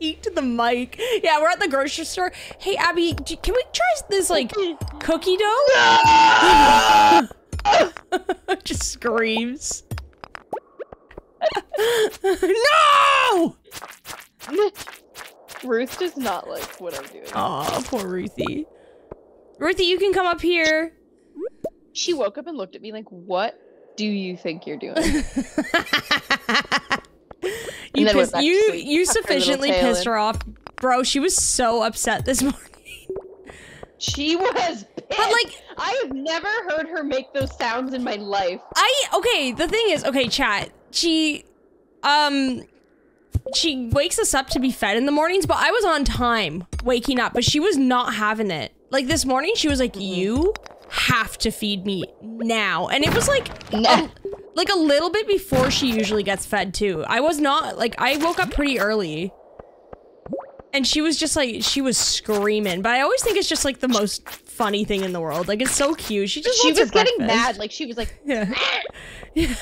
Peeked the mic. Yeah, we're at the grocery store. Hey, Abby, d- can we try this like cookie dough? <laughs> <laughs> Just screams. no! Ruth does not like what I'm doing. Oh, poor Ruthie. Ruthie, you can come up here. She woke up and looked at me like, "What do you think you're doing?" <laughs> <laughs> you you you Tucked her sufficiently pissed in. her off, bro. She was so upset this <laughs> morning. she was pissed. But like, I have never heard her make those sounds in my life. I okay. The thing is, okay, chat. She, um, she wakes us up to be fed in the mornings, but I was on time waking up, but she was not having it. Like this morning, she was like, "You have to feed me now," and it was like, Nah. Like a little bit before she usually gets fed too. I was not like I woke up pretty early. And she was just like she was screaming, but I always think it's just like the most funny thing in the world. Like it's so cute. She just She was getting mad. Like she was like, ah! Yeah.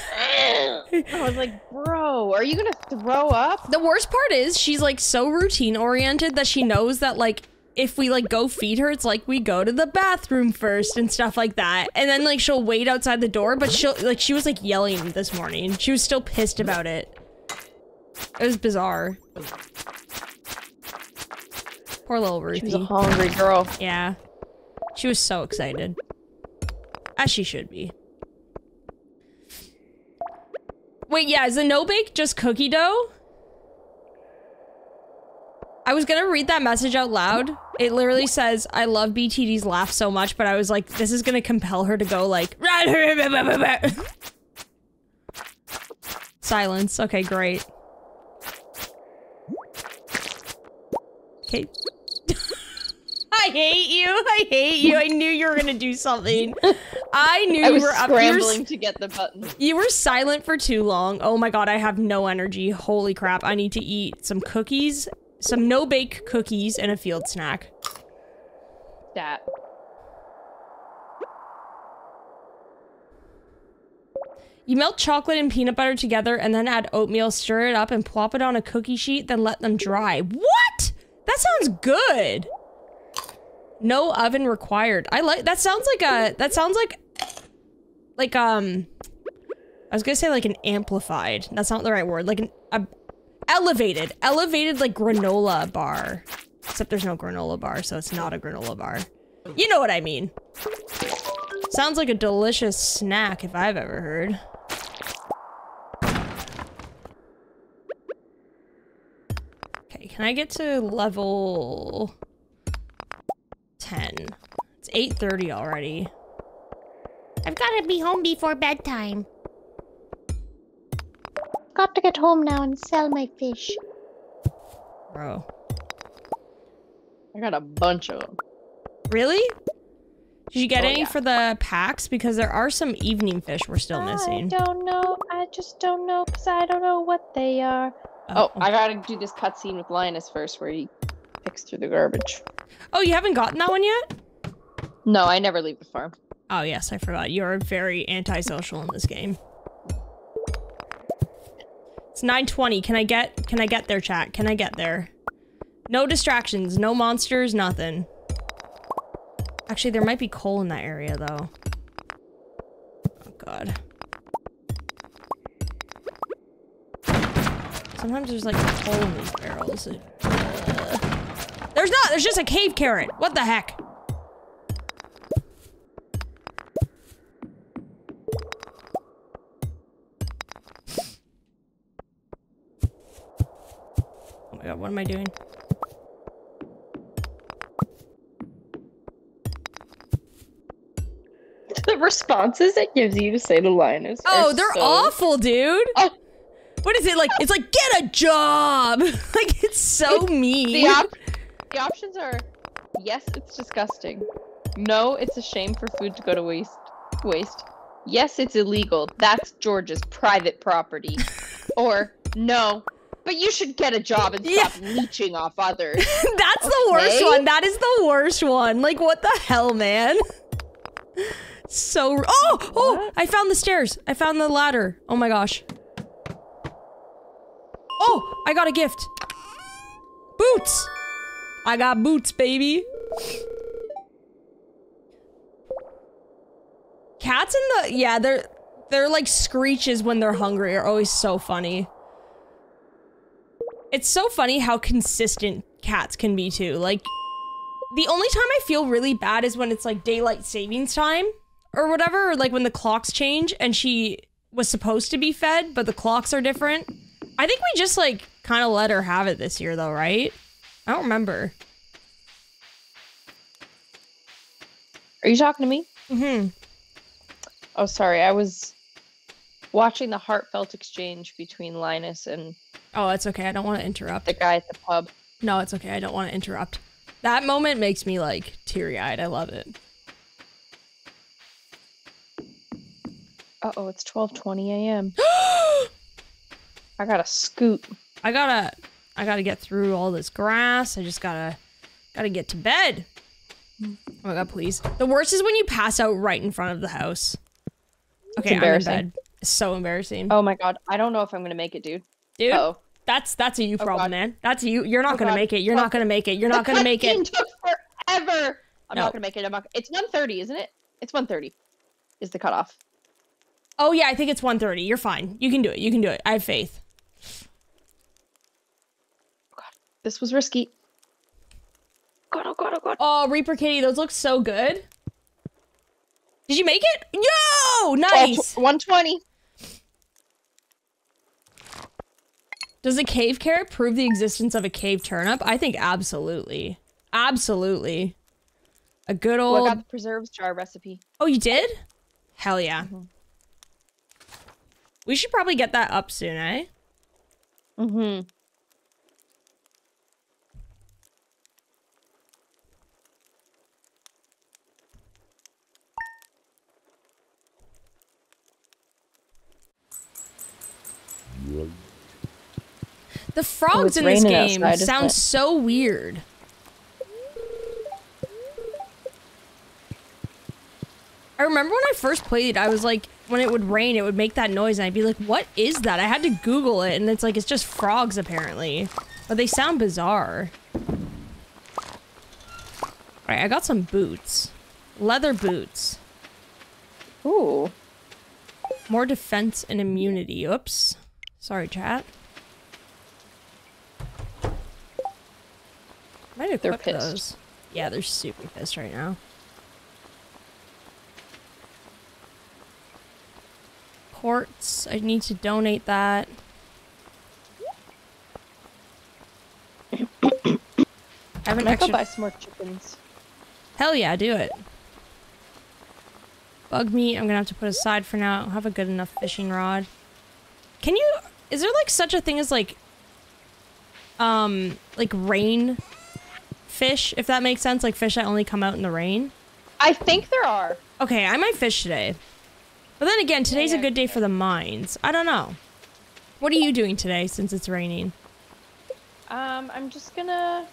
I was like, "Bro, are you gonna throw up?" The worst part is she's like so routine oriented that she knows that like if we like go feed her, it's like we go to the bathroom first and stuff like that. And then like she'll wait outside the door, but she'll like she was like yelling this morning. She was still pissed about it. It was bizarre. Poor little She She's a hungry girl. Yeah. She was so excited. As she should be. Wait, yeah, is the no bake just cookie dough? I was gonna read that message out loud. It literally says, I love BTD's laugh so much, but I was like, this is gonna compel her to go like <laughs> Silence. Okay, great. Okay. <laughs> I hate you. I hate you. I knew you were gonna do something. I knew I you were up. You were, s- scrambling to get the button. you were silent for too long. Oh my god, I have no energy. Holy crap. I need to eat some cookies, some no bake cookies, and a field snack. That. You melt chocolate and peanut butter together and then add oatmeal, stir it up, and plop it on a cookie sheet, then let them dry. What? That sounds good. No oven required. I like that sounds like a that sounds like like um I was gonna say like an amplified. That's not the right word. Like an a, elevated. Elevated like granola bar. Except there's no granola bar, so it's not a granola bar. You know what I mean. Sounds like a delicious snack if I've ever heard. Okay, can I get to level 10? It's 8.30 already. I've got to be home before bedtime. Got to get home now and sell my fish. Bro. I got a bunch of them. Really? Did you get Oh, any yeah. for the packs? Because there are some evening fish we're still missing. I don't know. I just don't know because I don't know what they are. Oh. oh, I gotta do this cutscene with Linus first where he picks through the garbage. oh, you haven't gotten that one yet? No, I never leave the farm. Oh yes, I forgot. You're very antisocial in this game. It's 9:20. Can I get can I get there, chat? Can I get there? No distractions, no monsters, nothing. Actually, there might be coal in that area though. Oh god. Sometimes there's like coal in these barrels. Uh, There's not. There's just a cave carrot. What the heck? God, what am I doing? <laughs> The responses it gives you to say to Linus. Oh, are Oh, they're so- awful, dude. Oh. What is it like? It's like get a job. <laughs> like it's so mean. The, op- the options are yes, it's disgusting. No, it's a shame for food to go to waste. Waste. Yes, it's illegal. That's George's private property. <laughs> or no, but you should get a job and Yeah. stop leeching off others. <laughs> That's the worst one. That is the worst one. Like what the hell, man? So oh oh! What? I found the stairs. I found the ladder. Oh my gosh. Oh, I got a gift. Boots. I got boots, baby. Cats in the yeah, they're they're like screeches when they're hungry are always so funny. It's so funny how consistent cats can be too. Like the only time I feel really bad is when it's like daylight savings time or whatever, or like when the clocks change and she was supposed to be fed, but the clocks are different. I think we just like kind of let her have it this year though, right? I don't remember. Are you talking to me? Mm hmm Oh, sorry. I was watching the heartfelt exchange between Linus and Oh, it's okay. I don't want to interrupt. the guy at the pub. No, it's okay. I don't want to interrupt. That moment makes me like teary eyed. I love it. Uh oh, it's 12:20 a.m. <gasps> I gotta scoot. I gotta, I gotta get through all this grass. I just gotta, gotta get to bed. Oh my god, please. The worst is when you pass out right in front of the house. Okay, I'm in bed. It's so embarrassing, Oh my god, I don't know if I'm gonna make it, dude. Dude. Oh, That's that's a you Oh, problem, God. man. That's you. You're not Oh, gonna God. make it. You're Oh. not gonna make it. You're not gonna make it. took forever. I'm No. not gonna make it. I'm not. It's 1:30, isn't it? It's 1:30. Is the cutoff? Oh yeah, I think it's 1:30. You're fine. You can do it. You can do it. I have faith. Oh, god, This was risky. Oh, god, oh god, oh god. Oh, Reaper Kitty, those look so good. Did you make it? Yo, nice. 120. Does a cave carrot prove the existence of a cave turnip? I think absolutely. Absolutely. A good Oh, I old. got the preserves jar recipe. Oh, you did? Hell yeah. We should probably get that up soon, eh? Mm-hmm. The frogs in this game outside, sound so weird. I remember when I first played, I was like, when it would rain, it would make that noise, and I'd be like, what is that? I had to Google it, and it's like, it's just frogs, apparently. But they sound bizarre. Alright, I got some boots. Leather boots. Ooh. More defense and immunity. Oops. Sorry, chat. Might They're equip pissed. those. Yeah, they're super pissed right now. Quartz. I need to donate that. <coughs> I have an extra. buy some more chickens. Hell yeah, do it. Bug meat, I'm gonna have to put aside for now. I don't have a good enough fishing rod. Can you is there like such a thing as like um like rain fish, if that makes sense? Like fish that only come out in the rain? I think there are. Okay, I might fish today. But then again, today's a good day for the mines. I don't know. What are you doing today since it's raining? Um, I'm just gonna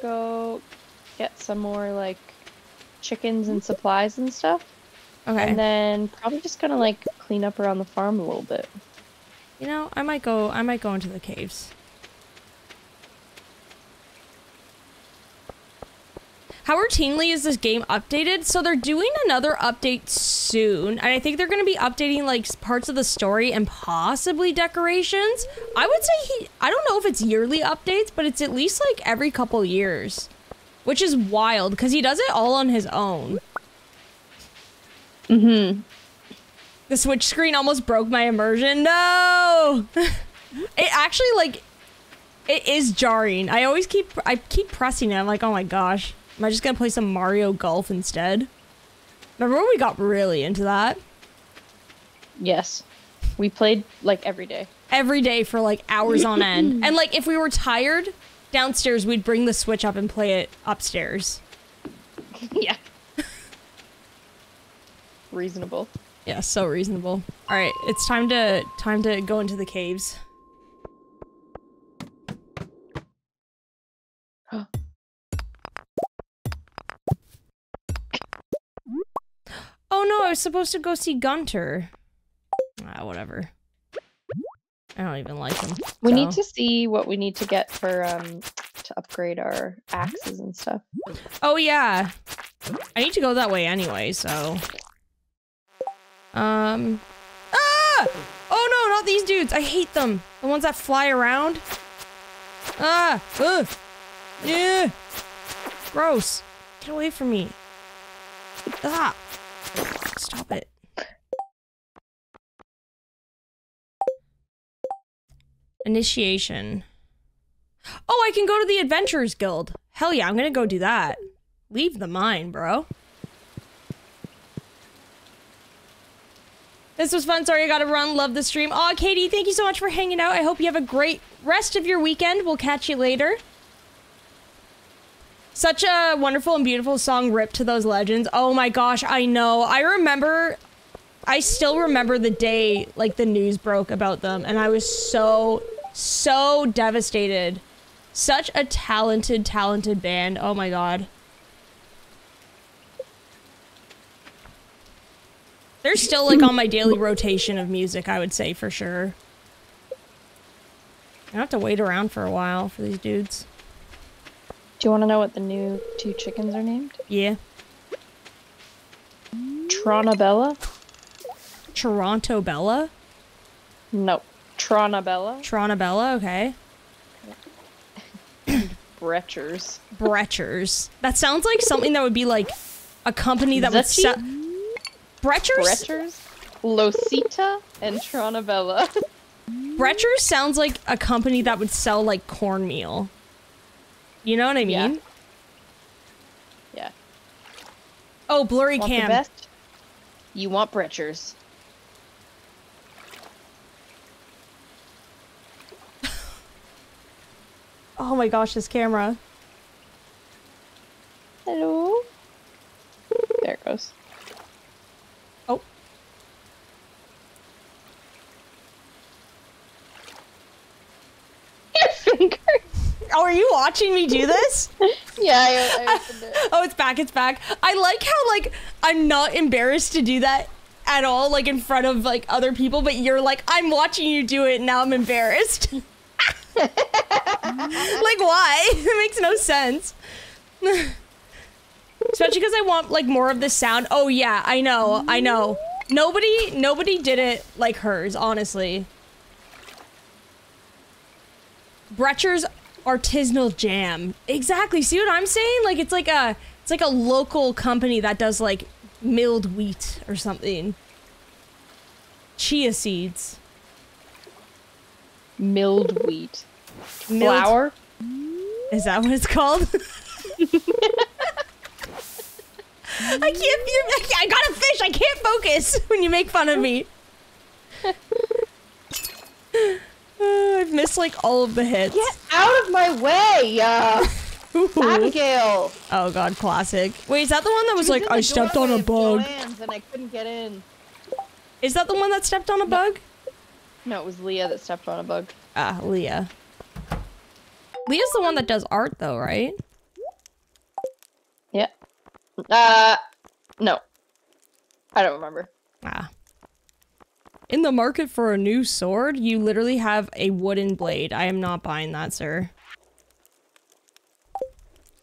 go get some more like chickens and supplies and stuff, Okay. and then probably just gonna like clean up around the farm a little bit. You know, I might go I might go into the caves. How routinely is this game updated? So they're doing another update soon, and I think they're going to be updating like parts of the story and possibly decorations. I would say he I don't know if it's yearly updates, but it's at least like every couple years. Which is wild cuz he does it all on his own. Mm-hmm. The switch screen almost broke my immersion. No. <laughs> it actually like it is jarring. I always keep I keep pressing it. I'm like, "Oh my gosh. Am I just going to play some Mario Golf instead?" Remember when we got really into that? Yes, we played like every day. Every day for like hours on end. <laughs> And like if we were tired downstairs, we'd bring the Switch up and play it upstairs. <laughs> yeah. Reasonable. Yeah, so reasonable. All right, it's time to time to go into the caves. <gasps> <gasps> <gasps> Oh no, I was supposed to go see Gunther. Ah, whatever. I don't even like him. We need to see what we need to get for um to upgrade our axes and stuff. Oh yeah. I need to go that way anyway, so. Um. Ah! Oh no, not these dudes. I hate them. The ones that fly around. Ah! Ugh! Yeah! Gross. Get away from me. Ah! Stop it. Initiation. Oh, I can go to the Adventurers Guild. Hell yeah, I'm gonna go do that. Leave the mine, bro. This was fun. Sorry I gotta run. Love the stream. Aw, Katie, thank you so much for hanging out. I hope you have a great rest of your weekend. We'll catch you later. Such a wonderful and beautiful song, Rip to Those Legends. Oh my gosh, I know. I remember, I still remember the day, like, the news broke about them, and I was so, so devastated. Such a talented, talented band. Oh my god. They're still like on my daily rotation of music, I would say for sure. I have to wait around for a while for these dudes. Do you want to know what the new two chickens are named? Yeah. Tronabella? Toronto Bella? No. Tronabella? Tronabella, okay. <coughs> Brechers. Brechers. That sounds like something that would be like a company that would sell. Brechers? Brechers, Losita and Tronabella. <laughs> Brechers sounds like a company that would sell like cornmeal. You know what I mean? Yeah. yeah. Oh, blurry Want the cam. best? You want Bretchers. <laughs> Oh my gosh, this camera. Hello? There it goes. Oh. Your finger. Oh, Oh, are you watching me do this? <laughs> Yeah, I, I opened it. <laughs> Oh, it's back, it's back. I like how like I'm not embarrassed to do that at all, like in front of like other people, but you're like, I'm watching you do it and now I'm embarrassed. <laughs> like why? it makes no sense. Especially because I want like more of the sound. Oh yeah, I know, I know. Nobody, nobody did it like hers, honestly. Brecher's artisanal jam. Exactly. See what I'm saying? Like it's like a, it's like a local company that does like milled wheat or something. Chia seeds. Milled wheat. Milled- Flour. Is that what it's called? <laughs> I can't. You're, I got a fish. I can't focus <laughs> when you make fun of me. <laughs> Uh, <sighs> I've missed like all of the hits. Get out of my way, uh, <laughs> Abigail. Oh god, classic. Wait, is that the one that was like I stepped on a bug? And I couldn't get in. Is that the one that stepped on a bug? No, it was Leah that stepped on a bug. Ah, Leah. Leah's the one that does art though, right? Yeah. Uh, no. I don't remember. Ah. In the market for a new sword, you literally have a wooden blade. I am not buying that, sir.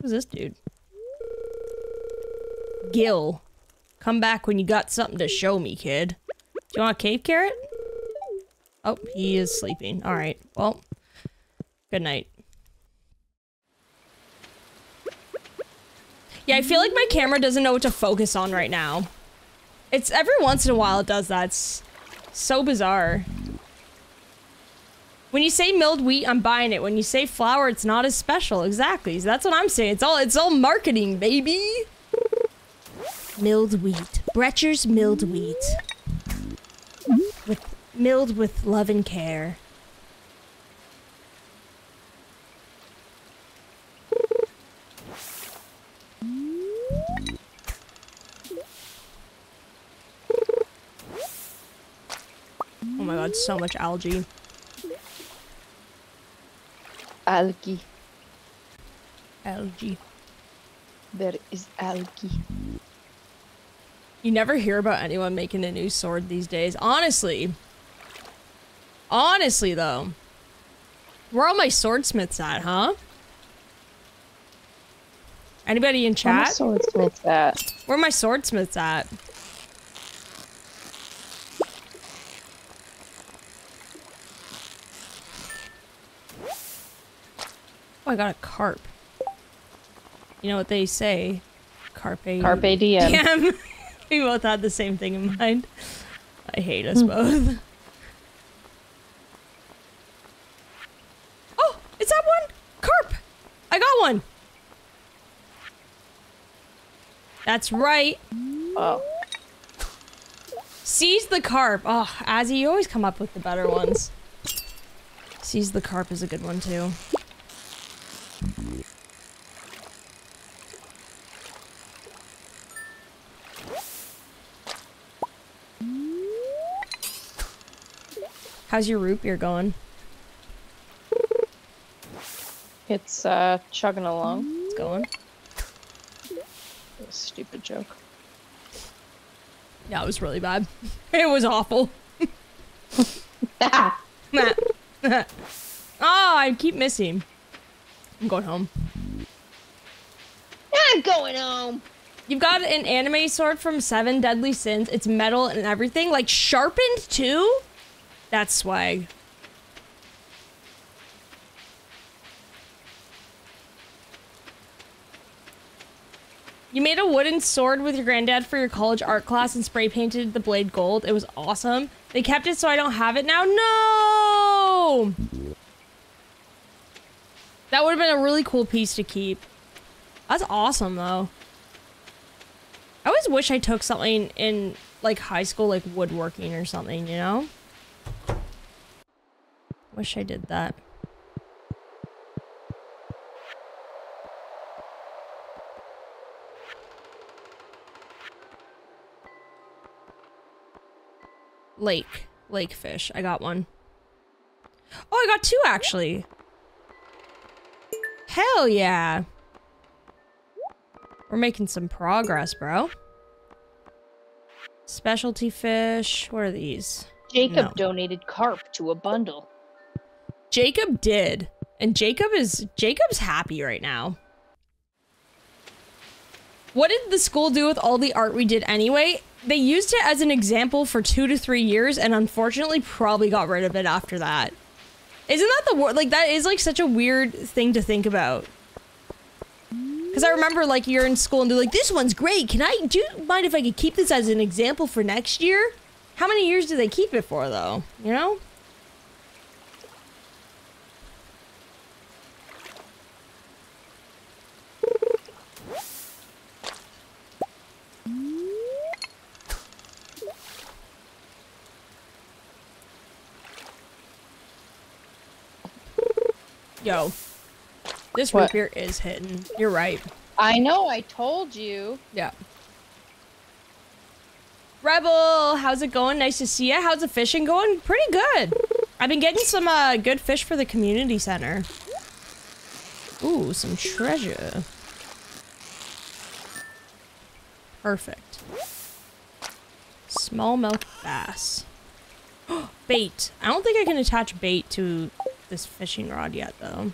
Who's this dude? Gil. Come back when you got something to show me, kid. Do you want a cave carrot? Oh, he is sleeping. Alright, well. Good night. Yeah, I feel like my camera doesn't know what to focus on right now. It's every once in a while it does that. It's so bizarre. When you say milled wheat, I'm buying it. When you say flour, it's not as special. Exactly. So that's what I'm saying. It's all it's all marketing, baby. Milled wheat. Brecher's milled wheat. With milled with love and care. Oh my god, so much algae. Algae. Algae. There is algae. You never hear about anyone making a new sword these days. Honestly. Honestly, though. Where are all my swordsmiths at, huh? Anybody in How much chat? swordsmith's that? Where are my swordsmiths at? I got a carp. You know what they say? Carpe. Carpe diem. Damn. <laughs> we both had the same thing in mind. I hate us hmm. both. Oh, is that one? Carp! I got one! That's right. Oh. Seize the carp. Oh, Azzy, you always come up with the better ones. Seize the carp is a good one too. How's your root beer going? It's uh chugging along. It's going. Stupid joke. Yeah, it was really bad. <laughs> It was awful. <laughs> Ah! oh, I keep missing. I'm going home. I'm going home. You've got an anime sword from Seven Deadly Sins. It's metal and everything. Like, sharpened too? That's swag. You made a wooden sword with your granddad for your college art class and spray painted the blade gold. It was awesome. They kept it so I don't have it now. No! That would have been a really cool piece to keep. That's awesome, though. I always wish I took something in, like, high school, like woodworking or something, you know? Wish I did that. Lake. Lake fish. I got one. Oh, I got two, actually. Hell yeah. We're making some progress, bro. Specialty fish. What are these? Jacob No. donated carp to a bundle. Jacob did. And Jacob is Jacob's happy right now. What did the school do with all the art we did anyway? They used it as an example for two to three years, and unfortunately, probably got rid of it after that. Isn't that the word? Like that is like such a weird thing to think about. Because I remember like you're in school and they're like, "This one's great. Can I? Do you mind if I could keep this as an example for next year?" How many years do they keep it for, though? You know? Yo, this root beer is hitting. You're right. I know, I told you. Yeah. Rebel, how's it going? Nice to see you. How's the fishing going? Pretty good. I've been getting some uh, good fish for the community center. Ooh, some treasure. Perfect. Smallmouth bass. <gasps> bait. I don't think I can attach bait to this fishing rod yet, though.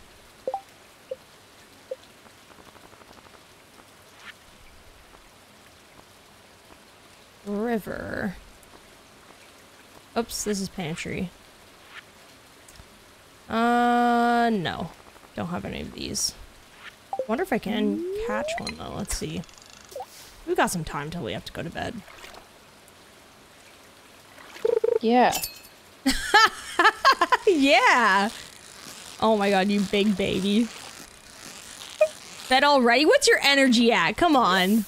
River. Oops, this is pantry. Uh, no. Don't have any of these. Wonder if I can catch one though. Let's see. We've got some time till we have to go to bed. Yeah. <laughs> yeah. Oh my god, you big baby. Bed already? What's your energy at? Come on.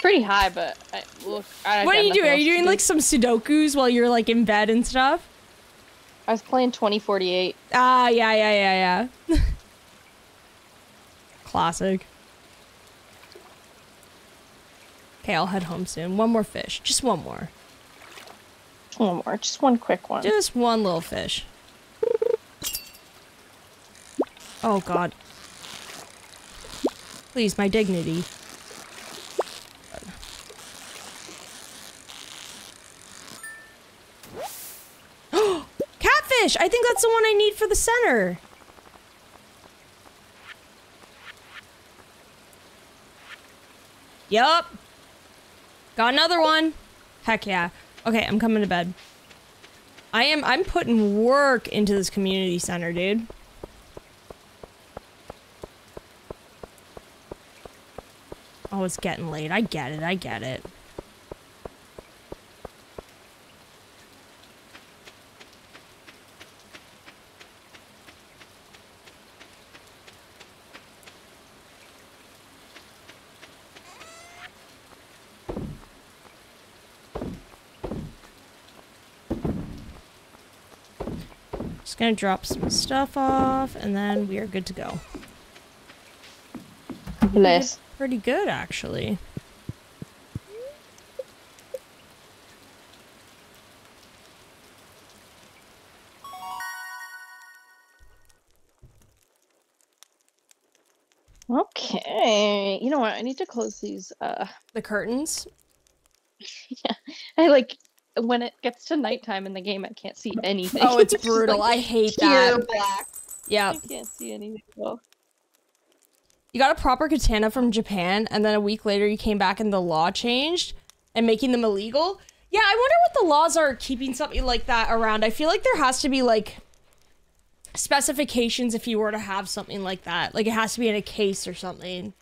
Pretty high, but I, look. I What are you doing? Are you doing do. like some sudokus while you're like in bed and stuff? I was playing 2048. Ah, yeah, yeah, yeah, yeah. <laughs> Classic. Okay, I'll head home soon. One more fish. Just one more. One more, just one quick one. Just one little fish. Oh, God. Please, my dignity. Catfish! I think that's the one I need for the center. Yup. Got another one. Heck yeah. Okay, I'm coming to bed. I am I'm putting work into this community center, dude. Oh, it's getting late. I get it. I get it. Gonna drop some stuff off, and then we are good to go. Bless. Pretty good, actually. Okay. You know what? I need to close these. Uh, The curtains. <laughs> Yeah, I like when it gets to nighttime in the game, I can't see anything. Oh, it's <laughs> brutal. like I hate pure that. black. Yeah. I can't see anything. Well, You got a proper katana from Japan, and then a week later you came back and the law changed and making them illegal. Yeah, I wonder what the laws are keeping something like that around. I feel like there has to be like specifications if you were to have something like that. Like it has to be in a case or something.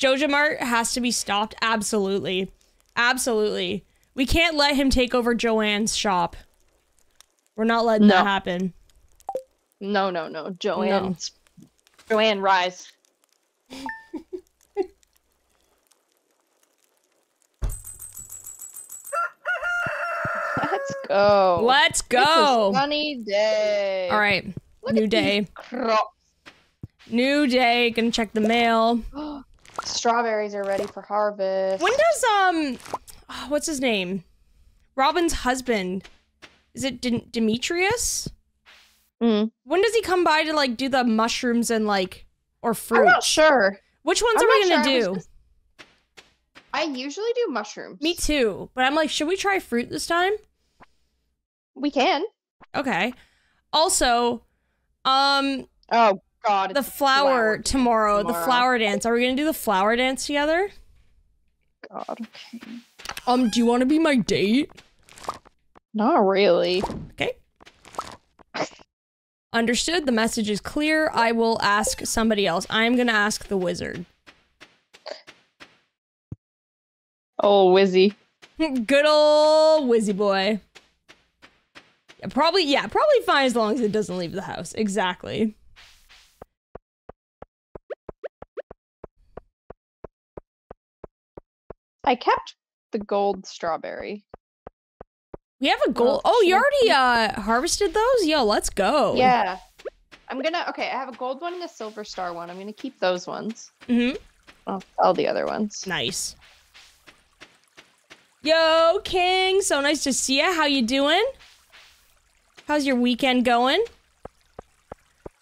Joja Mart has to be stopped. Absolutely. Absolutely. We can't let him take over Joanne's shop. We're not letting that happen. no, no, no. Joanne. Joanne, rise. Let's go. Let's It's a go. sunny day. All right. Look New at these day. crops. New day. Gonna check the mail. <gasps> <gasps> <gasps> Strawberries are ready for harvest. When does um, oh, what's his name? Robin's husband. Is it D- Demetrius? Mm. When does he come by to like do the mushrooms and like or fruit? I'm not sure. Which ones I'm are we gonna sure. I do? just- I usually do mushrooms. Me too. But I'm like, should we try fruit this time? We can. Okay. Also, um, Oh God, the it's flower tomorrow, the flower dance. Are we gonna do the flower dance together? God, okay. Um, do you want to be my date? Not really. Okay. Understood. The message is clear. I will ask somebody else. I'm gonna ask the wizard. Oh, Wizzy. <laughs> Good old Wizzy boy. Yeah, probably, yeah, probably fine as long as it doesn't leave the house. Exactly. I kept the gold strawberry. We have a gold. Oh, you already uh harvested those? Yo, let's go. Yeah. I'm gonna okay, I have a gold one and a silver star one. I'm gonna keep those ones. Mm-hmm. I'll sell the other ones. Nice. Yo, King. So nice to see you. How you doing? How's your weekend going?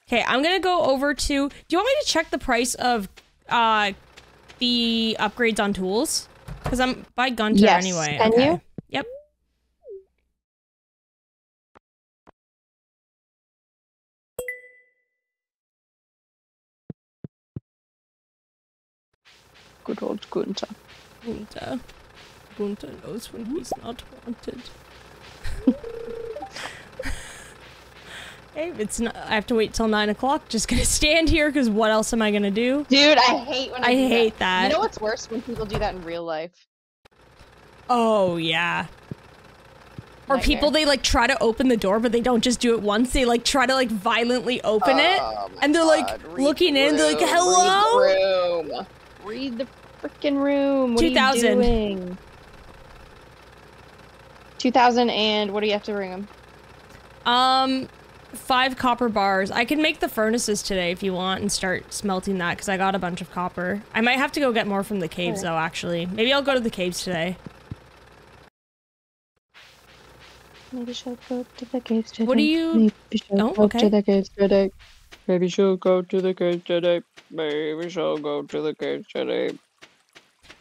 Okay, I'm gonna go over to. Do you want me to check the price of uh the upgrades on tools? Because I'm by Gunther Yes, anyway. can okay. you? Yep. Good old Gunther. Gunther. Gunther knows when he's not wanted. <laughs> hey, it's not. I have to wait till nine o'clock. Just gonna <laughs> stand here because what else am I gonna do? Dude, I hate when I, I do hate that. You know what's worse when people do that in real life? Oh yeah. Or Nightmare. people they like try to open the door but they don't just do it once. They like try to like violently open it. Oh my and they're, like, God, read looking the in, they're like, "Hello?" Read the room. Read the freaking room. What 2000. are you doing? 2000 and what do you have to bring them? Um five copper bars. I can make the furnaces today if you want and start smelting that because I got a bunch of copper. I might have to go get more from the caves Okay. though, actually. Maybe I'll go to the caves today. Maybe she'll go to the caves today. What do you- Maybe she'll Oh, go okay. to the caves today. Maybe she'll go to the caves today. Maybe she'll go to the caves today.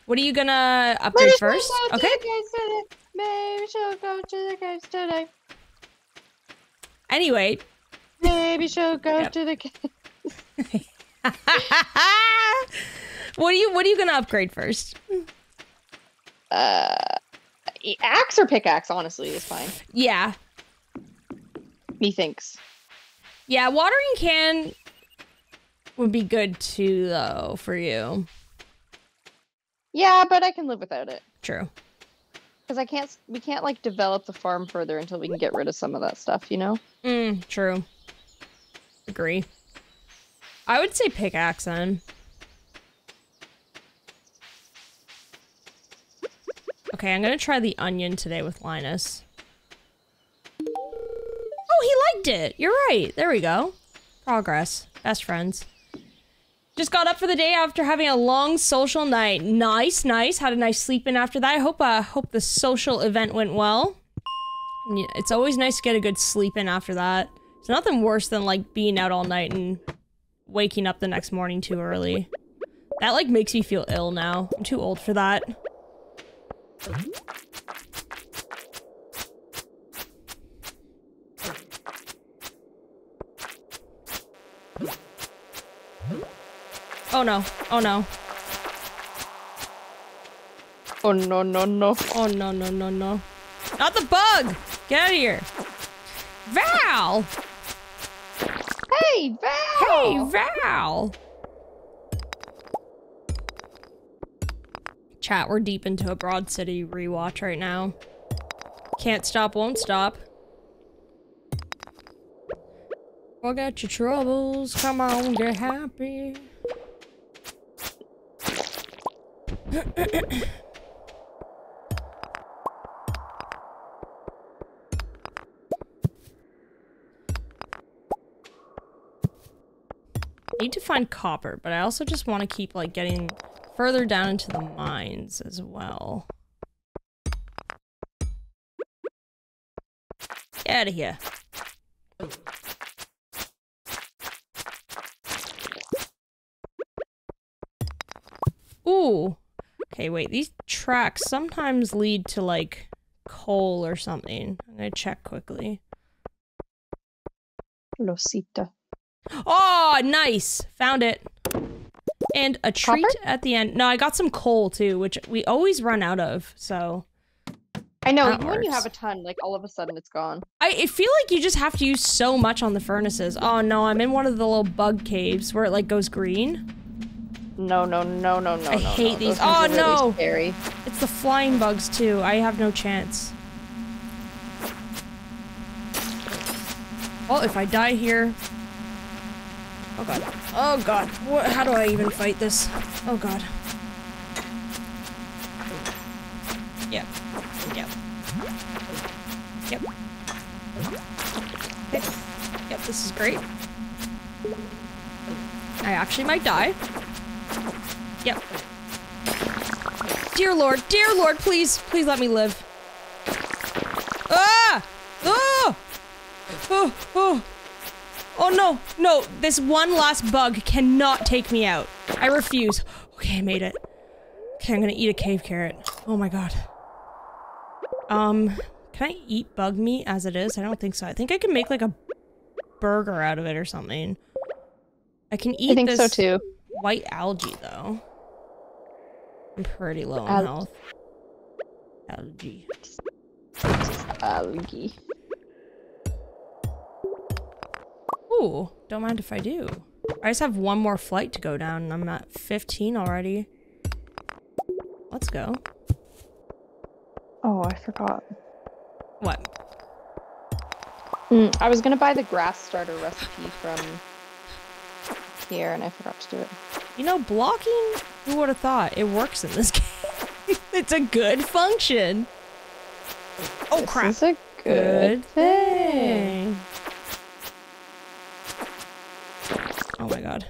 What are you gonna upgrade first? Okay. Maybe she'll go to the caves today. Anyway. Maybe she'll go Yep. to the <laughs> <laughs> what are you what are you gonna upgrade first? Uh, axe or pickaxe, honestly, is fine. Yeah. Methinks. Yeah, watering can would be good too though for you. Yeah, but I can live without it True. Because I can't. We can't like develop the farm further until we can get rid of some of that stuff. You know. Mm, true. Agree. I would say pickaxe then. Okay, I'm gonna try the onion today with Linus. Oh, he liked it. You're right. There we go. Progress. Best friends. Just got up for the day after having a long social night. Nice, nice. Had a nice sleep in after that. I hope uh hope the social event went well. It's always nice to get a good sleep in after that. It's nothing worse than like being out all night and waking up the next morning too early. That like makes me feel ill now. I'm too old for that. Oh no. Oh no. Oh no no no! Oh no no no no. Not the bug! Get out of here. Val! Hey Val! Hey, Val! Chat, we're deep into a Broad City rewatch right now. Can't stop, won't stop. Forget your troubles, come on, get happy. Need to find copper, but I also just want to keep like getting further down into the mines as well. Get out of here. Ooh. Okay, wait. These tracks sometimes lead to like coal or something. I'm gonna check quickly. Losita. Oh, nice. Found it. And a treat Copper? at the end. No, I got some coal too, which we always run out of. So I know, That even when you have a ton, like all of a sudden it's gone. I, I feel like you just have to use so much on the furnaces. Oh no, I'm in one of the little bug caves where it like goes green. No, no, no, no, no. I no, hate no. these. Those Oh, really no. Scary. It's the flying bugs too. I have no chance. Well, if I die here. Oh god. Oh god. What, how do I even fight this? Oh god. Yep. Yep. Yep. Okay. Yep, this is great. I actually might die. Yep. Dear Lord, dear Lord, please, please let me live. Ah! Oh! Oh, oh. Oh no, no, this one last bug cannot take me out. I refuse. Okay, I made it. Okay, I'm gonna eat a cave carrot. Oh my god. Um, can I eat bug meat as it is? I don't think so. I think I can make like a burger out of it or something. I can eat I think this so too. White algae though. I'm pretty low on Al- health. Algae. Algae. Ooh, don't mind if I do. I just have one more flight to go down and I'm at 15 already. Let's go. Oh, I forgot. What? Mm, I was gonna buy the grass starter recipe from here, and I forgot to do it. You know, blocking, who would have thought? It works in this <laughs> game. it's a good function. Oh this crap. is a good, thing. thing. Oh my god.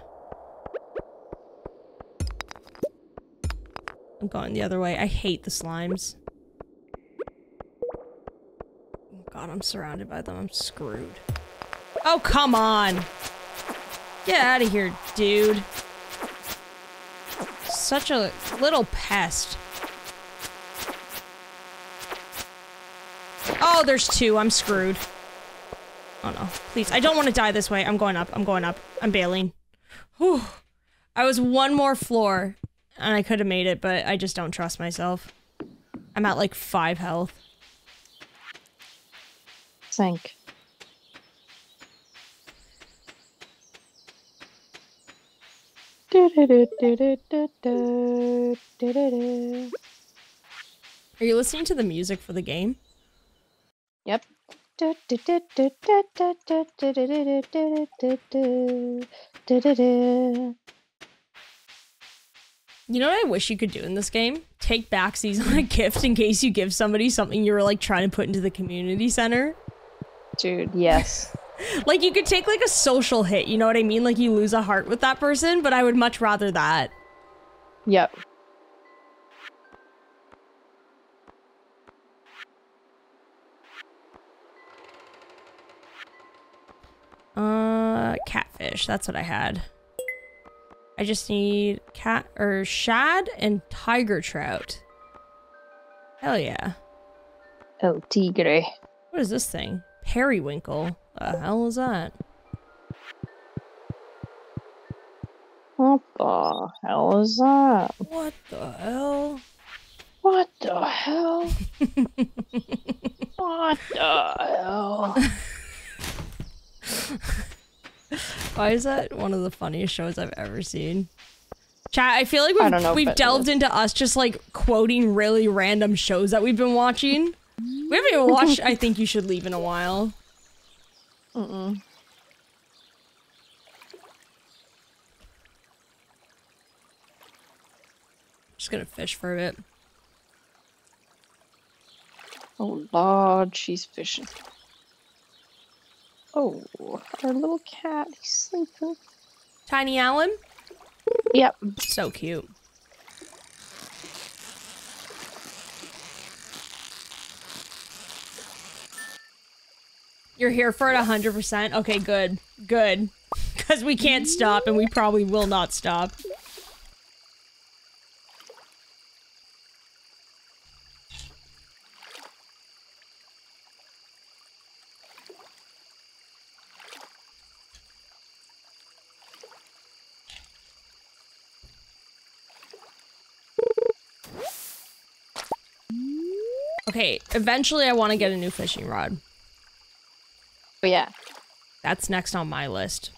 I'm going the other way. I hate the slimes. Oh god, I'm surrounded by them. I'm screwed. Oh, come on! Get out of here, dude. Such a little pest. Oh, there's two. I'm screwed. Oh no. Please. I don't want to die this way. I'm going up. I'm going up. I'm bailing. Whew. I was one more floor and I could have made it, but I just don't trust myself. I'm at like five health. Sink. <laughs> Are you listening to the music for the game? Yep. You know what I wish you could do in this game? Take backsies on a gift in case you give somebody something you were like trying to put into the community center. Dude, yes. <laughs> Like you could take like a social hit, you know what I mean? Like you lose a heart with that person, but I would much rather that. Yep. Uh, catfish. That's what I had. I just need cat or shad and tiger trout. Hell yeah. El Tigre. What is this thing? Periwinkle. The hell is that? What the hell is that? What the hell? What the hell? what the hell? <laughs> Why is that one of the funniest shows I've ever seen? Chat, I feel like we've, know, we've delved into us just like quoting really random shows that we've been watching. We haven't even <laughs> watched I Think You Should Leave in a while. Mm-mm. Just gonna fish for a bit. Oh lord, she's fishing. Oh, our little cat, he's sleeping. Tiny Alan? Yep. So cute. You're here for it 100%? Okay, good. Good. Because we can't stop, and we probably will not stop. Okay, eventually I want to get a new fishing rod. Yeah. That's next on my list.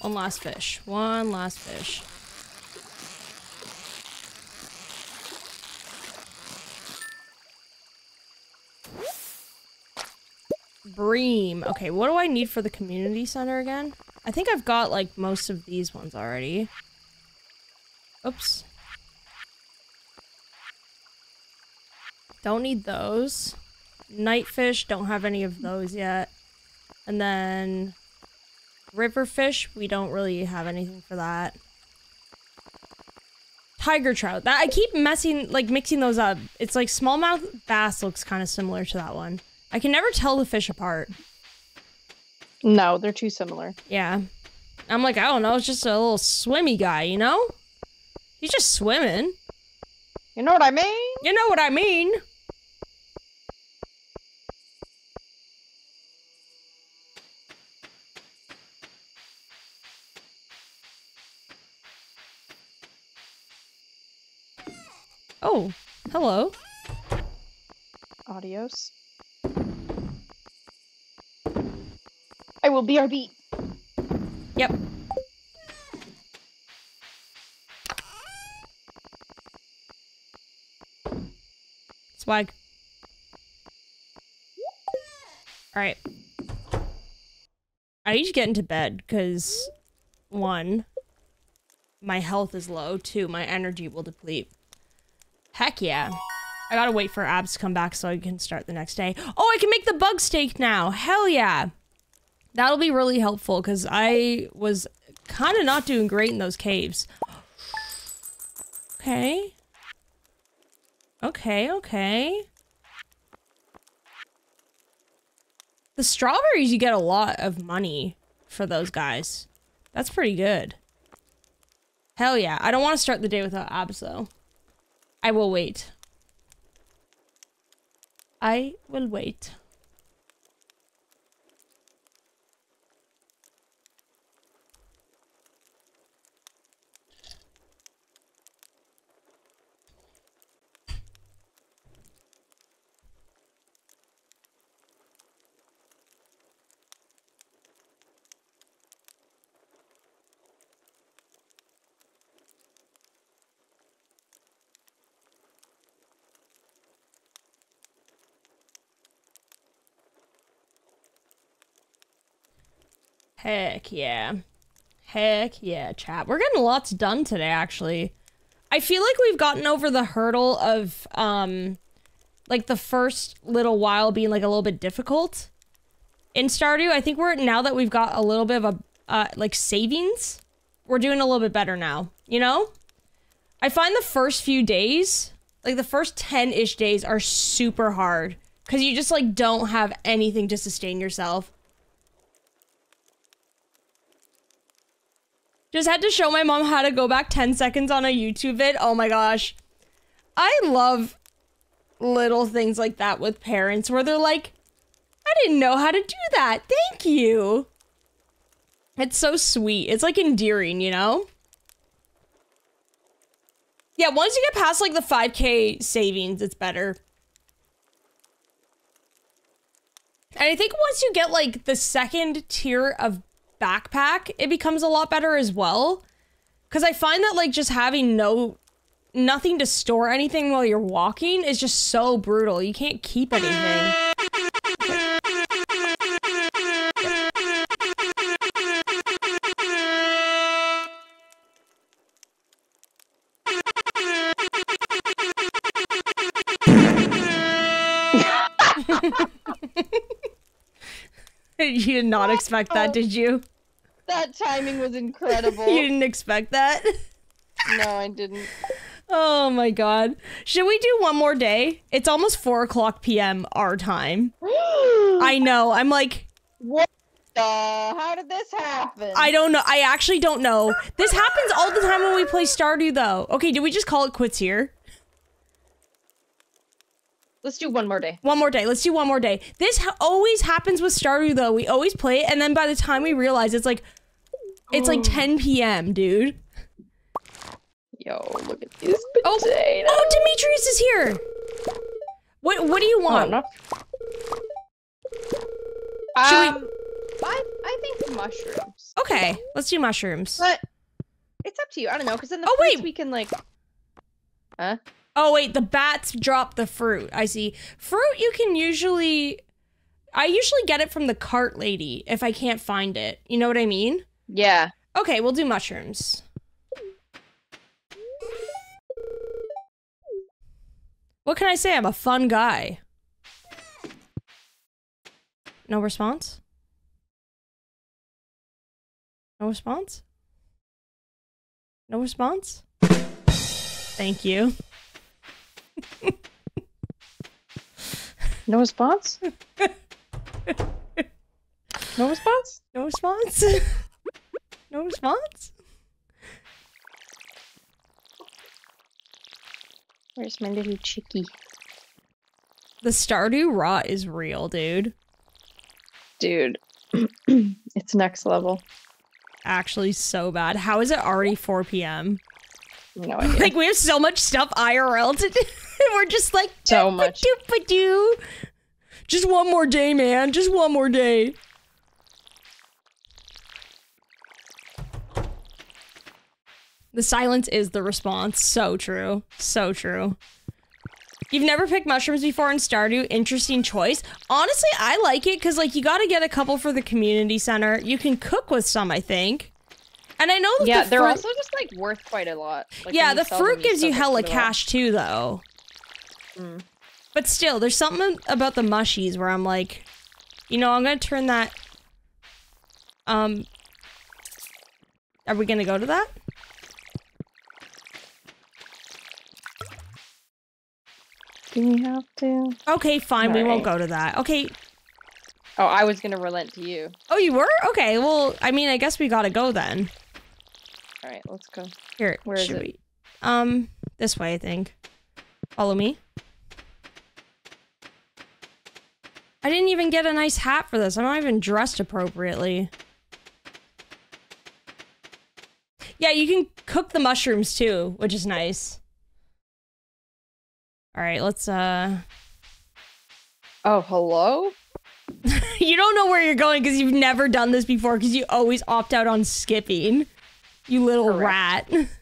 One last fish. One last fish. Bream. Okay, what do I need for the community center again? I think I've got like most of these ones already. Oops. Don't need those. Nightfish, don't have any of those yet. And then river fish, we don't really have anything for that. Tiger trout. That I keep messing like mixing those up. It's like smallmouth bass looks kind of similar to that one. I can never tell the fish apart. No, they're too similar. Yeah. I'm like, I don't know, it's just a little swimmy guy, you know? He's just swimming. You know what I mean? You know what I mean? Oh, hello. Adios. I will be our beat. Yep. Swag. Alright. I need to get into bed because, one, my health is low. Two, my energy will deplete. Heck yeah. I gotta wait for abs to come back so I can start the next day. Oh, I can make the bug steak now. Hell yeah. That'll be really helpful because I was kind of not doing great in those caves. Okay. Okay, okay. The strawberries, you get a lot of money for those guys. That's pretty good. Hell yeah. I don't want to start the day without abs, though. I will wait. I will wait. Heck yeah. Heck yeah, chat. We're getting lots done today, actually. I feel like we've gotten over the hurdle of, um, like the first little while being like a little bit difficult. In Stardew, I think we're, now that we've got a little bit of a, uh, like savings, we're doing a little bit better now, you know? I find the first few days, like the first 10-ish days are super hard. Because you just like don't have anything to sustain yourself. Just had to show my mom how to go back 10 seconds on a YouTube vid. Oh my gosh. I love little things like that with parents where they're like, I didn't know how to do that. Thank you. It's so sweet. It's like endearing, you know? Yeah, once you get past like the 5k savings, it's better. And I think once you get like the second tier of backpack, it becomes a lot better as well. Because I find that like just having no, nothing to store anything while you're walking is just so brutal. You can't keep anything. <laughs> you did not expect that, oh. did you? That timing was <laughs> incredible. You didn't expect that? no, I didn't. Oh my god. Should we do one more day? It's almost 4 o'clock p.m. our time. <gasps> I know. I'm like, What? the? How did this happen? I don't know. I actually don't know. This happens all the time when we play Stardew, though. Okay, do we just call it quits here? Let's do one more day. One more day. Let's do one more day. This ha- always happens with Stardew, though. We always play it, and then by the time we realize it's like, it's like 10 p.m., dude. Yo, look at these Oh, potatoes. oh, Demetrius is here. What What do you Oh, want? Should we- Um, I, I think mushrooms. Okay, let's do mushrooms. But it's up to you. I don't know, because then the Oh, wait. we can like. Huh? Oh wait, the bats drop the fruit. I see. Fruit you can usually I usually get it from the cart lady if I can't find it. You know what I mean? Yeah. Okay, we'll do mushrooms. What can I say? I'm a fun guy. No response? No response? No response? Thank you. No response. no response. No response? no response? Where's my little chickie? The Stardew rot is real, dude. Dude, <clears throat> it's next level. Actually, so bad. How is it already 4 p.m.? No <laughs> idea. Like, we have so much stuff IRL to do. <laughs> We're just like, So much. doo Just one more day, man. Just one more day. The silence is the response. So true. So true. You've never picked mushrooms before in Stardew. Interesting choice. Honestly, I like it because like you got to get a couple for the community center. You can cook with some, I think. And I know that yeah, the they're fruit- also just like worth quite a lot. Like, yeah, the fruit them, gives you hella quite a lot. cash too, though. Mm. But still, there's something about the mushies where I'm like, you know, I'm gonna turn that. Um, are we gonna go to that? Do we have to? Okay, fine. We won't go to that. Okay. Oh, I was gonna relent to you. Oh, you were okay. Well, I mean, I guess we gotta go then. All right, let's go. Here, Where is should it? we? Um, this way, I think. Follow me. I didn't even get a nice hat for this. I'm not even dressed appropriately. Yeah, you can cook the mushrooms too, which is nice. All right, let's uh Oh, hello. <laughs> You don't know where you're going cuz you've never done this before cuz you always opt out on skipping. You little Correct. rat. <laughs>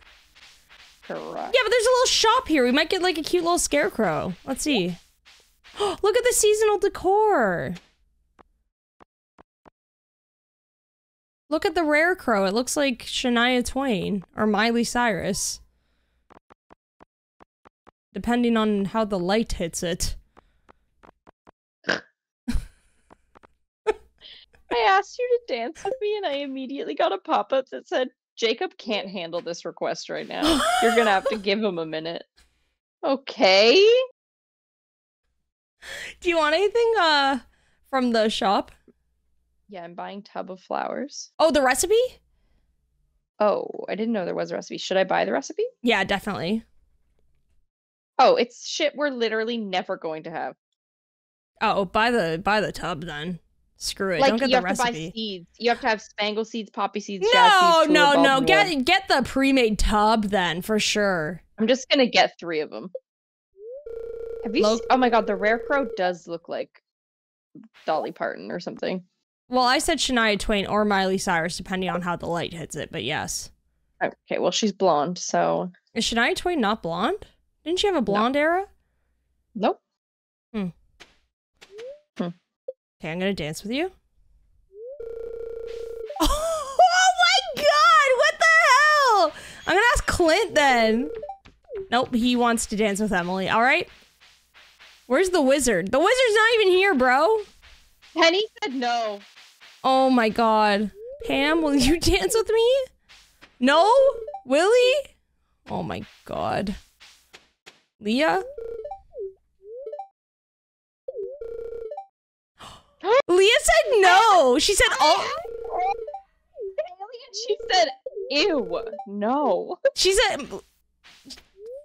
Yeah, but there's a little shop here. We might get like a cute little scarecrow. Let's see. <gasps> Look at the seasonal decor. Look at the rare crow. It looks like Shania Twain or Miley Cyrus. Depending on how the light hits it. <laughs> I asked you to dance with me, and I immediately got a pop up that said, "Jacob can't handle this request right now. You're gonna have to <gasps> give him a minute." Okay. Do you want anything uh from the shop? Yeah, I'm buying tub of flowers. Oh, the recipe? Oh, I didn't know there was a recipe. Should I buy the recipe? Yeah, definitely. Oh, it's shit we're literally never going to have. Oh, buy the buy the tub then. Screw it. like Don't get you the have to buy seeds. You have to have spangle seeds, poppy seeds, No, seeds. no, no. Get wood. get the pre-made tub then for sure. I'm just gonna get three of them. Have you? Oh my god, the rare crow does look like Dolly Parton or something. Well, I said Shania Twain or Miley Cyrus, depending on how the light hits it. But yes, Okay, well she's blonde, so is Shania Twain not blonde? Didn't she have a blonde era? nope. Okay, I'm gonna dance with you. <laughs> Oh my god! What the hell? I'm gonna ask Clint then. Nope, he wants to dance with Emily. All right. Where's the wizard? The wizard's not even here, bro. Penny said no. Oh my god. Pam, will you <laughs> dance with me? No? Willy? Oh my god. Leah? Leah said no. She said all. She said, "Ew, no." She said.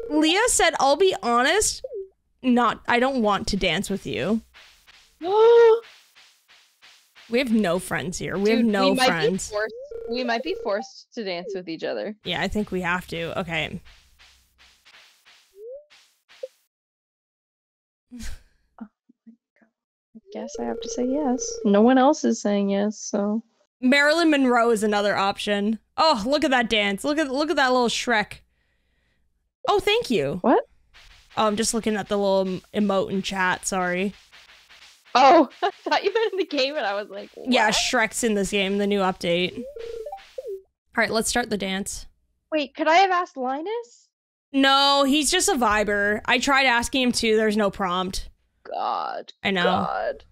Leah said, "I'll be honest. Not. I don't want to dance with you. <gasps> We have no friends here. We have Dude, no we might friends. Be forced, we might be forced to dance with each other. Yeah, I think we have to. Okay. I guess I have to say yes. No one else is saying yes, so Marilyn Monroe is another option. Oh, look at that dance. Look at look at that little Shrek. Oh, thank you. what? Oh, I'm just looking at the little emote in chat. Sorry. Oh, <laughs> I thought you meant in the game, and I was like, Yeah. Shrek's in this game, the new update. All right, let's start the dance. Wait, could I have asked Linus? No, he's just a viber. I tried asking him too. There's no prompt. God, I know. God.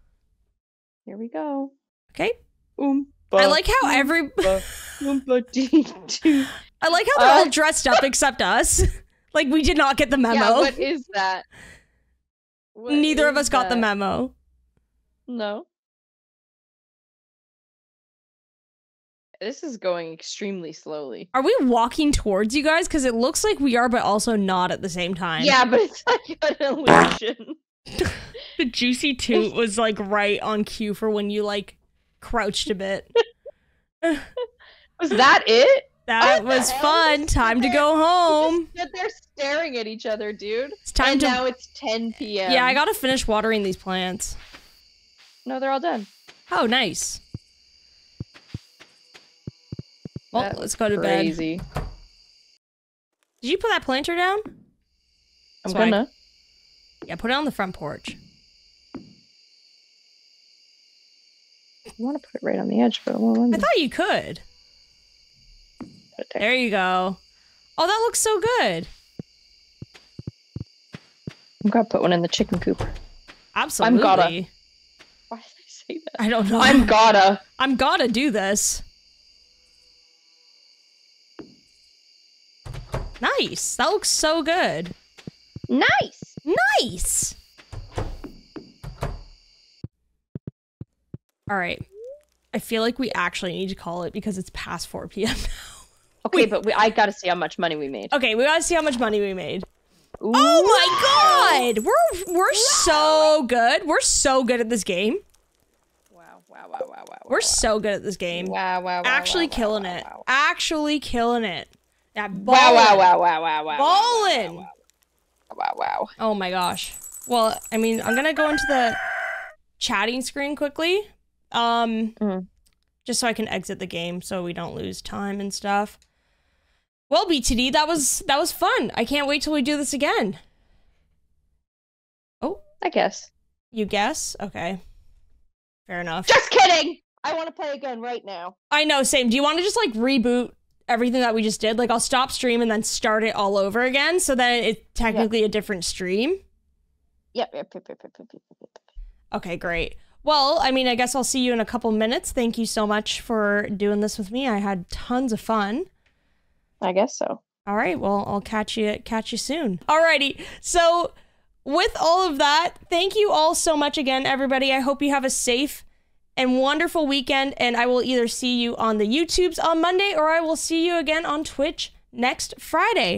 Here we go. Okay. Oompa, I like how every Oompa, <laughs> Oompa dee doo. I like how they're Uh, all dressed up <laughs> except us. <laughs> like we did not get the memo. Yeah, what is that? What Neither of is us got the memo. No. This is going extremely slowly. Are we walking towards you guys? Because it looks like we are, but also not at the same time. Yeah, but it's like an illusion. The juicy toot was like right on cue for when you like crouched a bit. Was that it? That What was fun. Just Time to go home. Just stood there staring at each other, dude. It's time and to. now it's 10 p.m. yeah, I gotta finish watering these plants. No, they're all done. Oh, nice. Well, That let's go to bed. Crazy. Did you put that planter down? I'm Swag. gonna. Yeah, put it on the front porch. I want to put it right on the edge, but it won't let me I thought you could. there. There you go. Oh, that looks so good. I'm gonna put one in the chicken coop. Absolutely. gotta. Why did I say that? I don't know. I'm gotta. I'm gotta do this. Nice. That looks so good. Nice. Nice. All right. I feel like we actually need to call it because it's past 4 p.m. Okay, but we, I gotta see how much money we made. okay, we gotta see how much money we made. Ooh. Oh my god! We're we're so good. We're so good at this game. Wow! Wow! Wow! Wow! Wow! We're so good at this game. wow! Wow! Wow! Actually wow, killing wow, it. Wow! Actually killing it. Yeah, Wow! Wow! Wow! Wow! Wow! Wow! Ballin'. Wow! Wow! Wow! Oh my gosh. Well, I mean, I'm gonna go into the chatting screen quickly. Um Mhm. just so I can exit the game so we don't lose time and stuff. Well, BTD, that was that was fun. I can't wait till we do this again. Oh, I guess. you guess? Okay. Fair enough. Just kidding. I want to play again right now. I know, same. Do you want to just like reboot everything that we just did. Like I'll stop stream and then start it all over again. So then it's technically yep. a different stream. Yep, yep, yep, yep, yep, yep, yep, yep. Okay, great. Well, I mean, I guess I'll see you in a couple minutes. Thank you so much for doing this with me. I had tons of fun. I guess so. All right. Well, I'll catch you catch you soon. Alrighty. So with all of that, thank you all so much again, everybody. I hope you have a safe and wonderful weekend, and I will either see you on the YouTubes on Monday or I will see you again on Twitch next Friday.